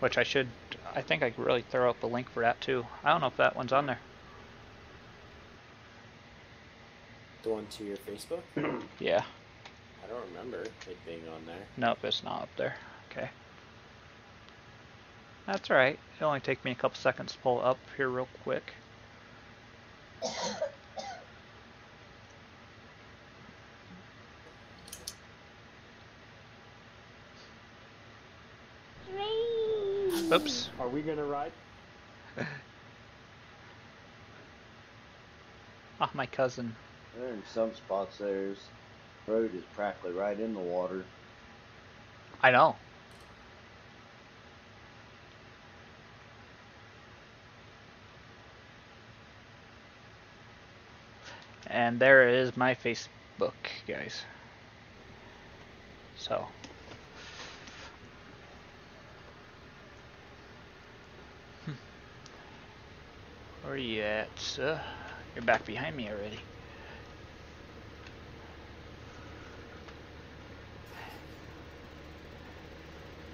Which I should, I think I could really throw up a link for that too. I don't know if that one's on there. The one to your Facebook? <clears throat> Yeah, I don't remember it being on there. nope, it's not up there. Okay. That's alright. It'll only take me a couple seconds to pull up here real quick. Oops. Are we gonna ride? <laughs> Ah, my cousin. In some spots there's road is practically right in the water. I know. And there is my Facebook, guys. So. Hmm. Where are you at, sir? You're back behind me already.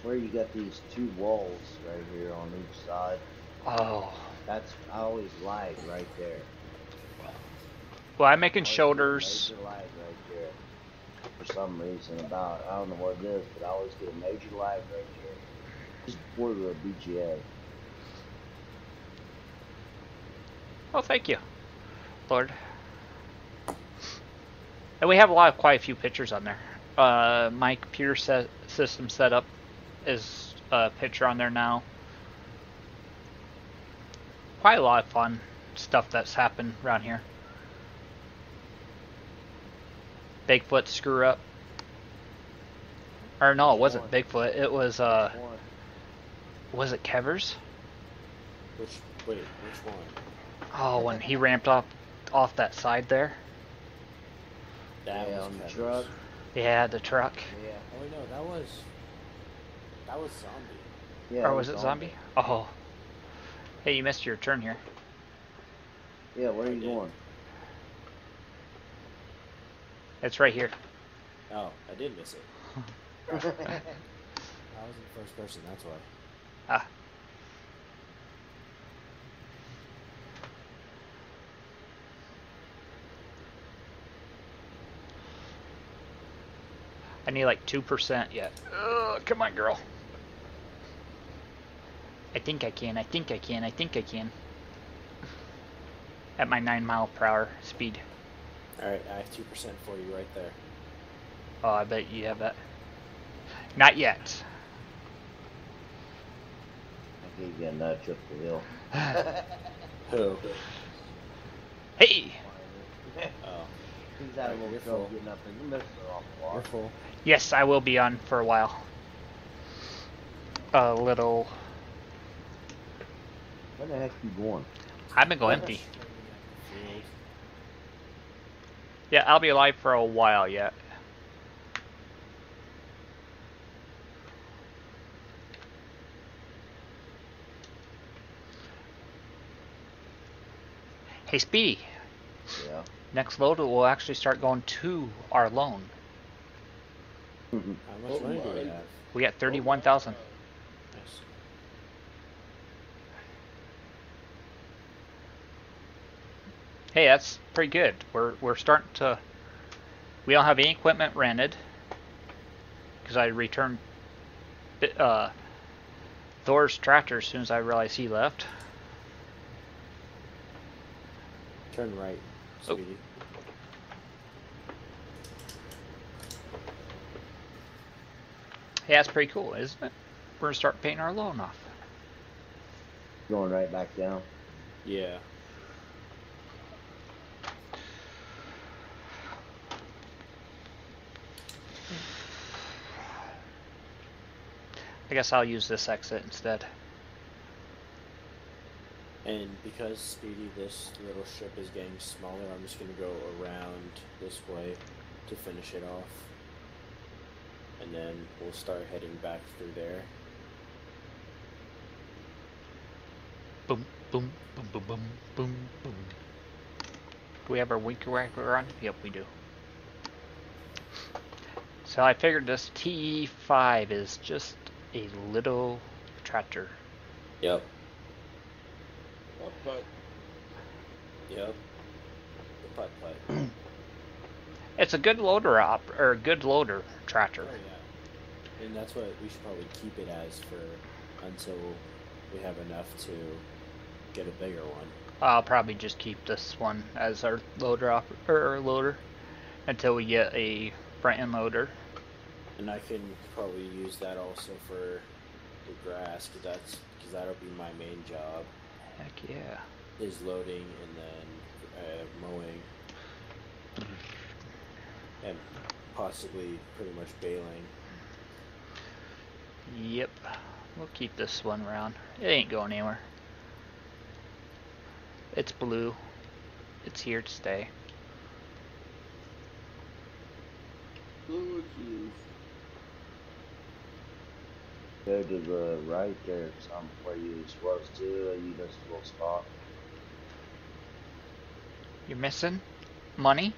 Where you got these two walls right here on each side. Oh. That's I always lag right there. Well, I'm making shoulders. Major lag right there. For some reason, about I don't know what it is, but I always get a major lag right there. Just before the BGA. Well, thank you, Lord. And we have a lot of quite a few pictures on there. Uh, my computer system set, system setup is a picture on there now. Quite a lot of fun stuff that's happened around here. Bigfoot screw up. Or no, it wasn't Bigfoot. It was uh, One. was it Kevers? Which wait, which one? Oh, when he ramped off off that side there. That yeah, was on the truck. Yeah, the truck. Yeah. Oh wait, no, that was that was zombie. Yeah. or was it zombie? Oh. Hey, you missed your turn here. Yeah, where are you going? It's right here. Oh, I did miss it. <laughs> I was in first person. That's why. Ah. I need like 2% yet. Ugh, come on, girl. I think I can. I think I can. I think I can. At my nine mile per hour speed. All right, I have two percent for you right there. Oh, I bet you have that. Not yet. I gave you a nudge up the hill. <sighs> Who? Hey. <laughs> Oh, He's had a Right, you're full. getting up there. You missed her the full. Yes, I will be on for a while. A little. Where the heck are you going? I'm gonna go empty. Yeah, I'll be alive for a while yet. Hey, Speedy. Yeah. Next load will actually start going to our loan. <laughs> How much money do we oh have? We got 31,000. Hey, that's pretty good. We're we're starting to. We don't have any equipment rented because I returned uh, Thor's tractor as soon as I realized he left. Turn right, Oh. Speedy. Hey, that's pretty cool, isn't it? We're gonna start paying our loan off. Going right back down. Yeah. I guess I'll use this exit instead. And because Speedy, this little ship is getting smaller, I'm just gonna go around this way to finish it off. And then we'll start heading back through there. Boom, boom, boom, boom, boom, boom, boom. Do we have our winker wacker on? Yep, we do. So I figured this TE5 is just a little tractor. Yep. Up, but Yep. The putt putt. It's a good loader op or a good loader tractor. Oh yeah. And that's what we should probably keep it as for until we have enough to get a bigger one. I'll probably just keep this one as our loader op or loader until we get a front end loader. And I can probably use that also for the grass, cause that's because that'll be my main job Heck yeah. is loading and then uh, mowing and possibly pretty much baling. Yep. We'll keep this one around. It ain't going anywhere. It's blue. It's here to stay. fluid juice. Go to the right there, some where you was supposed to. You missed a little spot. You're missing money?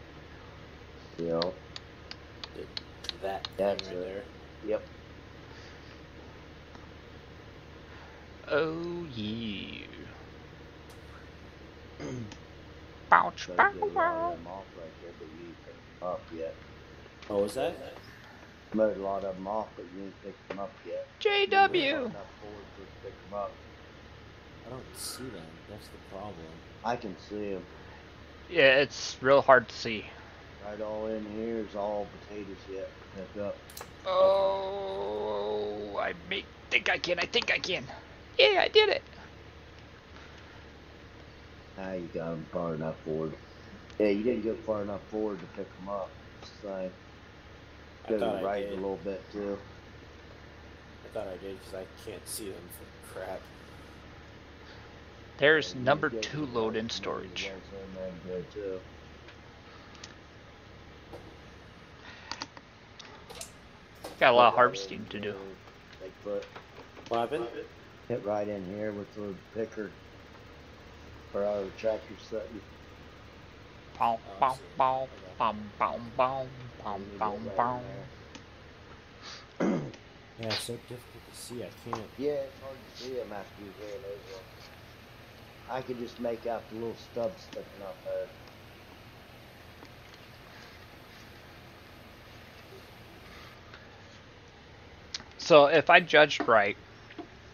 You know. Th- That That's thing right it. there. Yep. Oh yeah. Bounce, So bow, you get a lot wow. of them off right there, but you ain't picked them up yet. Oh, was that? Mowed a lot of them off, but you ain't picked them up yet. JW. enough forward pick them up. I don't see them. That's the problem. I can see them. Yeah, it's real hard to see. Right all in here is all potatoes yet. to Pick up. Oh, I make think I can. I think I can. Yeah, I did it. Now you got them far enough forward. Yeah, you didn't go far enough forward to pick them up. So I go to the I right a little bit too. I thought I did because I can't see them for crap. There's number two load right in storage. in there good too. Got a lot of harvesting to do. Bigfoot. What happened? Hit right in here with the picker. Or our tractor setting. Bow, oh, I bow, see. bow, bow, bow, bow, bow, You bow, get right bow. in there. Yeah, it's so difficult to see. I can't. Yeah, it's hard to see them after you ran over 'em. I could just make out the little stubs sticking up there. So if I judged right,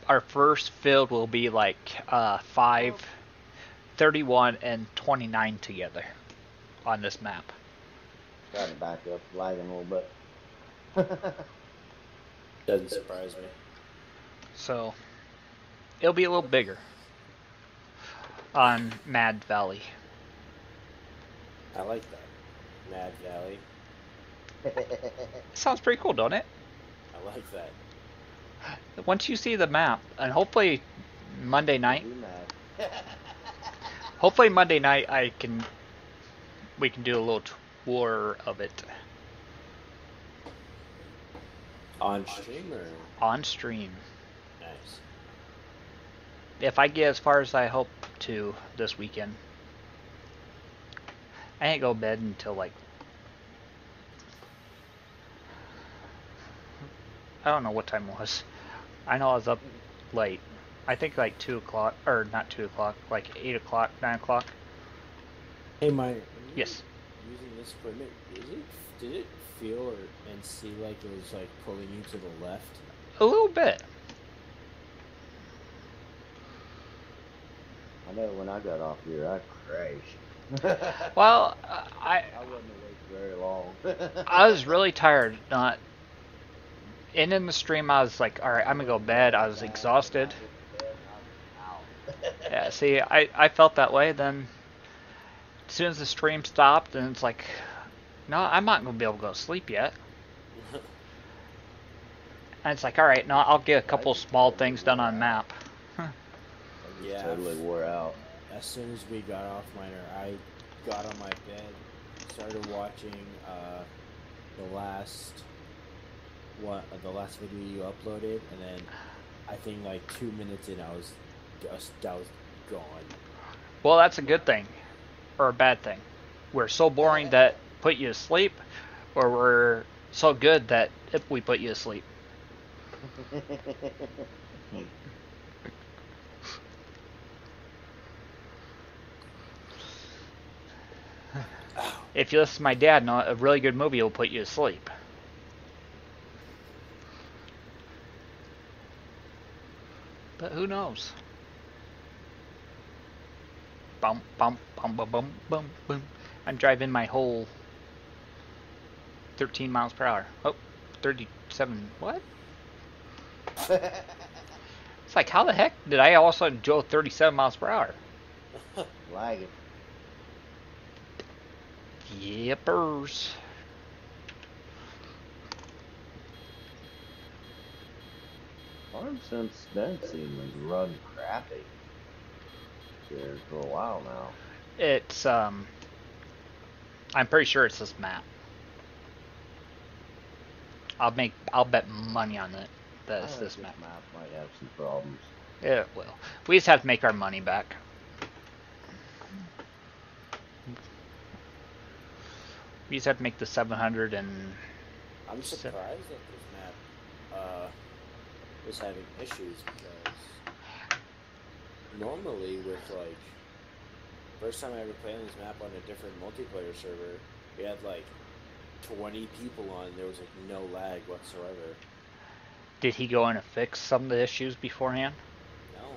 our first field will be like uh, 5, 31, and 29 together on this map. Try to back up, lagging a little bit. <laughs> Doesn't surprise me. So it'll be a little bigger on Mad Valley. I like that. Mad Valley. <laughs> Sounds pretty cool, don't it? I like that. Once you see the map, and hopefully Monday night, <laughs> hopefully Monday night I can, we can do a little tour of it On stream or on stream. nice. If I get as far as I hope to this weekend, I ain't go to bed until like I don't know what time it was. I know I was up late. I think like two o'clock, or not two o'clock, like eight o'clock, nine o'clock. Hey, my. Yes. Using this equipment, is it? Did it feel or and see like it was like pulling you to the left? A little bit. I know when I got off here, I crashed. <laughs> Well, uh, I I wasn't awake very long. <laughs> I was really tired. Not in the stream. I was like, all right, I'm gonna go to bed. I was exhausted. <laughs> Yeah, see, I, I felt that way. Then, as soon as the stream stopped, and it's like, no, I'm not gonna be able to go to sleep yet. <laughs> And it's like, all right, no, I'll get a couple small things done on map. <laughs> Yeah. Totally wore out. As soon as we got off miner, I got on my bed, started watching uh, the last what uh, the last video you uploaded, and then I think like two minutes in, I was just I was gone. Well, that's a good thing, or a bad thing. We're so boring that put you to sleep, or we're so good that if we put you to sleep. <laughs> If you listen to my dad, a really good movie will put you to sleep. But who knows? Bum bum bum bum bum bum boom. I'm driving my whole 13 miles per hour. Oh, 37. What? <laughs> It's like, how the heck did I all of a sudden go 37 miles per hour? <laughs> Lagging. Yippers. Farm since then seems to run crappy. Here for a while now. It's, um, I'm pretty sure it's this map. I'll make, I'll bet money on it that it's this map. map might have some problems. Yeah, it will. We just have to make our money back. We just have to make the 700 and I'm surprised that this map uh, was having issues because normally with like first time I ever played on this map on a different multiplayer server, we had like 20 people on. There was like no lag whatsoever. did he go in and fix some of the issues beforehand? No.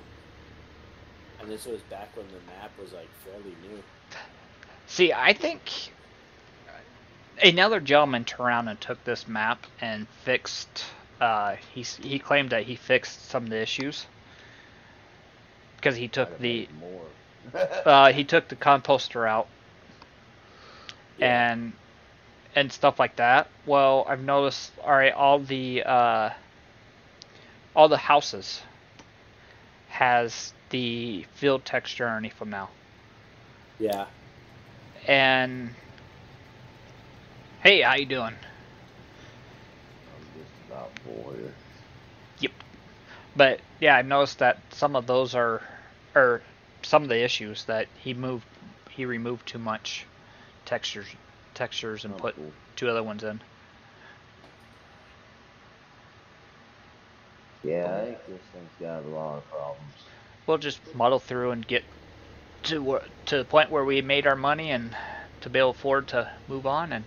And this was back when the map was like fairly new. See, I think another gentleman turned around and took this map and fixed. Uh, he he claimed that he fixed some of the issues because he took the more. <laughs> <laughs> uh, he took the composter out Yeah. and and stuff like that. Well, I've noticed. All right, all the uh, all the houses has the field texture underneath them now. Yeah. And hey, how you doing? I'm just about full here. But yeah, I've noticed that some of those are, or some of the issues that he moved, he removed too much textures, textures, and Oh, put cool. two other ones in. Yeah, I think this thing's got a lot of problems. We'll just muddle through and get to to the point where we made our money and to be able to afford to move on. And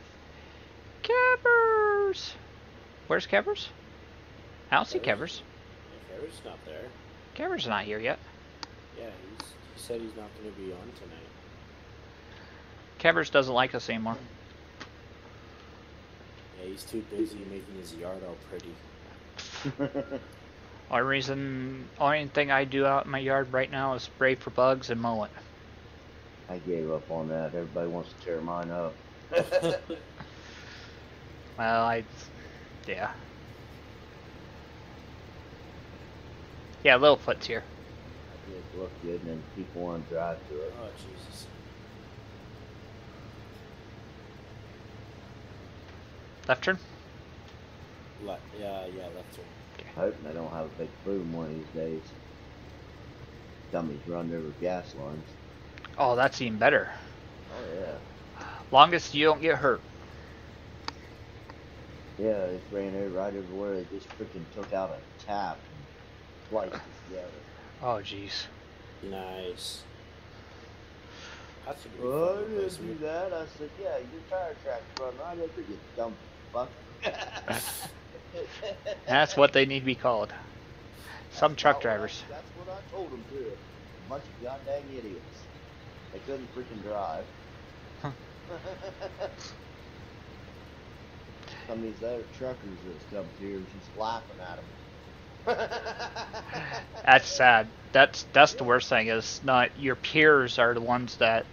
Kevers, where's Kevers? I don't see Kevers. Kevers Garrett's not there. Garrett's not here yet. Yeah, he's, he said he's not going to be on tonight. Cavers doesn't like us anymore. Yeah, he's too busy making his yard all pretty. <laughs> Only reason, only thing I do out in my yard right now is spray for bugs and mow it. I gave up on that. Everybody wants to tear mine up. <laughs> Well, I, yeah. Yeah, Littlefoot's here. I just look good and then people want to drive to it. Oh, Jesus. Left turn? Left, yeah, yeah, left turn. Okay. Hoping they don't have a big boom one of these days. Dummies run over gas lines. Oh, that's even better. Oh yeah. Longest you don't get hurt. Yeah, they ran over right over where they just freaking took out a tap and spliced it together. Oh, jeez. Nice. That's a good Well, I fun didn't do that. I said, yeah, your tire tracks run right over you dumb fuck. <laughs> That's what they need to be called. Some That's truck not what I- drivers. that's what I told them to. A bunch of goddamn idiots. They couldn't freaking drive. Huh. <laughs> Some of these other truckers that's come through just laughing at them. <laughs> That's sad. That's that's the worst thing is not your peers are the ones that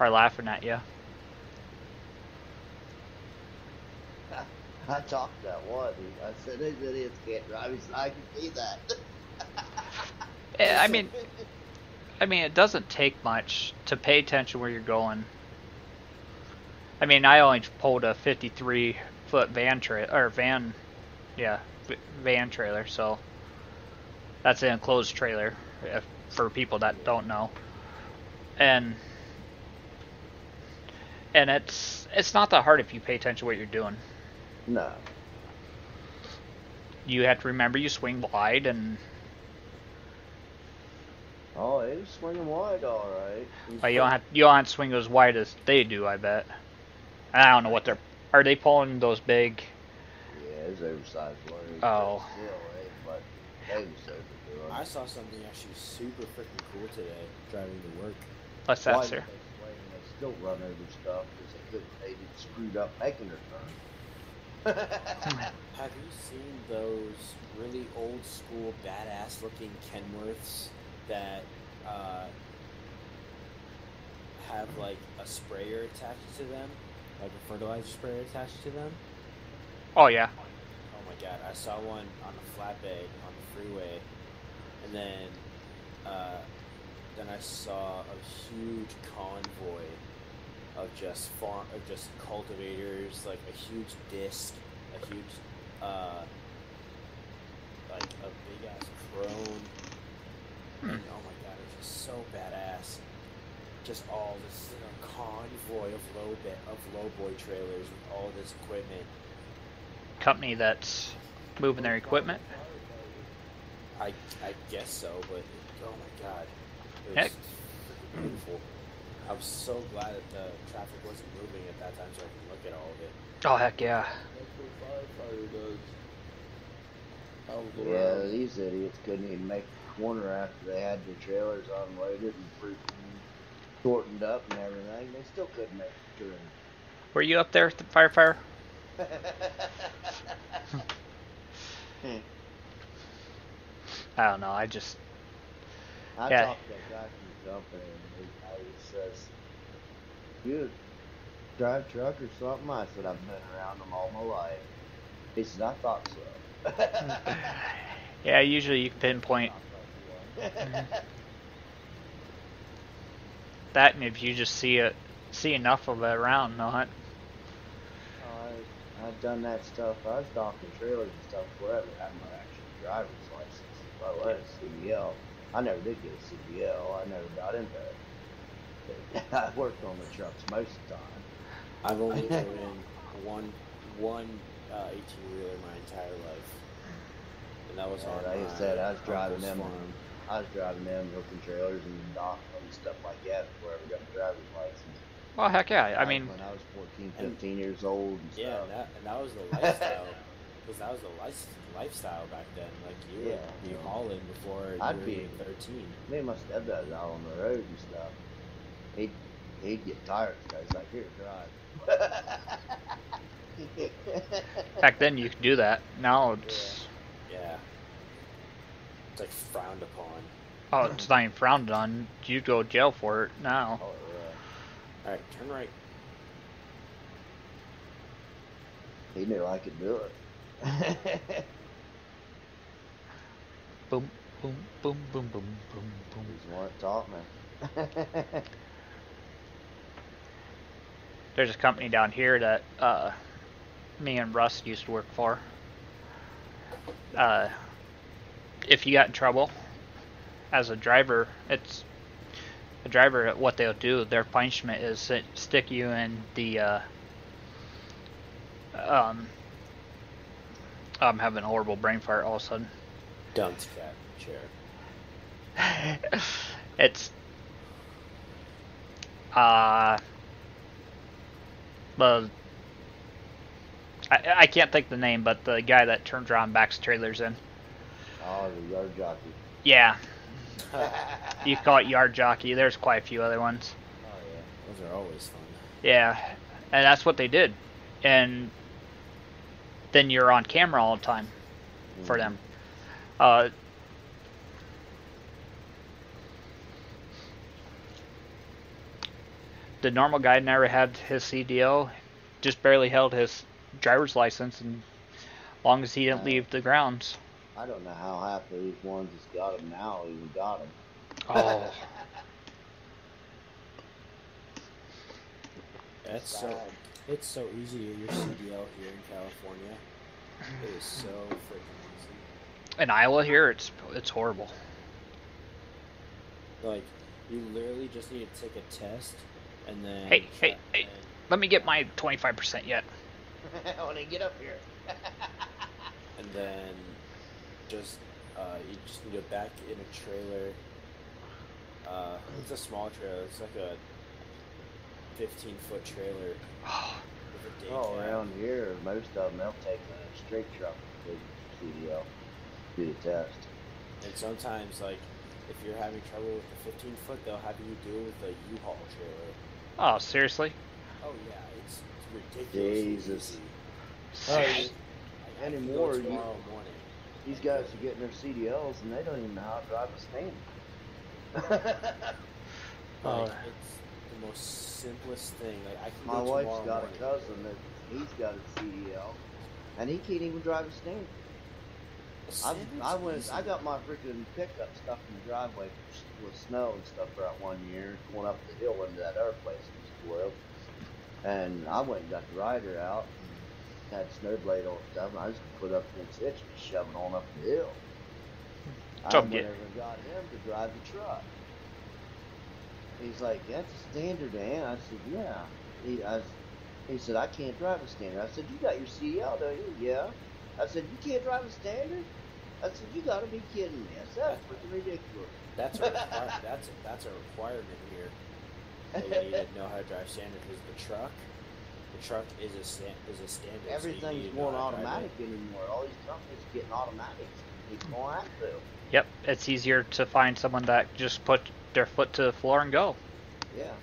are laughing at you. <laughs> I talked that one. I said, these idiots can't drive. He said, I can see that. <laughs> I mean, I mean, it doesn't take much to pay attention where you're going. I mean, I only pulled a 53 foot van tra- or van, yeah, van trailer. So that's an enclosed trailer if, for people that don't know. And and it's it's not that hard if you pay attention to what you're doing. no. You have to remember you swing wide and Oh, he was swinging wide, all right. Well, you don't have you don't have to swing as wide as they do. I bet. I don't know what they're. Are they pulling those big? Yeah, was oversized load. Oh. but Still, eh, but they was overdoing. I saw something actually super freaking cool today driving to work. What's that, sir? They, swing and they still run over stuff because they couldn't. They did screwed up making their turn. Have you seen those really old school, badass looking Kenworths that uh, have like a sprayer attached to them? Like a fertilizer sprayer attached to them? Oh yeah. My god, I saw one on the flatbed on the freeway, and then uh, then I saw a huge convoy of just farm of just cultivators, like a huge disc, a huge uh, like a big ass crone. And, oh my god, it was just so badass. Just all this you know, convoy of low bit of low boy trailers with all this equipment. Company that's moving their equipment. I, I guess so, but oh my god, it was Heck. beautiful. I was so glad that the traffic wasn't moving at that time, so I could look at all of it. Oh heck yeah. That's what firefighter does. I was yeah, these idiots couldn't even make the corner after they had their trailers unloaded and freaking shortened up and everything. They still couldn't make the turn. Were you up there, at the firefighter? I don't know. I just I Yeah. talked to that guy from the company and he, uh, he says, You drive truck or something? I said, I've been around them all my life. He said, I thought so. <laughs> yeah. Usually you pinpoint <laughs> that, and if you just see it, see enough of it around, not. I've done that stuff. I was docking trailers and stuff before I ever had my actual driver's license. If I was CDL. I never did get a CDL. I never got into it. <laughs> I worked on the trucks most of the time. I've only driven one one uh, 18 wheeler my entire life, and that was on like I said, I was driving them. farm. I was driving them, hooking trailers and docking and stuff like that before I ever got a driver's license. Well, heck yeah. I Like mean, when I was 14, And- 15 years old and Yeah, stuff. and that, and that was the <laughs> lifestyle. because that was the life, lifestyle back then. Like you would Yeah. be hauling before I'd were be- thirteen. Me and my stepdad out on the road and stuff. He'd he'd get tired. So he's like, "Here, drive." <laughs> Back then you could do that. Now it's Yeah. It's like frowned upon. oh, it's not even frowned on. You go to jail for it now. Oh, All right, turn right. He knew I could do it. <laughs> Boom, boom, boom, boom, boom, boom, boom. He's the one that taught me. <laughs> There's a company down here that uh, me and Russ used to work for. Uh, if you got in trouble as a driver, it's a driver. What they'll do, their punishment is stick you in the. Uh, um, I'm having a horrible brain fart all of a sudden. Dunce cat chair. it's uh the I, I can't think the name, but the guy that turns around backs trailers in. oh, the yard jockey. Yeah, you call it yard jockey. There's quite a few other ones. Oh yeah. Those are always fun. Yeah, and that's what they did, and then you're on camera all the time for them. Uh, the normal guy never had his CDL, just barely held his driver's license, and long as he didn't Uh, leave the grounds. I don't know how half of these ones that's got them now even got them. Oh, <laughs> That's so. It's so easy to get your CDL here in California. It is so freaking easy. in Iowa here, it's it's horrible. Like, you literally just need to take a test, and then. Hey, hey, hey. and- Let me get my 25% yet. <laughs> when they get up here. <laughs> and then just uh, you just need to back in a trailer. Uh, it's a small trailer. It's like a 15 foot trailer with <sighs> a day Oh, cab. around here, most of them they'll take a straight truck to CDL, do the test. And sometimes, like, if you're having trouble with the 15 foot, they'll have you do it with a U-Haul trailer. Oh, seriously? Oh yeah, it's, it's ridiculous. Jesus. I, I Seriously? have to go Anymore, you- tomorrow morning. These guys are getting their CDLs and they don't even know how to drive a stand. Oh. <laughs> Like, it's the most simplest thing. Like I can My go wife's tomorrow got morning. a cousin that he's got a CDL, and he can't even drive a stand. I, I went. I got my freaking pickup stuck in the driveway with snow and stuff for that one year, going up the hill into that other place we used to. And I went and got the rider out, and had snow blade on stuff, and I just put up against it and shove it on up the hill. I So went get- over got him to drive the truck. He's like, that's a standard, man. I said, yeah. He, I, he said, I can't drive a standard. I said, you got your CDL, don't you? Yeah. I said, you can't drive a standard? I said, you gotta be kidding me. I said, that's freaking ridiculous. That's a requir- <laughs> that's a, that's a requirement here. That you need to know how to drive standard because the truck, the truck is a sta- is a standard. Everything's need to going how to drive automatic anymore. All these companies are getting automatics. People don't have to. Yep, it's easier to find someone that just put their foot to the floor and go. Yeah.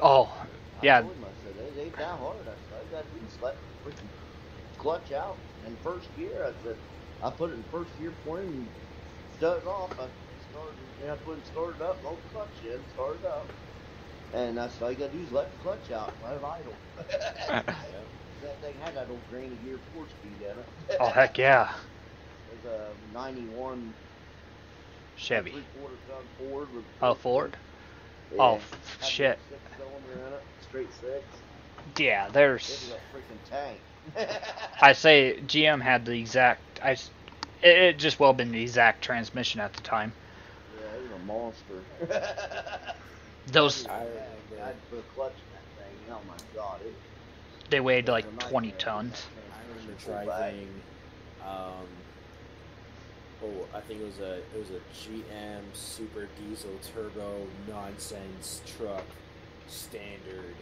Oh, yeah. I told him, I said, they, they that hard. I said, I got to let freaking clutch out in first gear. I said, I put it in first gear for him and shut it off. I started, and I put it started up, no clutch in, started up. And that's all you got to do is let the clutch out, let it idle. <laughs> That thing had that old granny gear four speed in it. Oh, heck yeah. It was a 91 Chevy. three quarter ton Ford with Oh, Ford? Yeah. Oh, Had f- the shit. Six cylinder in it, straight six. Yeah, It there's. was a freaking tank. <laughs> I say GM had the exact. I. It, it just well been the exact transmission at the time. Yeah, it was a monster. <laughs> Those I I remember. had to put a clutch in that thing. Oh my god, it they weighed like 20 tons. I remember driving. Um, oh, I think it was a it was a GM Super Diesel Turbo nonsense truck, standard.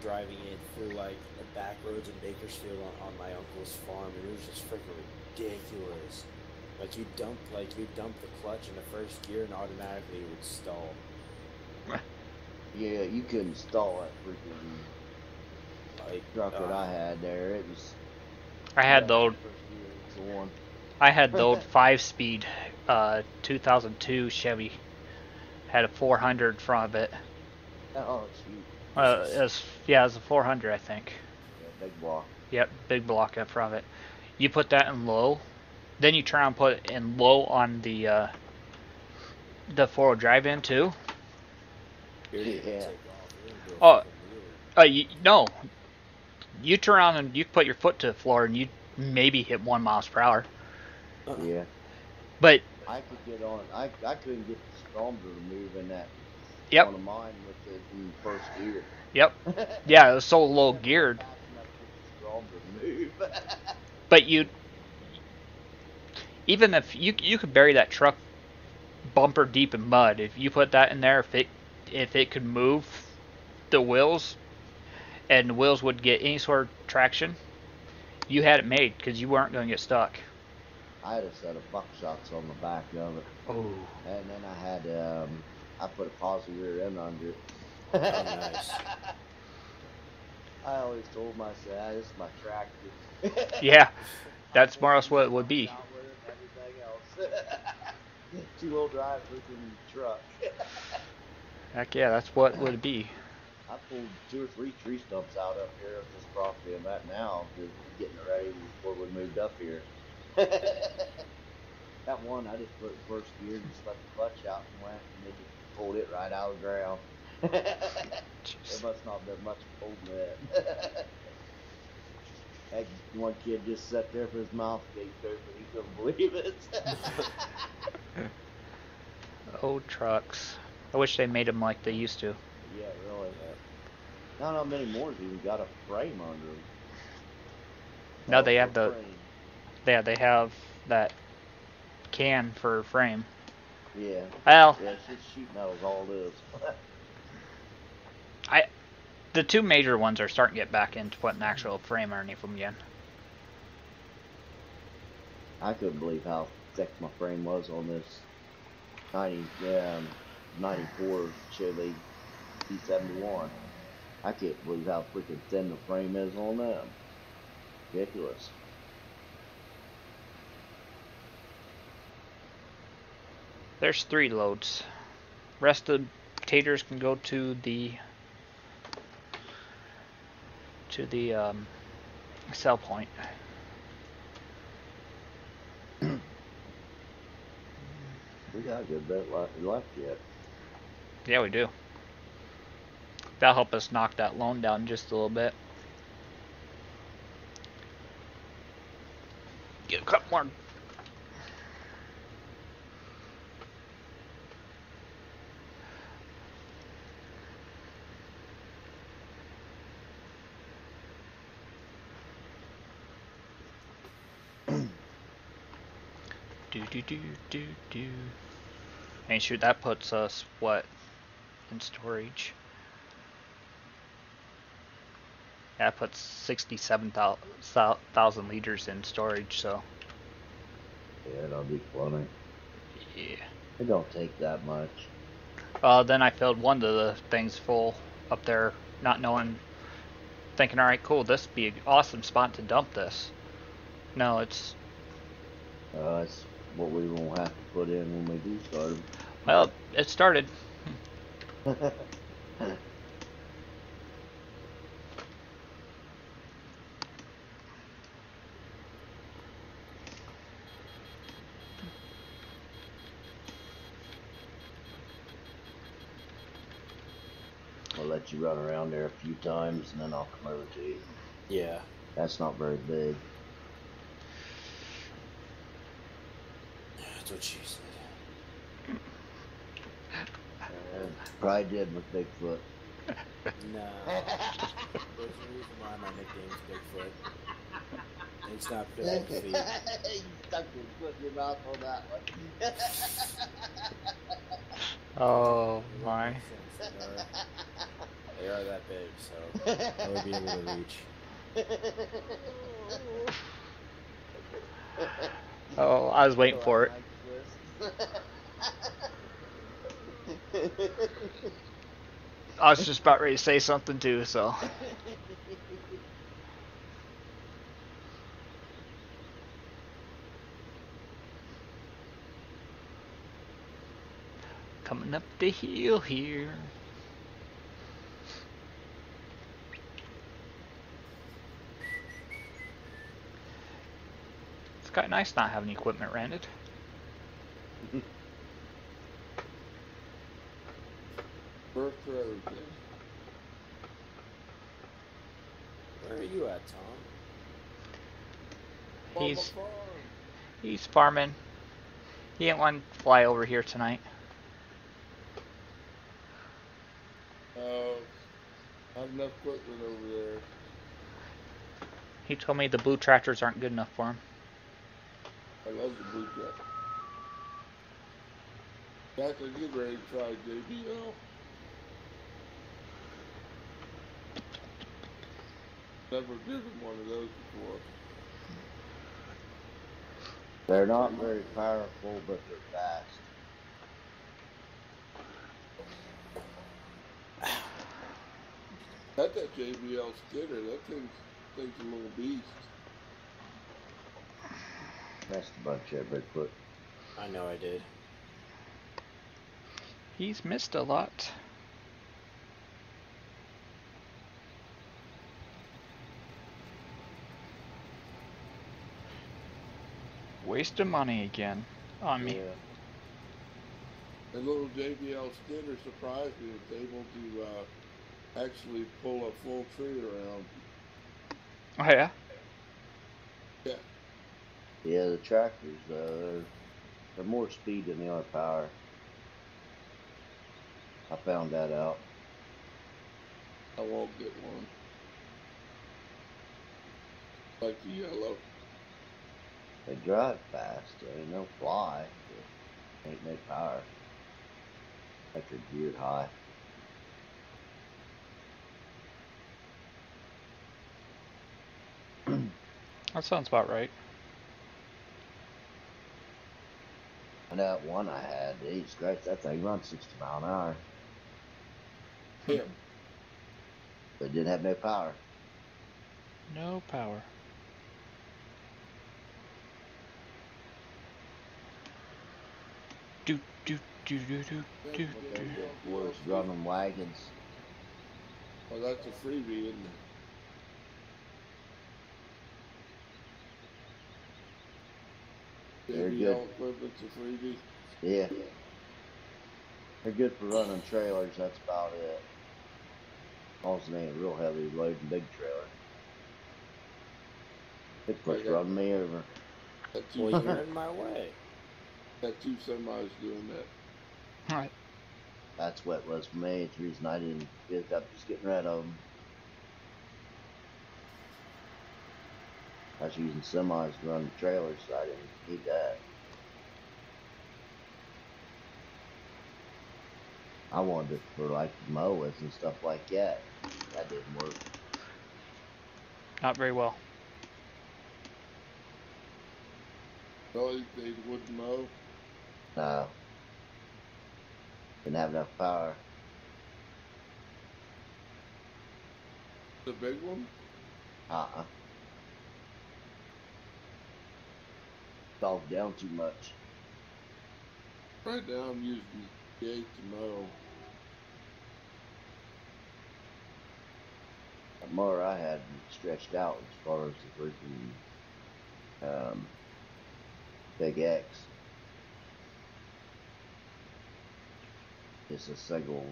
driving it through like the back roads in Bakersfield on, on my uncle's farm, and it was just freaking ridiculous. Like you dump like you dump the clutch in the first gear, and automatically it would stall. Yeah, you couldn't stall that freaking Like truck that uh, I had there. It was. I had yeah, the old, first gear, it's the one. I had the old <laughs> five-speed, uh, 2002 Chevy. Had a 400 in front of it. Oh, shoot. Uh, it was, yeah, it was a 400, I think. Yeah, big block. Yep, big block up front of it. You put that in low, then you try and put it in low on the uh, the four-wheel drive in too. You're Yeah. off. You're gonna do a Oh. Uh, you, no, you turn around and you put your foot to the floor and you maybe hit one miles per hour. Uh-uh. Yeah. But I could get on. I I couldn't get the Strombler to move in that. Yep. On mine with it in first gear. yep, <laughs> yeah, it was so low geared. Fast enough for the Strombler to move. <laughs> But you, even if you you could bury that truck bumper deep in mud, if you put that in there, if it if it could move the wheels, and the wheels would get any sort of traction, you had it made because you weren't going to get stuck. I had a set of buckshots on the back of it, Oh, and then I had um, I put a positive rear end under it. <laughs> Oh, <laughs> nice. I always told myself, ah, this is my tractor. <laughs> yeah, that's more or less what it would be. Out with it and everything else. Two-wheel drive freaking truck. Heck yeah, that's what would it be. I pulled two or three tree stumps out up here at this property I'm at now, just getting it ready before we moved up here. <laughs> that one I just put first gear, just let the clutch out and went, and then just pulled it right out of the ground. <laughs> there must not have been much holding it. Heck, one kid just sat there for his mouth gaped open. He couldn't believe it. <laughs> Old trucks. I wish they made them like they used to. yeah, really. Not how many more's even got a frame under them. No, they Oh, have the frame. yeah they have that can for frame. Yeah. Well, Yeah, it's just sheet metal's all it is. <laughs> the two major ones are starting to get back into putting actual frame underneath them again. I couldn't believe how thick my frame was on this 90, um, 94 Chevy P71. I can't believe how freaking thin the frame is on them. Ridiculous. There's three loads. Rest of the taters can go to the to the um, sell point. <clears throat> We got a good bit left yet. Yeah, we do. That'll help us knock that loan down just a little bit. Get a couple more. <clears throat> do do do do do. And shoot, that puts us what in storage? That puts 67,000 liters in storage, so Yeah, that'll be plenty. yeah. It don't take that much. Uh, then I filled one of the things full up there, not knowing, thinking, all right, cool, this would be an awesome spot to dump this. No, it's Uh, that's what we won't have to put in when we do start. well, it started. <laughs> I'll let you run around there a few times and then I'll come over to you. Yeah. That's not very big. That's what she said. Uh, probably did with Bigfoot. <laughs> No. <laughs> There's a reason why my nickname's Bigfoot. It's not because of feet. you stuck your foot in your mouth on that one. <laughs> Oh my. They are are that big, so I would be able to reach. Oh, I was waiting for it. I was just about ready to say something too, so. Coming up the hill here. It's quite nice not having equipment rented. <laughs> First for everything. Where are you at, Tom? He's- farm. He's farming. He didn't want to fly over here tonight. Uh, I have enough equipment over there. He told me the blue tractors aren't good enough for him. I love the blue truck. Got to get ready to try JBL. Never driven one of those before. They're not very powerful, but they're fast. That's that JBL skidder. That thing's, thing's a little beast. That's a bunch of Bigfoot. I know I did. He's missed a lot. Waste of money again on me. Yeah. The little JBL skidder surprised me. It's able to uh, actually pull a full tree around. Oh yeah. Yeah. Yeah, the tractors, uh, they're, they're more speed than they are power. I found that out. I won't get one. Like the yellow. They drive fast. I mean, they'll fly. But ain't no power. Like they're geared high. <clears throat> That sounds about right. I know that one I had, he scratched that thing run 60 mile an hour, Yeah. but it didn't have no power. No power. Do do do do do do do. big boys running wagons. Well, that's a freebie, isn't it? They're good. equipment's a freebie. Yeah. They're good for running trailers, that's about it. Also, they ain't real heavy loading big trailer. Bigfoot's Okay. running me over. Got <laughs> two, you're in my way. Got two semis doing that. Alright. That's what was for me. It's the reason I didn't get up just getting rid of them. I was using semis to run the trailers, so I didn't need that. I wanted it for like mowers and stuff like that. That didn't work. Not very well. Really, they wouldn't mow. No. Didn't have enough power. The big one? Uh-uh. Bogged down too much. Right now I'm using the eight to mow. The mower I had stretched out as far as the freaking um, Big X. Just a single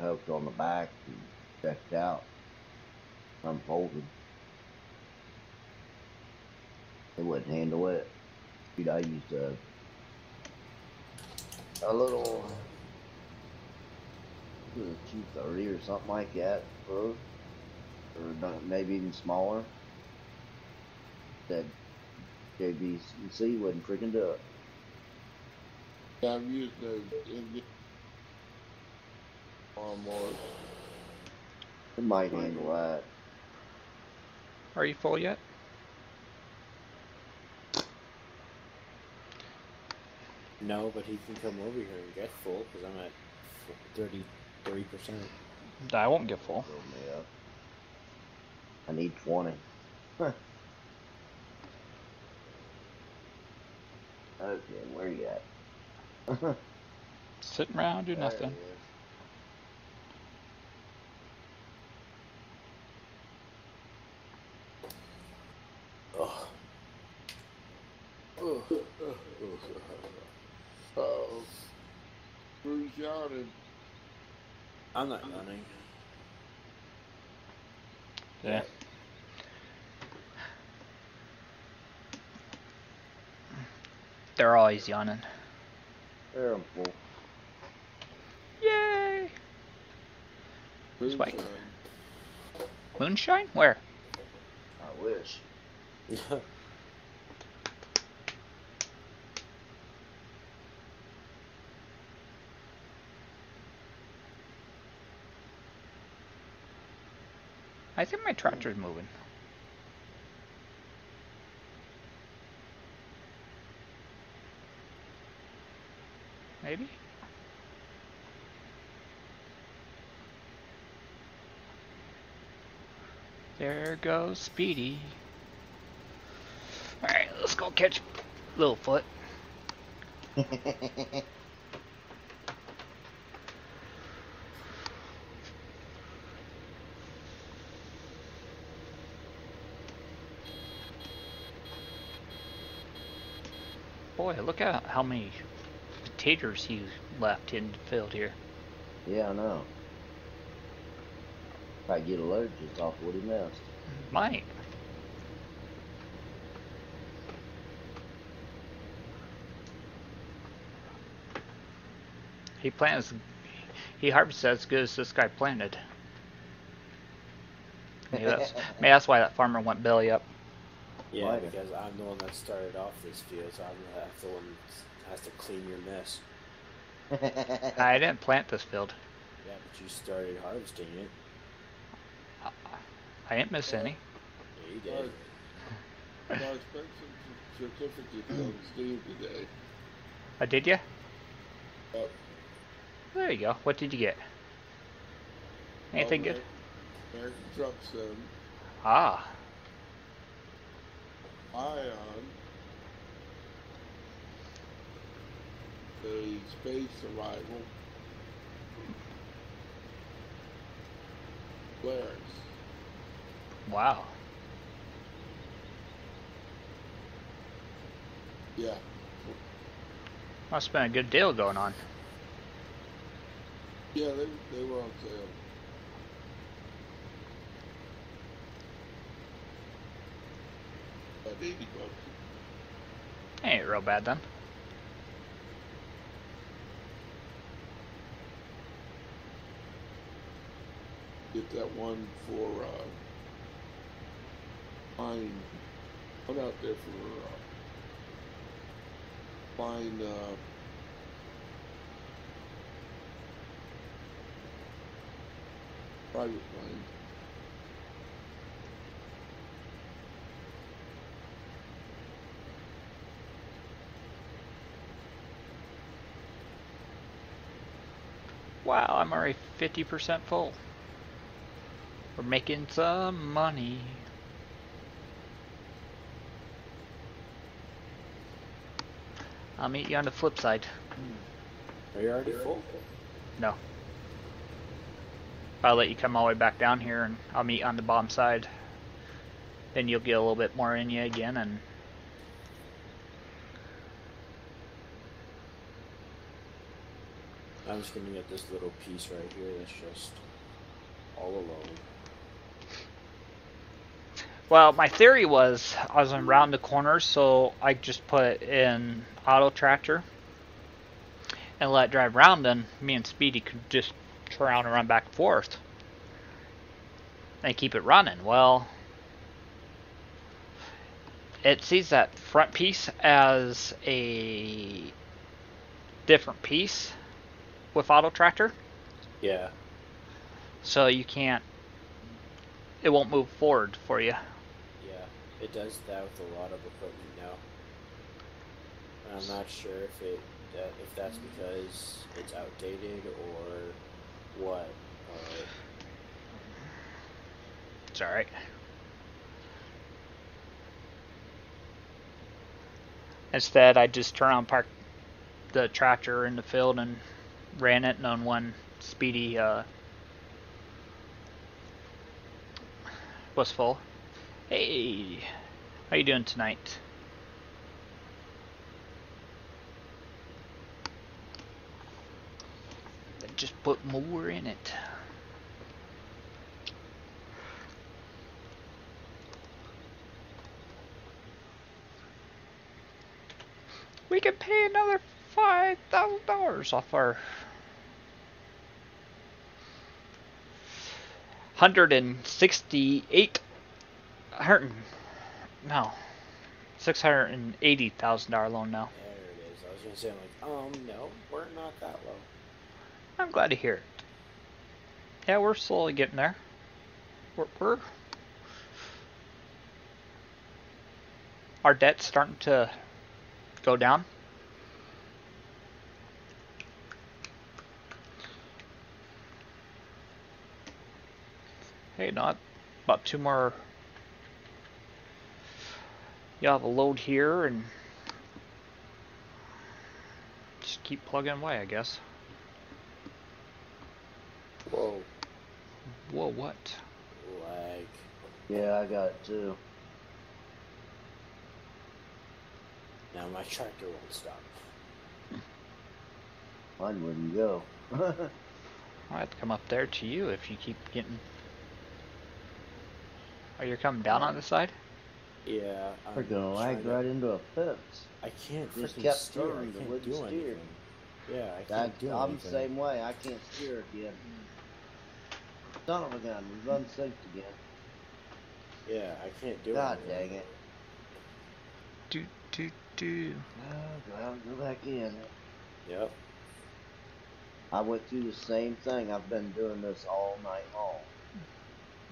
hook on the back and stretched out, unfolded. It wouldn't handle it. Dude, I used a a little two thirty or something like that or maybe even smaller. That JBC wouldn't freaking do it. Yeah, I'm using the Indian. It might handle that. Are you full yet? No, but he can come over here and get full because I'm at 33 percent. I won't get full. Fill me up. I need 20. Huh. Okay, where you at? <laughs> Sitting around, do There nothing. it is. Oh. Oh. Oh. Who's yawning? I'm not running. Yeah. They're always yawning. There I'm full. Yay! Who's Spike. Moonshine? Where? I wish. <laughs> I think my tractor's moving. Maybe? There goes Speedy. Alright, let's go catch Littlefoot. <laughs> Boy, look at how many potatoes he left in the field here. yeah, I know. Might get allergic off what he missed. Might. He plants. He harvests as good as this guy planted. Maybe that's, <laughs> maybe that's why that farmer went belly up. Yeah, Why? because I'm the one that started off this field, so I'm the- the one that has to clean your mess. <laughs> I didn't plant this field. Yeah, but you started harvesting it. I didn't miss any. Yeah, you I, did. I spent some certificates on Steam today. I did ya? There you go. What did you get? Anything on good? American Truck Sim, Ah, Ion, a space arrival, Polaris. wow. Yeah, Must have been a good deal going on. yeah, they, they were on sale. At 80 bucks. Ain't real bad then. Get that one for, uh, fine, put out there for, uh, fine, uh, private plane. Wow, I'm already 50% full. We're making some money. I'll meet you on the flip side. Hmm. Are you already full? No. I'll let you come all the way back down here and I'll meet you on the bottom side. Then you'll get a little bit more in you again and I'm just gonna get this little piece right here that's just all alone. Well, my theory was I was around the corner, so I just put in auto tractor and let it drive around. Then me and Speedy could just turn around and run back and forth and keep it running. Well, it sees that front piece as a different piece with auto tractor, Yeah. so you can't it won't move forward for you. Yeah, it does that with a lot of equipment now. I'm not sure if it that if that's because it's outdated or what. It's alright. Instead, I just turn on park the tractor in the field and ran it, on one speedy uh, was full. Hey, how you doing tonight? Just put more in it. We could pay another five thousand dollars off our hundred and sixty-eight, hundred, no, six hundred and eighty thousand dollar loan now. there it is. I was gonna say like, um, no, we're not that low. I'm glad to hear it. Yeah, we're slowly getting there. We're, we're our debt's starting to go down. Hey, not about two more. You have a load here and just keep plugging away, I guess. Whoa, Whoa, what? lag. Yeah, I got it too. Now my tractor won't stop. Mine wouldn't go. I have to come up there to you if you keep getting. Oh, you're coming down on the side? Yeah, We're I'm gonna lag trying to- right into a fence. I can't Just freaking kept steer. turning, I it can't wouldn't do steer. anything. Yeah, I That, can't do I'm anything. the same way. I can't steer again. Son of a gun, we've unsynced again. Yeah, I can't do it. God anything. dang it. Do do do. Oh, go out and go back in. Yep. I went through the same thing. I've been doing this all night long.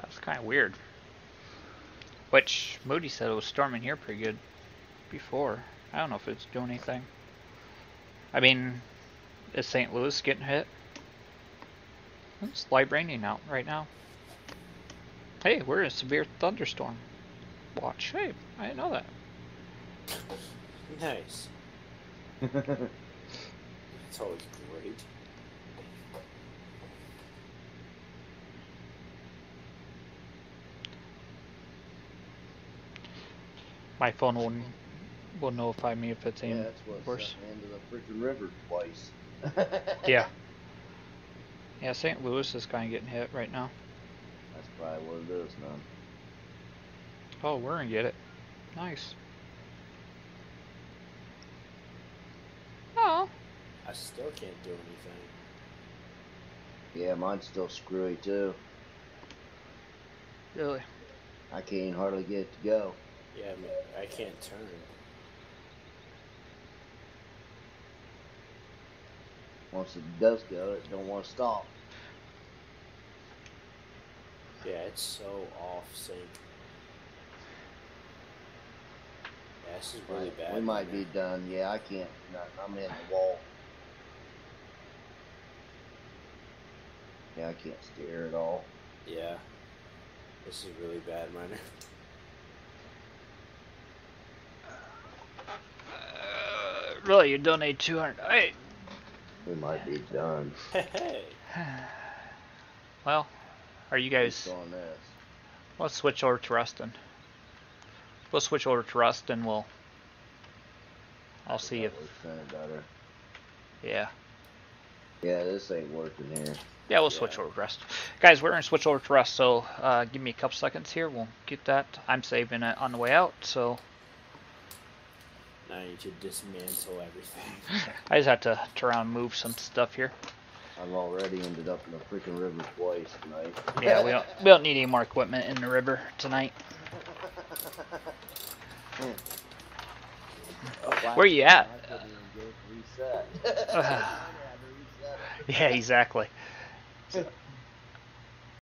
That's kind of weird. Which Moody said it was storming here pretty good before. I don't know if it's doing anything. I mean, is St. Louis getting hit? It's light raining out right now. Hey, we're in a severe thunderstorm. Watch. Hey, I didn't know that. Nice. <laughs> It's always great. My phone will will notify me if it's yeah, any that's what worse. sent me into the freaking river twice. <laughs> Yeah. Yeah, St. Louis is kind of getting hit right now. That's probably what it is, man. Oh, we're gonna get it. Nice. Oh. I still can't do anything. Yeah, mine's still screwy too. Really? I can't hardly get it to go. Yeah, I, mean, I can't turn. Once it does go, it don't want to stop. Yeah, it's so off sync. Yeah, this is really bad. We might be man. done. Yeah, I can't. no, I'm in the wall. Yeah, I can't steer at all. Yeah. This is really bad, minor. <laughs> really, you donate 200. Hey. We might be done. Hey, <sighs> Well, are you guys? on this. Let's switch over to Rustin. We'll switch over to Rust and we'll. I'll see if. That works kinda better. Yeah. Yeah, this ain't working here. Yeah, we'll switch over to Rust. Guys, we're going to switch over to Rust, so uh, give me a couple seconds here. We'll get that. I'm saving it on the way out, so now I need to dismantle everything. <laughs> I just have to turn around and move some stuff here. I've already ended up in the freaking river twice tonight. Yeah, we don't, we don't need any more equipment in the river tonight. <laughs> Where you at? I couldn't even get it to reset. Uh, I had to reset it. Yeah, exactly. <laughs>